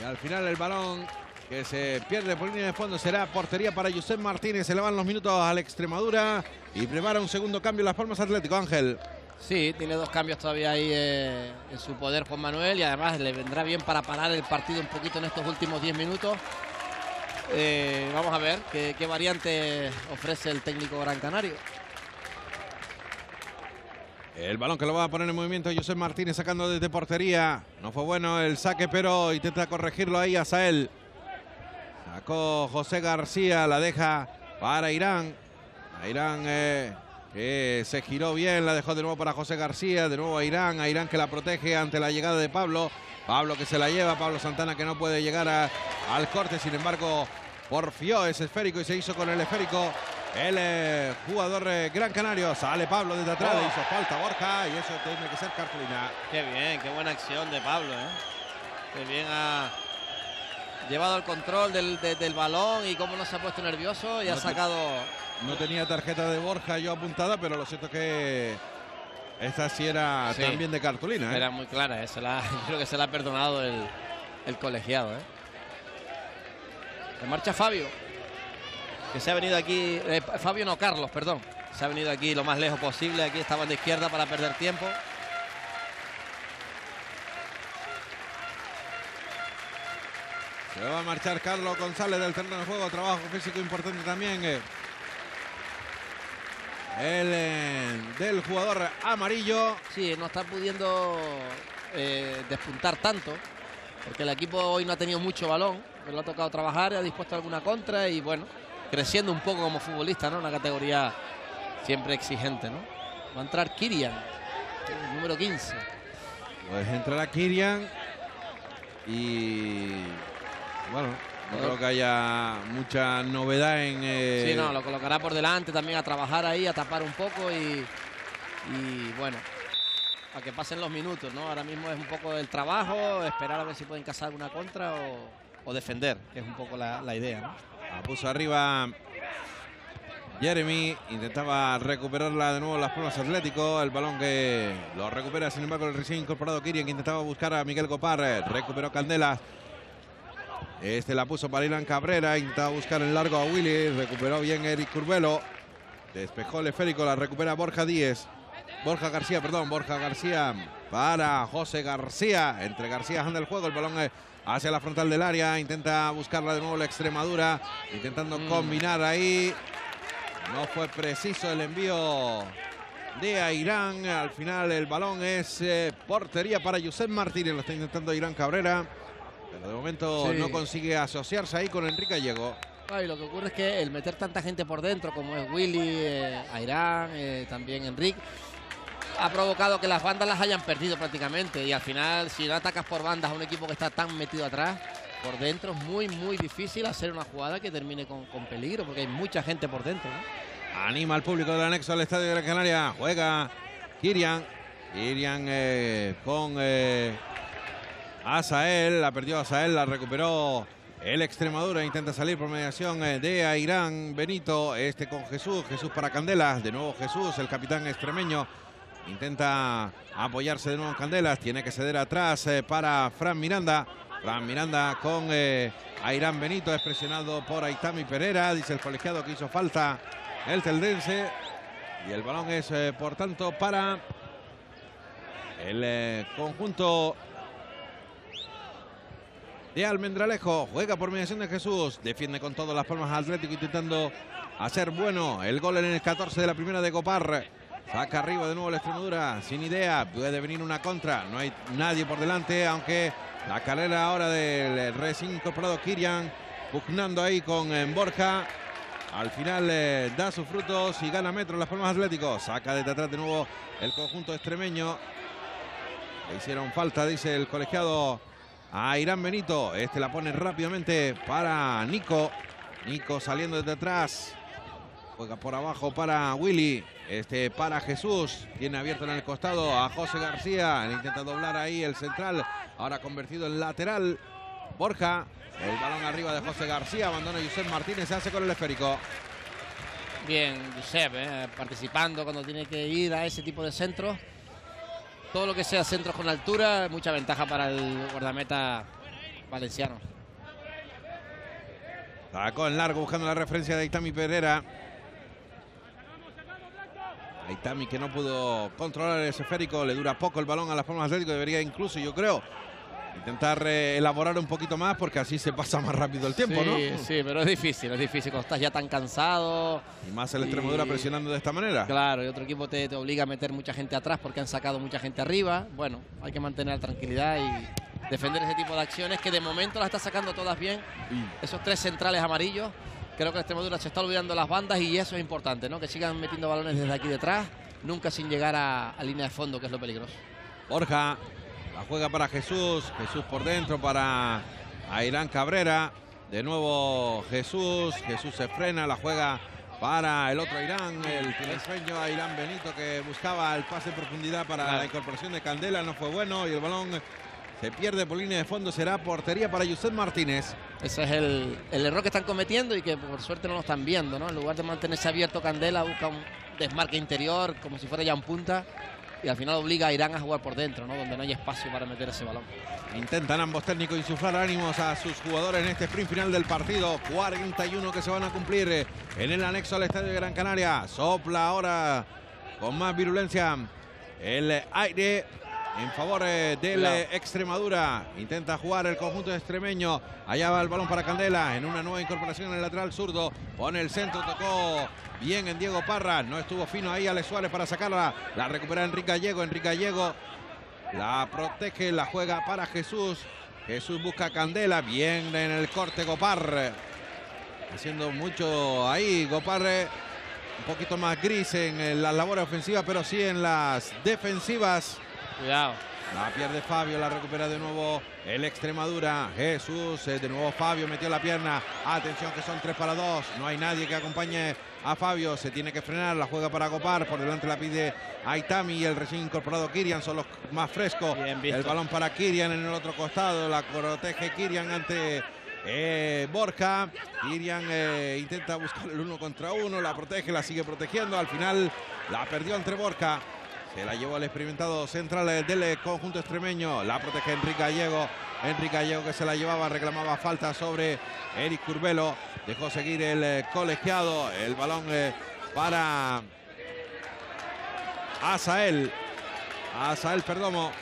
Y al final el balón que se pierde por línea de fondo será portería para Josep Martínez. Se le van los minutos a la Extremadura y prepara un segundo cambio en Las Palmas Atlético. Ángel. Sí, tiene dos cambios todavía ahí eh, en su poder Juan Manuel y además le vendrá bien para parar el partido un poquito en estos últimos 10 minutos. Eh, vamos a ver qué, qué variante ofrece el técnico Gran Canario. El balón que lo va a poner en movimiento José Martínez sacando desde portería. No fue bueno el saque, pero intenta corregirlo ahí a Sael. Sacó José García, la deja para Irán. A Irán eh, que se giró bien, la dejó de nuevo para José García. De nuevo a Irán, a Irán que la protege ante la llegada de Pablo. Pablo que se la lleva, Pablo Santana que no puede llegar al corte, sin embargo porfió ese esférico y se hizo con el esférico el eh, jugador eh, Gran Canario. Sale Pablo desde atrás, oh. hizo falta Borja y eso tiene que ser cartulina. Qué bien, qué buena acción de Pablo. ¿eh? Qué bien ha llevado el control del, balón y cómo no se ha puesto nervioso y ha sacado... No tenía tarjeta de Borja yo apuntada, pero lo cierto es que esta sí era también de cartulina. Era muy clara, creo que se la ha perdonado el, el colegiado. ¿eh? Se marcha Fabio que se ha venido aquí, eh, Fabio no, Carlos, perdón, se ha venido aquí lo más lejos posible, aquí estaban de izquierda para perder tiempo. Se va a marchar Carlos González del terreno de juego, trabajo físico importante también. Eh. El eh, del jugador amarillo. Sí, no está pudiendo despuntar tanto, porque el equipo hoy no ha tenido mucho balón, pero lo ha tocado trabajar, ha dispuesto alguna contra y bueno, creciendo un poco como futbolista, ¿no? Una categoría siempre exigente, ¿no? Va a entrar Kirian, número 15. Pues entrará Kirian y bueno, no creo que haya mucha novedad en... Eh... Sí, no, lo colocará por delante también a trabajar ahí, a tapar un poco y, y bueno, a que pasen los minutos, ¿no? Ahora mismo es un poco el trabajo, esperar a ver si pueden cazar alguna contra o, defender, que es un poco la, la idea, ¿no? La puso arriba Jeremy. Intentaba recuperarla de nuevo las palmas Atlético. El balón que lo recupera, sin embargo, el recién incorporado Kirian, que intentaba buscar a Miguel Copar. Recuperó Candela. Este la puso para Ilan Cabrera. Intentaba buscar en largo a Willy. Recuperó bien Eric Curvelo. Despejó el esférico. La recupera Borja Díez. Borja García, perdón. Borja García para José García. Entre García anda el juego. El balón hacia la frontal del área. Intenta buscarla de nuevo la Extremadura. Intentando mm. combinar ahí. No fue preciso el envío de Airán. Al final el balón es eh, portería para Josep Martínez. Lo está intentando Irán Cabrera. Pero de momento no consigue asociarse ahí con Enrique Gallego. y lo que ocurre es que el meter tanta gente por dentro, como es Willy, eh, Airán, eh, también Enrique, ha provocado que las bandas las hayan perdido prácticamente. Y al final, si no atacas por bandas a un equipo que está tan metido atrás, por dentro es muy, muy difícil hacer una jugada que termine con, peligro, porque hay mucha gente por dentro. Anima al público del anexo al estadio de la Canaria. Juega Kirian. Kirian eh, con eh, Asael. La perdió Asael, la recuperó el Extremadura. Intenta salir por mediación eh, de Airán Benito. Este con Jesús. Jesús para Candela. De nuevo Jesús, el capitán extremeño. Intenta apoyarse de nuevo en Candelas. Tiene que ceder atrás eh, para Fran Miranda. Fran Miranda con eh, Airán Benito. Es presionado por Aitami Pereira. Dice el colegiado que hizo falta el teldense. Y el balón es, eh, por tanto, para el conjunto de Almendralejo. Juega por mediación de Jesús. Defiende con todas las palmas Atlético intentando hacer bueno el gol en el 14 de la primera de Copar. Saca arriba de nuevo la Extremadura, sin idea, puede venir una contra, no hay nadie por delante, aunque la carrera ahora del recién incorporado Kirian, pugnando ahí con eh, Borja. al final eh, da sus frutos y gana metro Las Palmas Atléticos. Saca de atrás de nuevo el conjunto extremeño. Le hicieron falta, dice el colegiado a Irán Benito. Este la pone rápidamente para Nico. Nico saliendo desde atrás. Juega por abajo para Willy. Este para Jesús. Tiene abierto en el costado a José García. Intenta doblar ahí el central. Ahora convertido en lateral. Borja. El balón arriba de José García. Abandona Josep Martínez. Se hace con el esférico. Bien, Josep, eh, participando cuando tiene que ir a ese tipo de centros. Todo lo que sea centros con altura, mucha ventaja para el guardameta valenciano. Sacó en largo buscando la referencia de Itami Pereira. Aitami que no pudo controlar ese esférico, le dura poco el balón a las palmas atlético, debería incluso, yo creo, intentar eh, elaborar un poquito más porque así se pasa más rápido el tiempo, sí, ¿no? Sí, pero es difícil, es difícil cuando estás ya tan cansado. Y más el Extremadura Y- presionando de esta manera. Claro, y otro equipo te, te obliga a meter mucha gente atrás porque han sacado mucha gente arriba. Bueno, hay que mantener la tranquilidad y defender ese tipo de acciones que de momento las está sacando todas bien. Esos tres centrales amarillos. Creo que el Extremadura se está olvidando las bandas y eso es importante, ¿no? Que sigan metiendo balones desde aquí detrás, nunca sin llegar a, a línea de fondo, que es lo peligroso. Borja la juega para Jesús, Jesús por dentro para Airán Cabrera. De nuevo Jesús, Jesús se frena, la juega para el otro Irán, el tinerfeño Airán Benito que buscaba el pase en profundidad para la incorporación de Candela, no fue bueno y el balón se pierde por línea de fondo, será portería para Josep Martínez. Ese es el, el error que están cometiendo y que por suerte no lo están viendo, ¿no? En lugar de mantenerse abierto, Candela busca un desmarque interior como si fuera ya un punta y al final obliga a Irán a jugar por dentro, ¿no? Donde no hay espacio para meter ese balón. Intentan ambos técnicos insuflar ánimos a sus jugadores en este sprint final del partido. 41 que se van a cumplir eh, en el anexo al Estadio de Gran Canaria. Sopla ahora con más virulencia el aire en favor eh, del eh, Extremadura. Intenta jugar el conjunto extremeño. Allá va el balón para Candela en una nueva incorporación en el lateral zurdo. Pone el centro, tocó bien en Diego Parra. No estuvo fino ahí Alex Suárez para sacarla. La recupera Enrique Gallego. Enrique Gallego la protege, la juega para Jesús. Jesús busca a Candela. Bien en el corte Gopar. Haciendo mucho ahí. Gopar eh, un poquito más gris en eh, las labores ofensivas, pero sí en las defensivas. Cuidado. La pierde Fabio, la recupera de nuevo el Extremadura. Jesús, eh, de nuevo Fabio metió la pierna. Atención que son tres para dos. No hay nadie que acompañe a Fabio. Se tiene que frenar, la juega para Copar. Por delante la pide Aitami y el recién incorporado Kirian son los más frescos. El balón para Kirian en el otro costado. La protege Kirian ante eh, Borja. Kirian eh, intenta buscar el uno contra uno. La protege, la sigue protegiendo. Al final la perdió entre Borja. Se la llevó el experimentado central del conjunto extremeño. La protege Enrique Gallego. Enrique Gallego que se la llevaba, reclamaba falta sobre Eric Curbelo. Dejó seguir el eh, colegiado. El balón eh, para Asael. Asael Perdomo.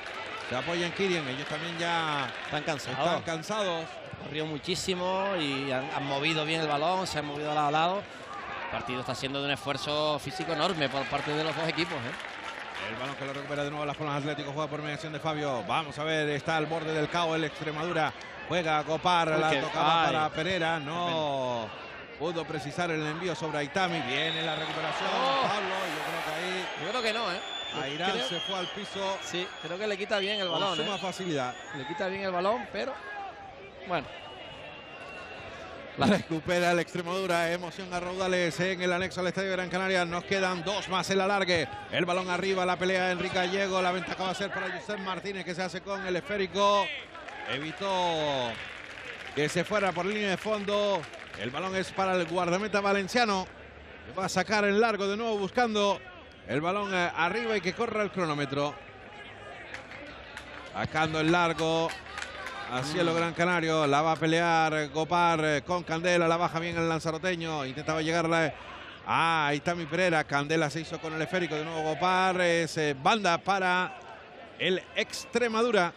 Se apoya en Kirian. Ellos también ya Están cansados. están cansados. Corrió muchísimo y han, han movido bien el balón, se han movido lado a lado. El partido está siendo de un esfuerzo físico enorme por parte de los dos equipos. ¿eh? El balón que lo recupera de nuevo las Palmas Atlético. Juega por mediación de Fabio. Vamos a ver, está al borde del caos el Extremadura. Juega a Copar, Uy, la tocaba ay. para Pereira. No pudo precisar el envío sobre Aitami. Viene la recuperación. Oh. Pablo, yo creo que ahí Yo creo que no, ¿eh? Airán Creo- se fue al piso Sí, creo que le quita bien el con balón. suma ¿eh? facilidad. Le quita bien el balón, pero bueno. La- Recupera el Extremadura, emoción a raudales en el anexo al Estadio Gran Canaria. Nos quedan dos más el alargue. El balón arriba, la pelea de Enrique Gallego. La ventaja va a ser para Josep Martínez que se hace con el esférico. Evitó que se fuera por línea de fondo. El balón es para el guardameta valenciano. Va a sacar en largo de nuevo buscando el balón eh, arriba y que corra el cronómetro. Sacando el largo. A cielo Gran Canario, la va a pelear Gopar eh, con Candela, la baja bien el lanzaroteño, intentaba llegarle a Itami Pereira, Candela se hizo con el esférico, de nuevo Gopar, es eh, banda para el Extremadura.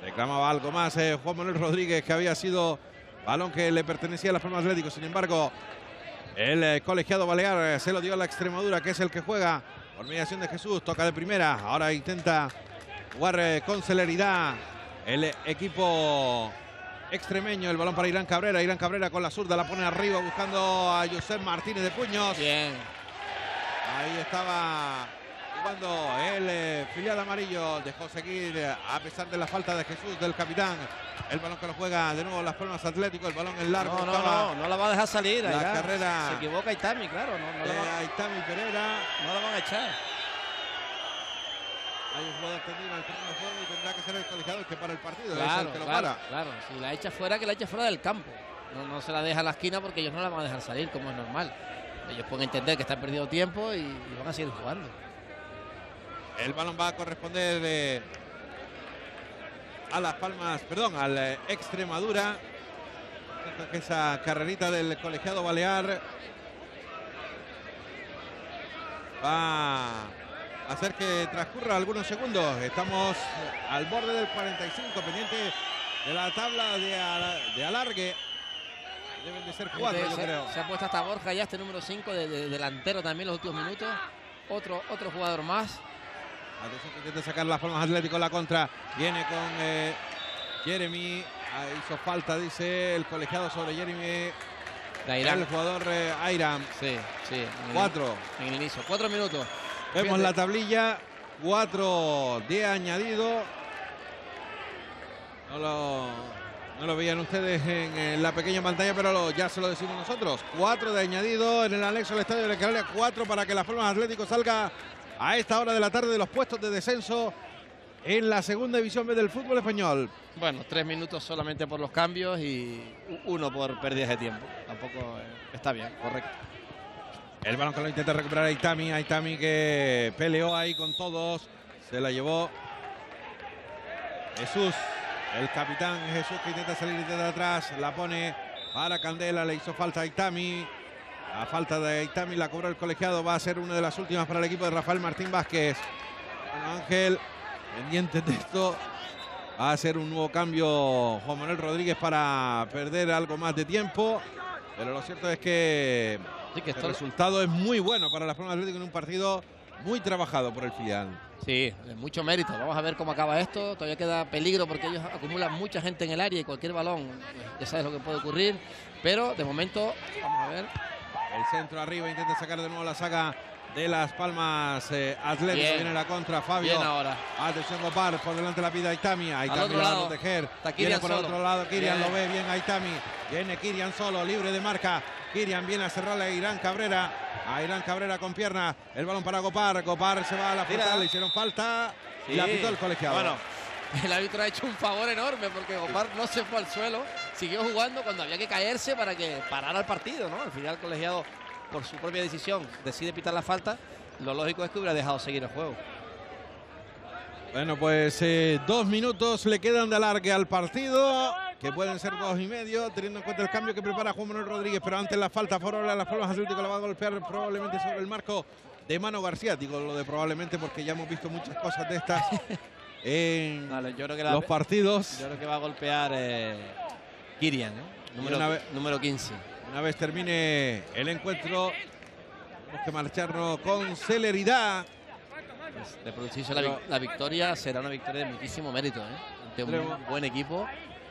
Reclamaba algo más eh, Juan Manuel Rodríguez, que había sido balón que le pertenecía a las Palmas Atlético, sin embargo, el eh, colegiado balear eh, se lo dio a la Extremadura, que es el que juega. Por mediación de Jesús, toca de primera, ahora intenta jugar con celeridad el equipo extremeño. El balón para Irán Cabrera. Irán Cabrera con la zurda la pone arriba buscando a Josep Martínez de Puños. Bien. Ahí estaba jugando el eh, filial amarillo. Dejó seguir a pesar de la falta de Jesús del capitán. El balón que lo juega de nuevo Las Palmas Atlético. El balón en largo. No, no, no, no la va a dejar salir. La carrera. Se equivoca Itami, claro. No, no, la de va- Aitami Pereira. no la van a echar. Hay un jugador tendido en el terreno de juego y tendrá que ser el colegiado el que para el partido. es Claro, el que lo claro, para. claro. Si la echa fuera, que la echa fuera del campo. No, no se la deja a la esquina porque ellos no la van a dejar salir, como es normal. Ellos pueden entender que está perdido tiempo y, y van a seguir jugando. El balón va a corresponder eh, a Las Palmas, perdón, al eh, Extremadura. Esa carrerita del colegiado Balear va hacer que transcurra algunos segundos. Estamos al borde del 45, pendiente de la tabla de, ala- de alargue. Deben de ser cuatro, yo se, creo. se ha puesto hasta Borja ya, este número 5 de, de- delantero también los últimos minutos. Otro, otro jugador más. Atención que intenta sacar las palmas Atlético la contra. Viene con eh, Jeremy. Ah, hizo falta, dice el colegiado sobre Jeremy. De El jugador eh, Airam. Sí, sí. en el- Cuatro. En el inicio. Cuatro minutos. Vemos la tablilla. Cuatro de añadido. No lo, no lo veían ustedes en, la pequeña pantalla, pero lo- ya se lo decimos nosotros. Cuatro de añadido en el anexo del estadio de Canaria. Cuatro para que las Palmas Atlético salga a esta hora de la tarde de los puestos de descenso en la segunda división B del fútbol español. Bueno, tres minutos solamente por los cambios y uno por pérdidas de tiempo. Tampoco eh, está bien, correcto. El balón que lo intenta recuperar Aitami. Aitami que peleó ahí con todos. Se la llevó Jesús. El capitán Jesús que intenta salir desde atrás. La pone para Candela. Le hizo falta a Aitami. La falta de Aitami la cobró el colegiado. Va a ser una de las últimas para el equipo de Rafael Martín Vázquez. Ángel, pendiente de esto. Va a ser un nuevo cambio Juan Manuel Rodríguez para perder algo más de tiempo. Pero lo cierto es que Sí, que el resultado es muy bueno para las Palmas Atlético en un partido muy trabajado por el filial. sí, mucho mérito. Vamos a ver cómo acaba esto. Todavía queda peligro porque ellos acumulan mucha gente en el área y cualquier balón, pues, ya sabes lo que puede ocurrir. Pero de momento, vamos a ver. El centro arriba intenta sacar de nuevo la saga de las Palmas eh, Atlético. Bien. Viene la contra, Fabio. Bien ahora. Atención, Gopar, por delante la pide Aitami. Aitami la va a proteger. Está Viene por el otro lado, Kirian Bien. lo ve bien Aitami. Viene Kirian solo, libre de marca. Kirian viene a cerrarle a Irán Cabrera. A Irán Cabrera con pierna. El balón para Gopar. Gopar se va a la frontal. Le hicieron falta. Y la pitó el colegiado. Bueno, el árbitro ha hecho un favor enorme porque Gopar no se fue al suelo, siguió jugando cuando había que caerse para que parara el partido, ¿no? Al final el colegiado, por su propia decisión, decide pitar la falta. Lo lógico es que hubiera dejado seguir el juego. Bueno, pues eh, dos minutos le quedan de alargue al partido, que pueden ser dos y medio, teniendo en cuenta el cambio que prepara Juan Manuel Rodríguez, pero antes la falta ahora, las palmas Atlético la va a golpear probablemente sobre el marco de Mano García. Digo lo de probablemente porque ya hemos visto muchas cosas de estas en yo creo que los partidos. yo creo que va a golpear eh, Kirian, ¿no? Número, vez- número 15. Una vez termine el encuentro, tenemos que marcharnos con celeridad. Pues, de producirse la, la victoria será una victoria de muchísimo mérito, ¿eh? Ante un buen equipo.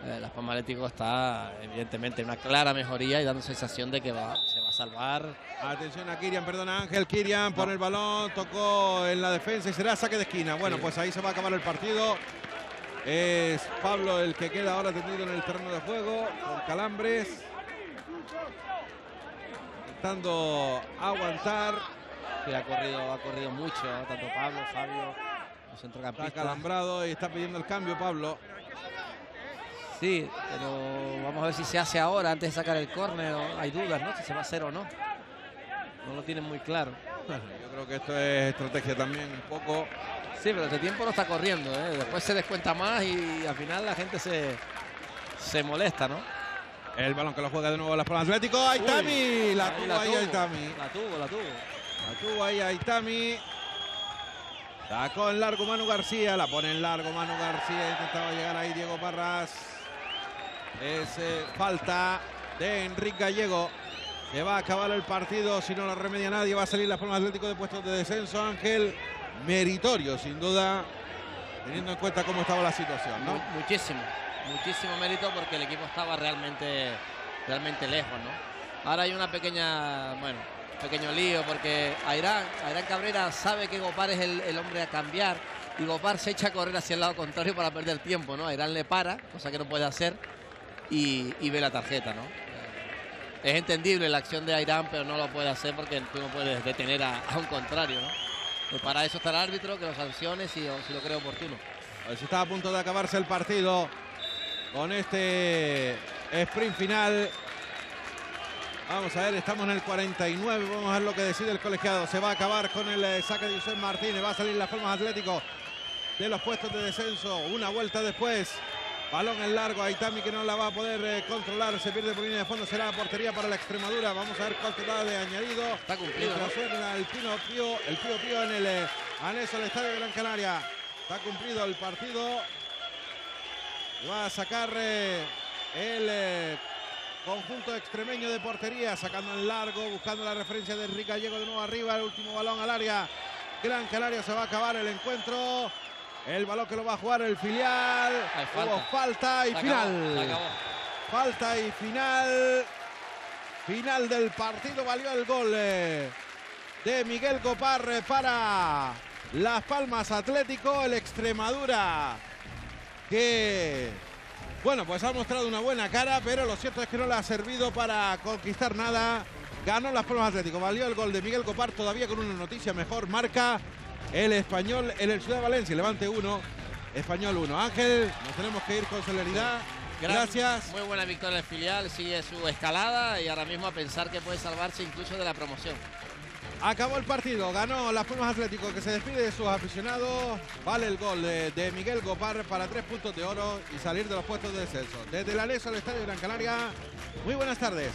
Eh, Las Palmas Atlético está evidentemente en una clara mejoría y dando sensación de que va, se va a salvar. Atención a Kirian, perdona Ángel. Kirian pone el balón, tocó en la defensa y será saque de esquina. Bueno, Sí. pues ahí se va a acabar el partido. Es Pablo el que queda ahora tendido en el terreno de juego con calambres. Intentando aguantar. que ha corrido, ha corrido mucho, tanto Pablo, Fabio, los Está centrocampistas. calambrado y está pidiendo el cambio Pablo. Sí, pero vamos a ver si se hace ahora antes de sacar el córner. Hay dudas, ¿no? Si se va a hacer o no. No lo tienen muy claro. Yo creo que esto es estrategia también un poco. Sí, pero este tiempo no está corriendo. ¿eh? Después se descuenta más y al final la gente se, se molesta, ¿no? El balón que lo juega de nuevo las Palmas Atlético. Aitami. La tuvo ahí Aitami. La tuvo, la tuvo. La tuvo ahí Aitami. Sacó en largo Manu García. La pone en largo Manu García. Intentaba llegar ahí Diego Parras. Es eh, falta de Enrique Gallego. Que va a acabar el partido. Si no lo remedia nadie, va a salir la Palmas Atlético de puestos de descenso. Ángel, meritorio sin duda. Teniendo en cuenta cómo estaba la situación, ¿no? Mu- Muchísimo. muchísimo mérito porque el equipo estaba realmente, realmente lejos, ¿no? Ahora hay una pequeña, bueno, pequeño lío porque Airán, Airán Cabrera sabe que Gopar es el, hombre a cambiar y Gopar se echa a correr hacia el lado contrario para perder tiempo, ¿no? Airán le para, cosa que no puede hacer, y, ve la tarjeta, ¿no? Es entendible la acción de Airán, pero no lo puede hacer porque tú no puedes detener a, un contrario, ¿no? Pues para eso está el árbitro, que lo sancione si, si lo cree oportuno. Pues está a punto de acabarse el partido con este sprint final Vamos a ver, estamos en el 49. Vamos a ver lo que decide el colegiado. Se va a acabar con el eh, saque de José Martínez. Va a salir las formas Atlético de los puestos de descenso. Una vuelta después. Balón en largo. Aitami que no la va a poder eh, controlar. Se pierde por línea de fondo. Será portería para la Extremadura. Vamos a ver cuánto da de añadido. Está cumplido. el Pino Pío, el Pío Pío en el eh, anexo del Estadio de Gran Canaria. Está cumplido el partido. Va a sacar el Conjunto extremeño de portería, sacando en largo, buscando la referencia de Enrique Gallego de nuevo arriba, el último balón al área. Gran Canaria se va a acabar el encuentro. El balón que lo va a jugar el filial. falta. Hubo falta y final. Falta y final. Final del partido valió el gol eh, de Miguel Copar para Las Palmas Atlético, el Extremadura que bueno, pues ha mostrado una buena cara, pero lo cierto es que no le ha servido para conquistar nada. Ganó las Palmas Atlético, valió el gol de Miguel Copar, todavía con una noticia mejor. Marca el español en el Ciudad de Valencia, levante uno, español uno. Ángel, nos tenemos que ir con celeridad. Gracias. Muy buena victoria del filial, sigue su escalada y ahora mismo a pensar que puede salvarse incluso de la promoción. Acabó el partido, ganó las Pumas Atlético que se despide de sus aficionados. Vale el gol de, Miguel Gopar para tres puntos de oro y salir de los puestos de descenso. Desde la Leso al Estadio Gran Canaria, muy buenas tardes.